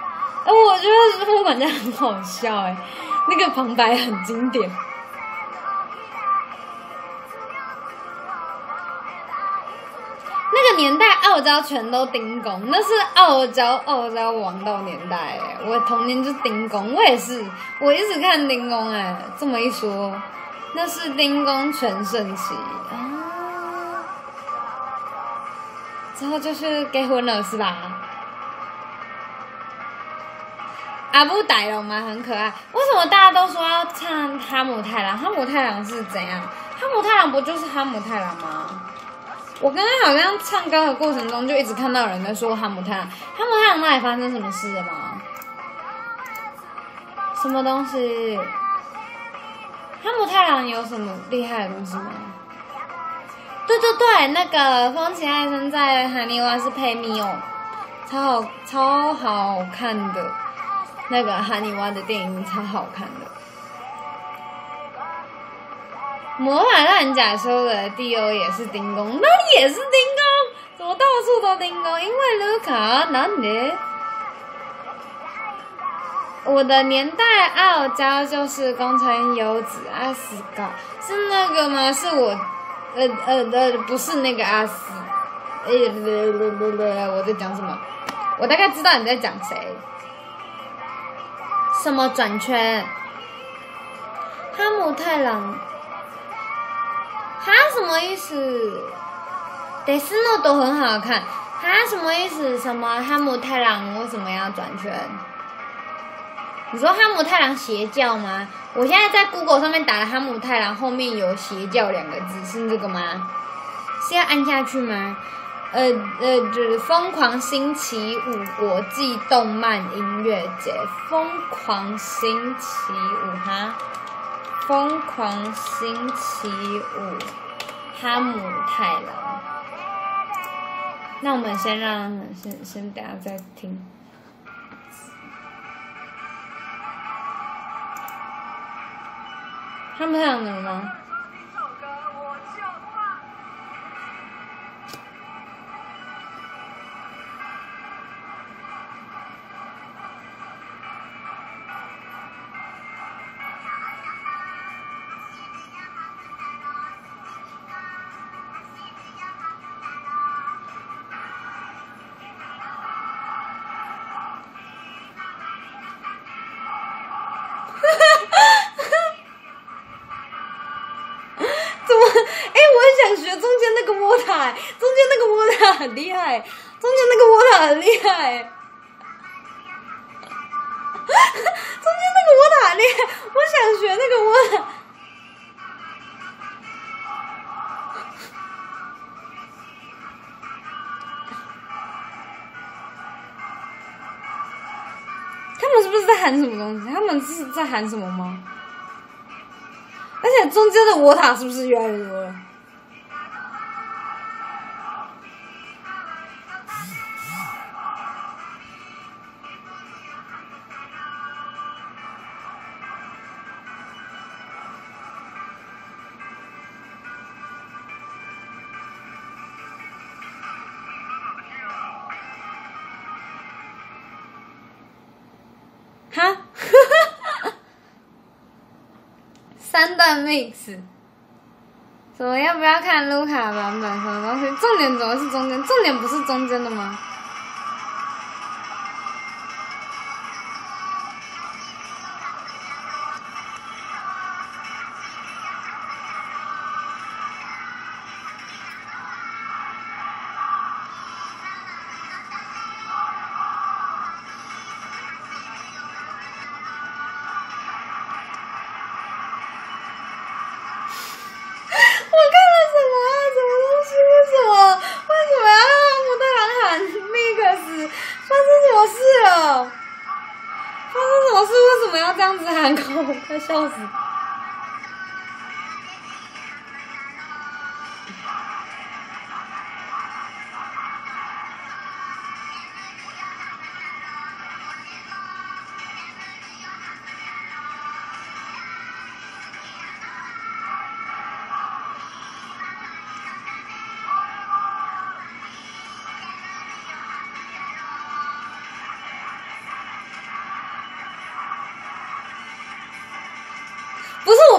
哎，我觉得风管家很好笑哎，那个旁白很经典。那个年代傲娇全都丁工，那是傲娇傲娇王道年代哎，我童年就是丁工，我也是，我一直看丁工哎，这么一说，那是丁工全盛期啊，之后就是结婚了是吧？阿布歹龙嘛很可爱，为什么大家都说要唱哈姆太郎？哈姆太郎是怎样？哈姆太郎不就是哈姆太郎吗？我刚刚好像唱歌的过程中就一直看到有人在说哈姆太郎，哈姆太郎那里发生什么事了吗？什么东西？哈姆太郎有什么厉害的东西吗？对对对，那个风起爱生在海尼湾是配米哦，超好超好看的，那个哈尼湾的电影超好看的。魔法烂甲说的第欧也是丁工，那也是丁工，怎么到处都丁工？因为卢卡难的。我的年代傲娇就是工程优子阿斯高，是那个吗？是我，呃呃呃，不是那个阿斯，呃我在讲什么？我大概知道你在讲谁。什么转圈？哈姆太郎。他什么意思？得斯诺都很好看。他什么意思？什么哈姆太郎为什么要转圈？你说哈姆太郎邪教吗？我现在在 Google 上面打了哈姆太郎，后面有邪教两个字，是这个吗？是要按下去吗？呃呃，就是疯狂星期五国际动漫音乐节，疯狂星期五哈。疯狂星期五，哈姆太郎。那我们先让先先等下再听。哈姆太郎怎么了？害，中间那个摸塔很厉害、中间那个摸塔厉害，我想学那个摸塔。他们是不是在喊什么东西？他们是在喊什么吗？而且中间的我塔是不是越来越多了？三段 mix。什么要不要看卢卡版本？什么东西？重点怎么是中间？重点不是中间的吗？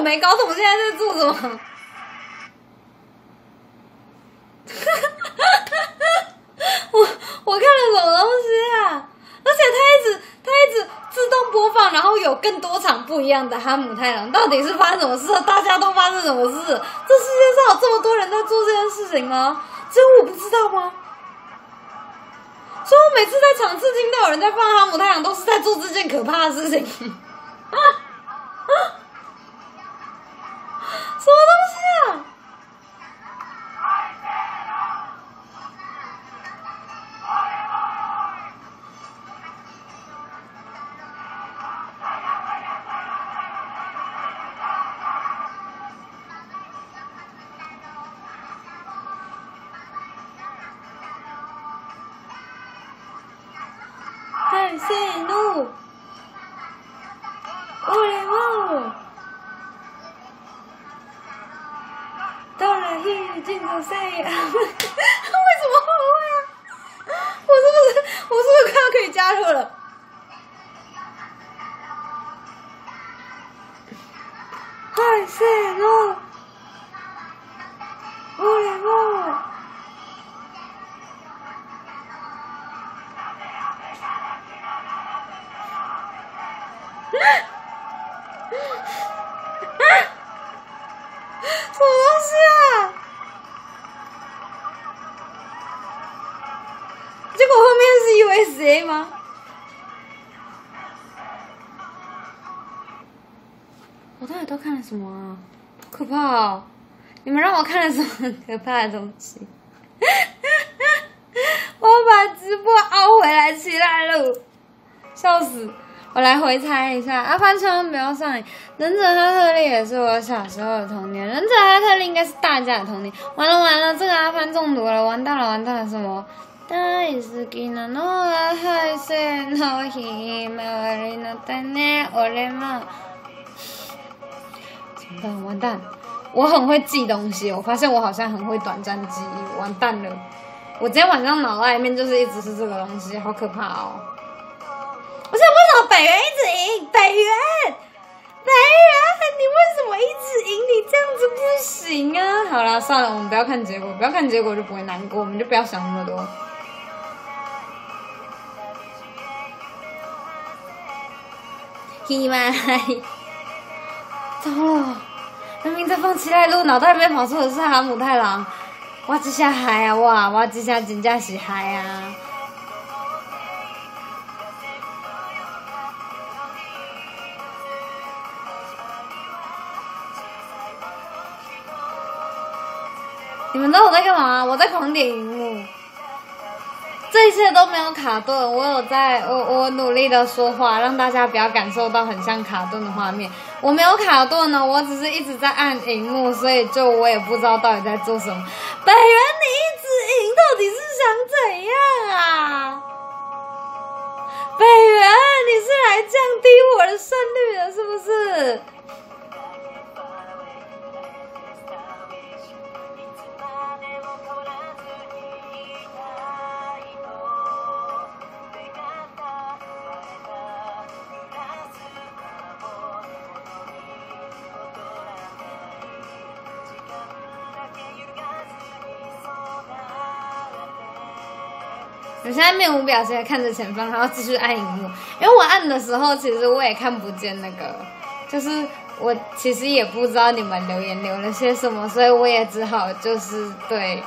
没搞懂现在在做什么。我我看了什么东西啊？而且它一直它一直自动播放，然后有更多场不一样的哈姆太郎，到底是发生什么事？大家都发生什么事？这世界上有这么多人在做这件事情吗？只有我不知道吗？所以我每次在场次听到有人在放哈姆太郎，都是在做这件可怕的事情。看了什么很可怕的东西？我把直播凹回来起来了，笑死！我来回猜一下，《阿凡千万不要上瘾》，《忍者哈特利》也是我小时候的童年，《忍者哈特利》应该是大家的童年。完了完了，这个阿凡中毒了，完蛋了完蛋了！什么？大好きなのは海鮮のひまわりの種，俺も。完蛋完蛋！ 我很会记东西，我发现我好像很会短暂记忆，完蛋了！我今天晚上脑袋里面就是一直是这个东西，好可怕哦！不是为什么北元一直赢？北元，北元，你为什么一直赢？你这样子不行啊！好啦，算了，我们不要看结果，不要看结果就不会难过，我们就不要想那么多。意外，糟了！明明在放期待录，脑袋里面跑出的是哈姆太郎。哇这下嗨啊！哇，哇这下真正是嗨啊！你们知道我在干嘛？我在狂点。这一切都没有卡顿，我有在，我我努力的说话，让大家不要感受到很像卡顿的画面。我没有卡顿呢，我只是一直在按荧幕，所以就我也不知道到底在做什么。北原，你一直赢，到底是想怎样啊？北原，你是来降低我的胜率的，是不是？我现在面无表情的看着前方，然后继续按荧幕。因为我按的时候，其实我也看不见那个，就是我其实也不知道你们留言留了些什么，所以我也只好就是对，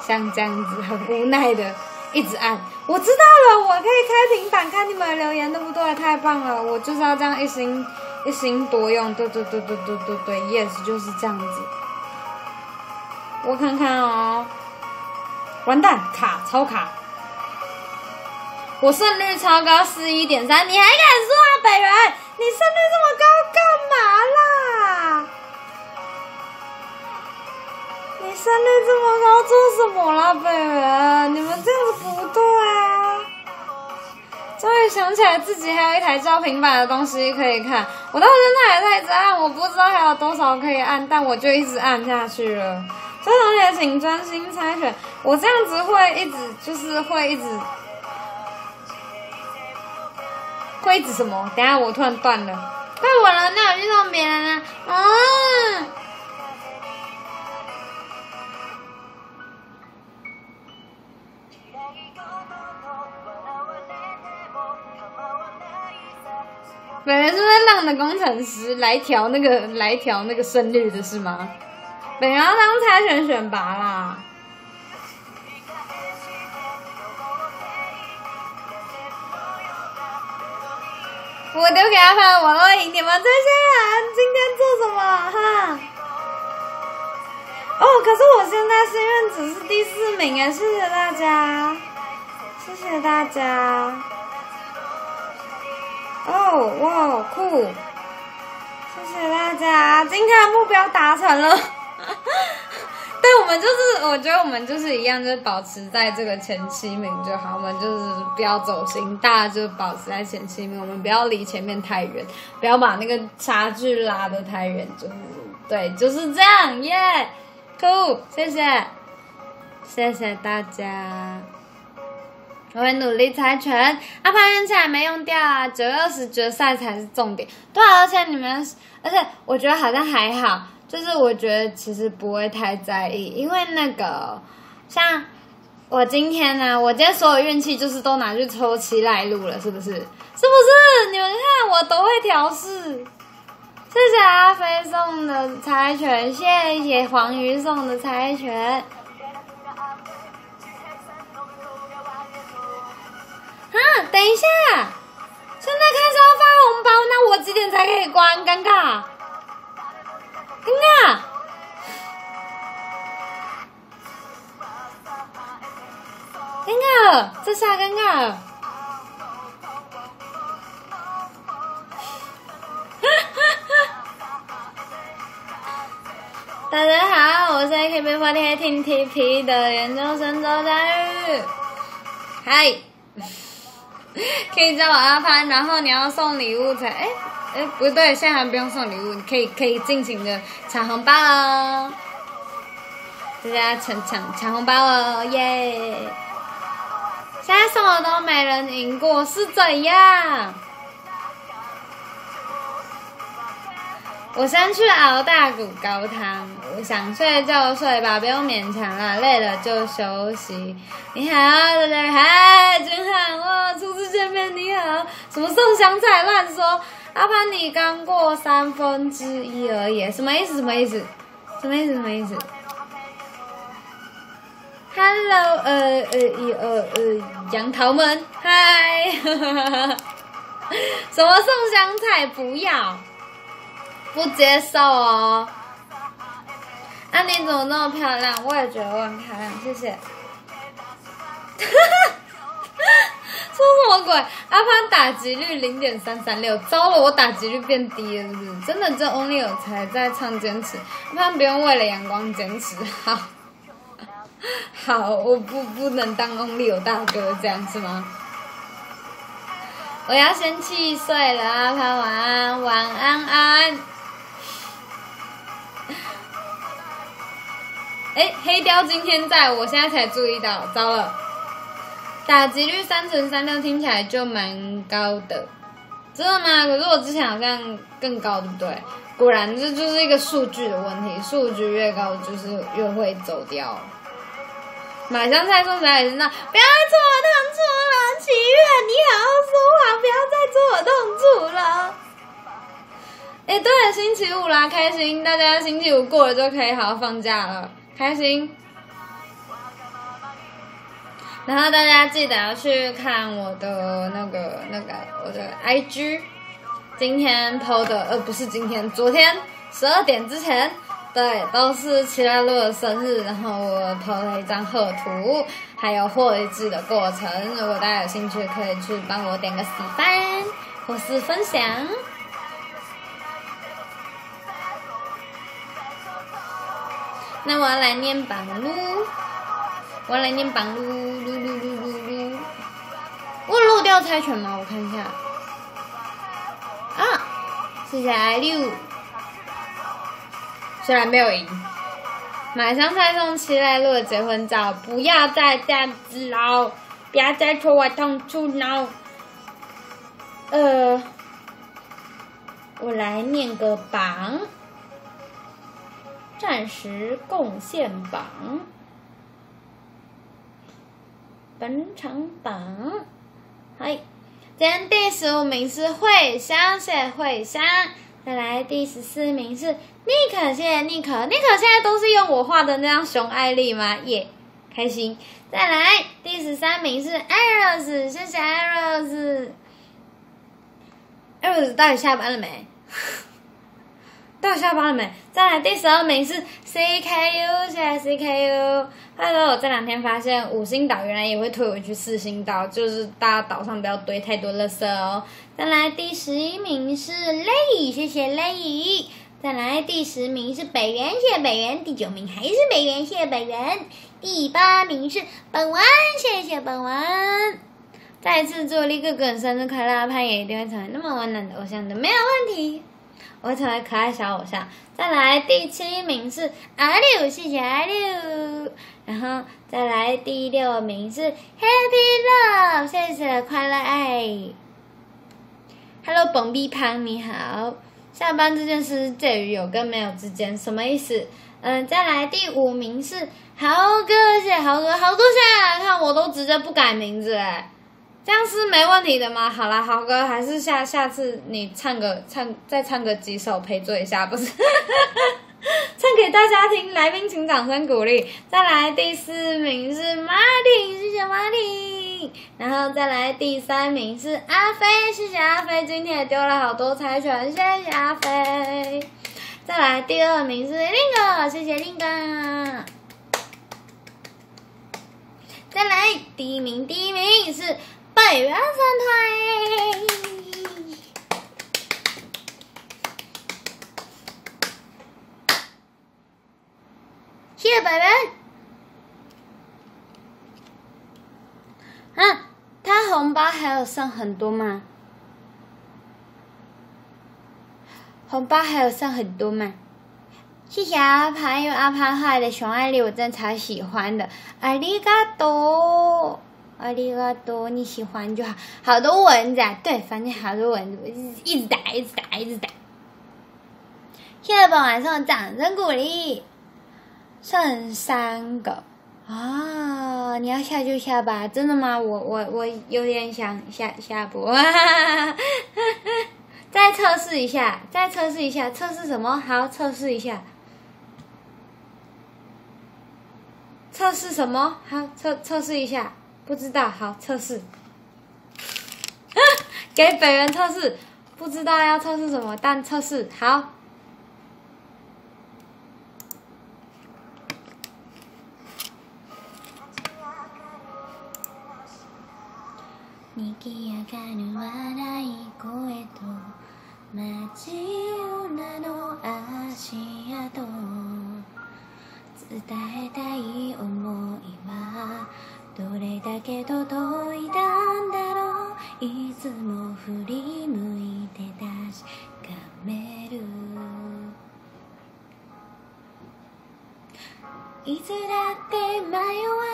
像这样子很无奈的一直按。我知道了，我可以开平板看你们留言，对不对？太棒了，我就是要这样一心一心多用。对对对对对对对，yes 就是这样子。我看看哦，完蛋，卡超卡。我胜率超高，四一点三，你还敢说啊，北人？你胜率这么高，干嘛啦？你胜率这么高，做什么啦，北人？你们这样子不对啊！终于想起来自己还有一台照平板的东西可以看，我到现在还在一直按，我不知道还有多少可以按，但我就一直按下去了。所以同学请专心猜拳，我这样子会一直就是会一直。会一直什么？等下我突然断了，快完了，那我去送别人了。嗯！本人是不是浪的工程师来调那个来调那个胜率的是吗？本人要当猜拳选拔啦。我丢给阿凡，我都赢你们这些人，今天做什么哈？哦，可是我现在心愿只是第四名哎，谢谢大家，谢谢大家。哦哇酷，谢谢大家，今天的目标达成了。对，我们就是，我觉得我们就是一样，就是保持在这个前七名就好。我们就是不要走心，大家就保持在前七名。我们不要离前面太远，不要把那个差距拉得太远。就是对，就是这样耶，cool，谢谢，谢谢大家。我会努力猜拳。阿潘运气还没用掉啊，九月二十决赛才是重点。对啊，而且你们，而且我觉得好像还好。就是我觉得其实不会太在意，因为那个像我今天呢，我今天所有运气就是都拿去抽七赖路了，是不是？是不是？你们看我都会调试。谢谢阿飞送的猜拳，谢谢黄鱼送的猜拳。啊，等一下，现在开始要发红包，那我几点才可以关？尴尬。尴尬，尴尬，这啥尴尬。大家好，我是 AKB48 Team TP 的研究生周佳玉。嗨，可以叫我阿潘，然后你要送礼物才哎。哎，不对，现在还不用送礼物，你可以可以尽情的抢红包哦！大家抢抢抢红包哦，耶！现在什么都没人赢过，是怎样？我先去熬大骨高汤，我想睡就睡吧，不用勉强了，累了就休息。你好，大家嗨，真好哇！初次见面，你好，什么送香菜乱说。阿潘，你刚过三分之一而已，什么意思？什么意思？什么意思？什么意思？Hello，呃呃呃呃，杨桃们，嗨，什么送香菜？不要，不接受哦。啊，你怎么那么漂亮？我也觉得我很漂亮，谢谢。说什么鬼？阿潘打击率零点三三六，糟了，我打击率变低了，是不是？真的，这 Only 有才在唱坚持，阿潘不用为了阳光坚持，好，好，我不不能当 Only 有大哥这样是吗？我要先去睡了，阿潘晚安，晚安安。哎，黑雕今天在我现在才注意到，糟了。打击率三乘三六听起来就蛮高的，真的吗？可是我之前好像更高，对不对？果然这就是一个数据的问题，数据越高就是越会走掉。买香菜送小也是那，不要再戳我痛处了，祈愿你好好说话，不要再做我痛处了。哎，对了，星期五啦，开心！大家星期五过了就可以好好放假了，开心。然后大家记得要去看我的那个那个我的 IG，今天 PO 的呃不是今天，昨天十二点之前，对，都是齐拉洛的生日，然后我 PO 了一张贺图，还有货制的过程。如果大家有兴趣，可以去帮我点个喜欢或是分享。那我要来念榜喽，我要来念榜喽，噜噜噜噜噜。我漏掉猜拳吗？我看一下。啊，谢谢 I 六，虽然没有赢。买香菜送七来录的结婚照，不要再这样子了，不要再戳我痛处了。呃，我来念个榜。暂时贡献榜，本场榜，嗨，今天第十五名是惠香，谢谢惠香。再来第十四名是妮可，谢谢妮可，妮可现在都是用我画的那张熊艾丽吗？耶，开心。再来第十三名是艾 r o s 谢谢艾 r o s 艾 r o s 到底下班了没？到下班了没？再来第十二名是 CKU，谢谢 CKU。Hello，我这两天发现五星岛原来也会推我去四星岛，就是大家岛上不要堆太多垃圾哦。再来第十一名是 Lay，谢谢 Lay。再来第十名是北原，谢谢北原。第九名还是北原，谢谢北原。第八名是本丸，谢谢本丸。再次祝力哥哥生日快乐，潘也一定会成为那么温暖的偶像的，没有问题。我成为可爱小偶像。再来第七名是阿六，谢谢阿六。然后再来第六名是 Happy Love，谢谢快乐爱。Hello，蹦逼胖你好。下班这件事介于有跟没有之间，什么意思？嗯，再来第五名是豪哥，谢谢豪哥。豪哥现在来看我都直接不改名字哎。这样是没问题的吗？好啦，豪哥，还是下下次你唱个唱，再唱个几首赔罪一下，不是？唱给大家听，来宾请掌声鼓励。再来第四名是马丁，谢谢马丁。然后再来第三名是阿飞，谢谢阿飞，今天也丢了好多猜拳，谢谢阿飞。再来第二名是令哥，谢谢令哥。再来第一名，第一名是。百元三推，谢谢百元。啊，他红包还有剩很多吗？红包还有剩很多吗？谢谢阿潘，因为阿潘画的熊爱丽我真的超喜欢的，阿里嘎多。阿里嘎多，你喜欢就好。好多蚊子，啊，对，反正好多蚊子，一直打，一直打，一直打。谢谢本晚上掌声鼓励。剩三个啊！你要下就下吧，真的吗？我我我有点想下下播，再测试一下，再测试一下，测试什么？好，测试一下。测试什么？好，测测试一下。不知道，好测试，给本人测试，不知道要测试什么，但测试好。どれだけ届いたんだろう。いつも振り向いて確かめる。いつだって迷わない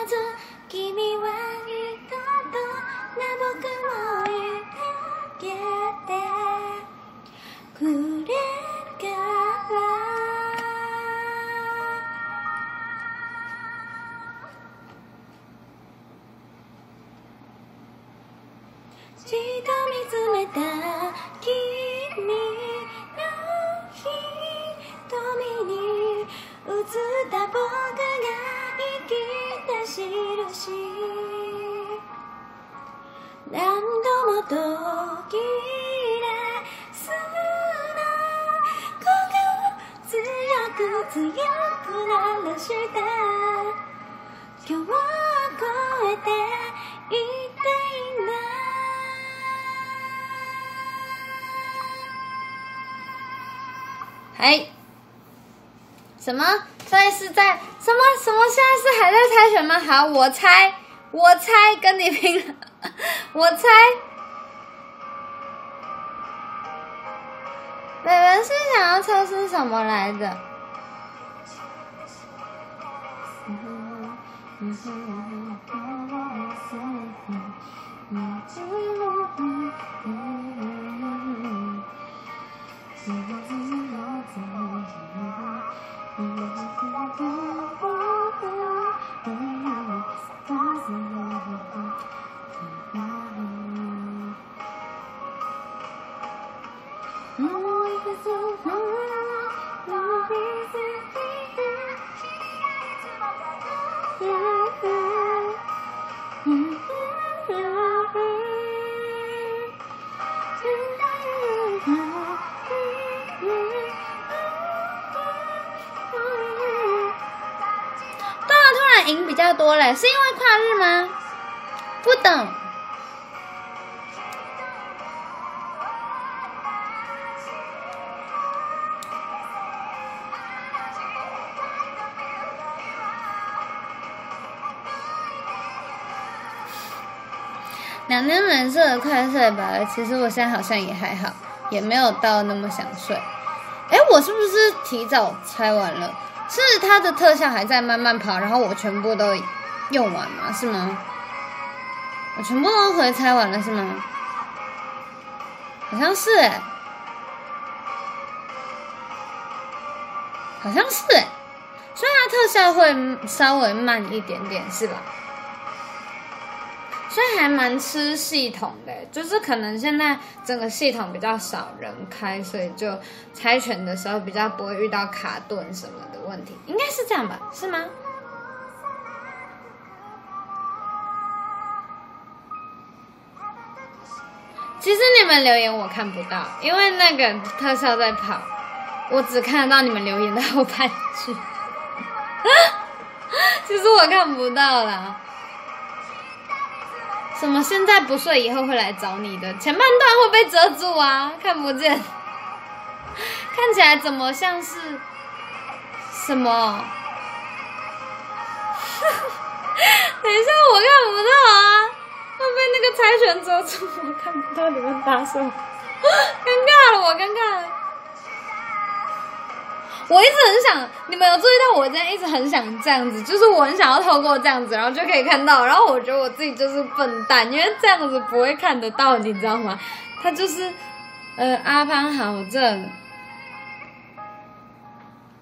什么？现在是在什么什么？现在是还在猜拳吗？好，我猜，我猜，跟你拼了，我猜。美人是想要测试什么来着？快睡吧，其实我现在好像也还好，也没有到那么想睡。哎，我是不是提早拆完了？是它的特效还在慢慢跑，然后我全部都用完吗？是吗？我全部都回拆完了是吗？好像是哎，好像是哎，虽然它特效会稍微慢一点点是吧？所以还蛮吃系统的，就是可能现在整个系统比较少人开，所以就猜拳的时候比较不会遇到卡顿什么的问题，应该是这样吧？是吗？其实你们留言我看不到，因为那个特效在跑，我只看得到你们留言的后半句。其实我看不到啦。什么？现在不睡，以后会来找你的。前半段会被遮住啊，看不见。看起来怎么像是什么？等一下，我看不到啊，会被那个猜拳遮住，我看不到你们打什么，尴尬了，我尴尬了。我一直很想，你们有注意到我今天一直很想这样子，就是我很想要透过这样子，然后就可以看到，然后我觉得我自己就是笨蛋，因为这样子不会看得到，你知道吗？他就是，呃，阿潘好正，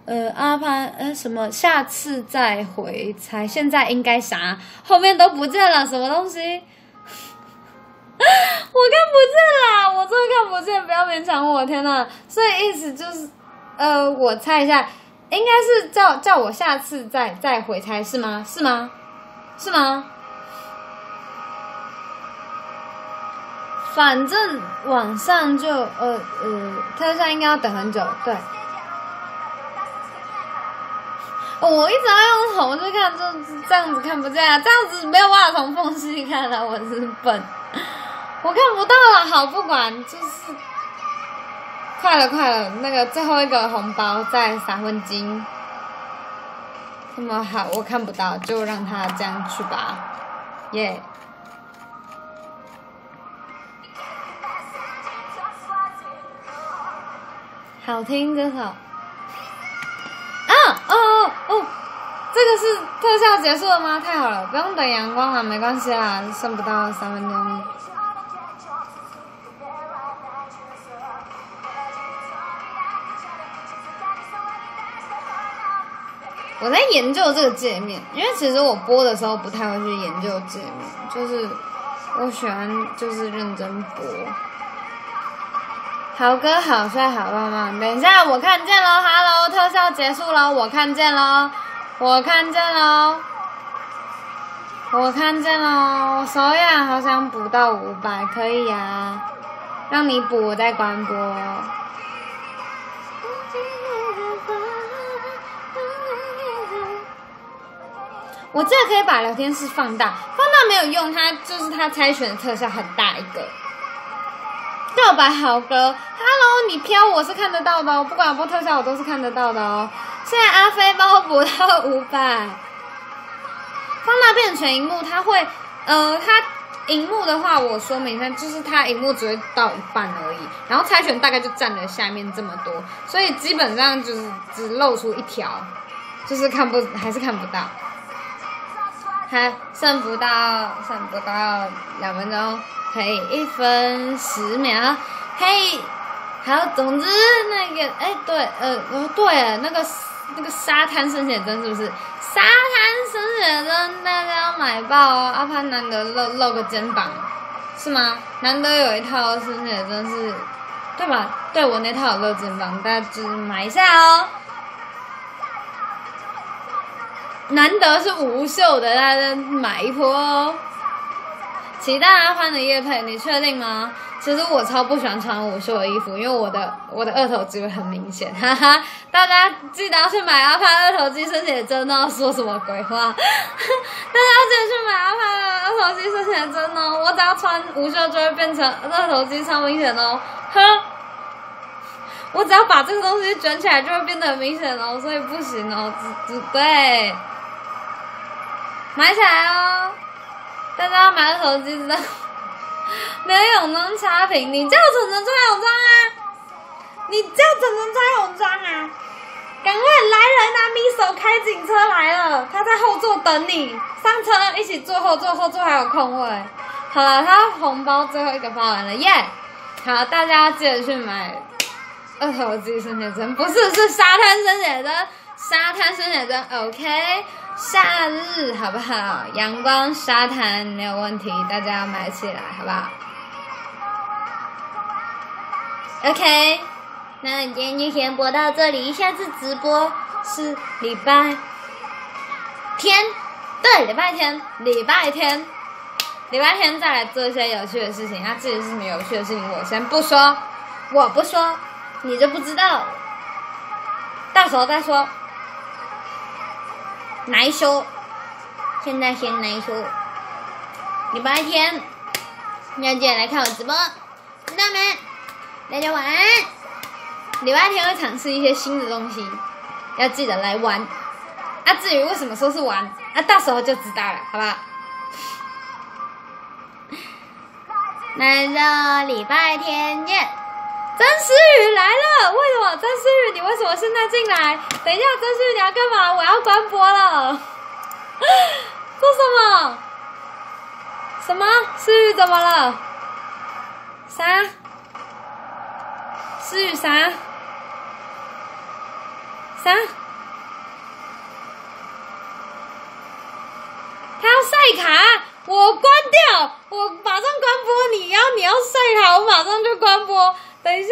呃，阿潘，呃，什么？下次再回猜，现在应该啥？后面都不见了，什么东西？我看不见啦，我真的看不见，不要勉强我，天呐！所以意思就是。呃，我猜一下，应该是叫叫我下次再再回猜是吗？是吗？是吗？反正网上就呃呃，特效应该要等很久，对。我一直要用头去看，就这样子看不见啊，这样子没有办法从缝隙看啊，我是笨，我看不到了。好，不管，就是。快了，快了！那个最后一个红包在三分金，那么好，我看不到，就让他这样去吧，耶、好听这首。啊哦哦哦，这个是特效结束了吗？太好了，不用等阳光了，没关系啦，剩不到三分钟。我在研究这个界面，因为其实我播的时候不太会去研究界面，就是我喜欢就是认真播。好哥好帅好棒棒！等一下，我看见了，Hello，特效结束了，我看见了，我看见了，我看见了，手痒，好想补到五百，可以呀、让你补，我再关播。我这个可以把聊天室放大，放大没有用，它就是它猜拳的特效很大一个。告白好歌，Hello，你飘我是看得到的哦，不管播特效我都是看得到的哦。现在阿飞帮我补到五百，放大变成荧幕，它会，呃，它荧幕的话，我说明一下，就是它荧幕只会到一半而已，然后猜拳大概就占了下面这么多，所以基本上就是只露出一条，就是看不还是看不到。还剩不到剩不到两分钟，可以一分十秒，可以。好，总之那个，哎，对，呃，哦，对，那个那个沙滩生写真是不是？沙滩生写真大家要买爆哦！阿潘难得露露个肩膀，是吗？难得有一套生写真是，对吧？对我那套有露肩膀，大家就是买一下哦。难得是无袖的，大家买一波哦。期待阿欢的叶配，你确定吗？其实我超不喜欢穿无袖的衣服，因为我的我的二头肌会很明显，哈哈。大家记得要去买阿潘二头肌生写真哦，说什么鬼话？大家记得去买阿潘的二头肌生写真哦，我只要穿无袖就会变成二头肌超明显哦，呵。我只要把这个东西卷起来，就会变得很明显哦，所以不行哦，只只对。买起来哦！大家要买二头肌知道？没有泳装差评，你叫晨晨穿泳装啊！你叫晨晨穿泳装啊！赶快来人啊！米手开警车来了，他在后座等你，上车一起坐后座，后座还有空位。好了，他红包最后一个发完了，耶、好，大家记得去买二头肌生写真，不是是沙滩生写真，沙滩生写真，OK。夏日好不好？阳光沙滩没有问题，大家买起来好不好？OK，那今天就先播到这里，下次直播是礼拜天，对，礼拜天，礼拜天，礼拜天再来做一些有趣的事情。那、至于是什么有趣的事情，我先不说，我不说，你就不知道，到时候再说。来说，现在先来说，礼拜天要记得来看我直播，知道没？大家晚安。礼拜天会尝试一些新的东西，要记得来玩。啊，至于为什么说是玩，啊，到时候就知道了，好不好？那就礼拜天见。曾思雨来了，为什么？曾思雨，你为什么现在进来？等一下，曾思雨你要干嘛？我要关播了。说什么？什么？思雨怎么了？啥？思雨啥？啥？他要晒卡，我关掉，我马上关播。你要你要晒卡，我马上就关播。等一下，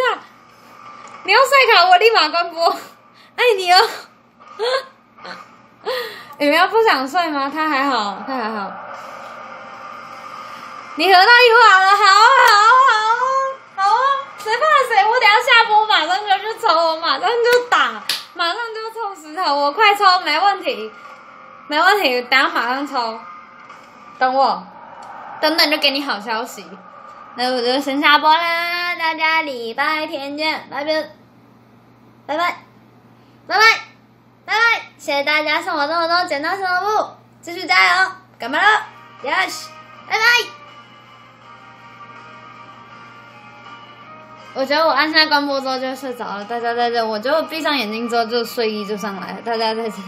你要晒卡，我立马关播。爱 你哦。你们要不想睡吗？他还好，他还好。你合到一户好了，好好好好啊！谁怕谁？我等下下播马上就去抽，我马上就打，马上就抽石头，我快抽，没问题，没问题，等下马上抽，等我，等等就给你好消息。那我就先下播啦，大家礼拜天见，拜拜，拜拜，拜拜，拜拜，谢谢大家送我这么多剪刀石头布，继续加油，干嘛了？Yes，拜拜。我觉得我按下关播之后就睡着了，大家再见。我就闭上眼睛之后就睡意就上来了，大家再见，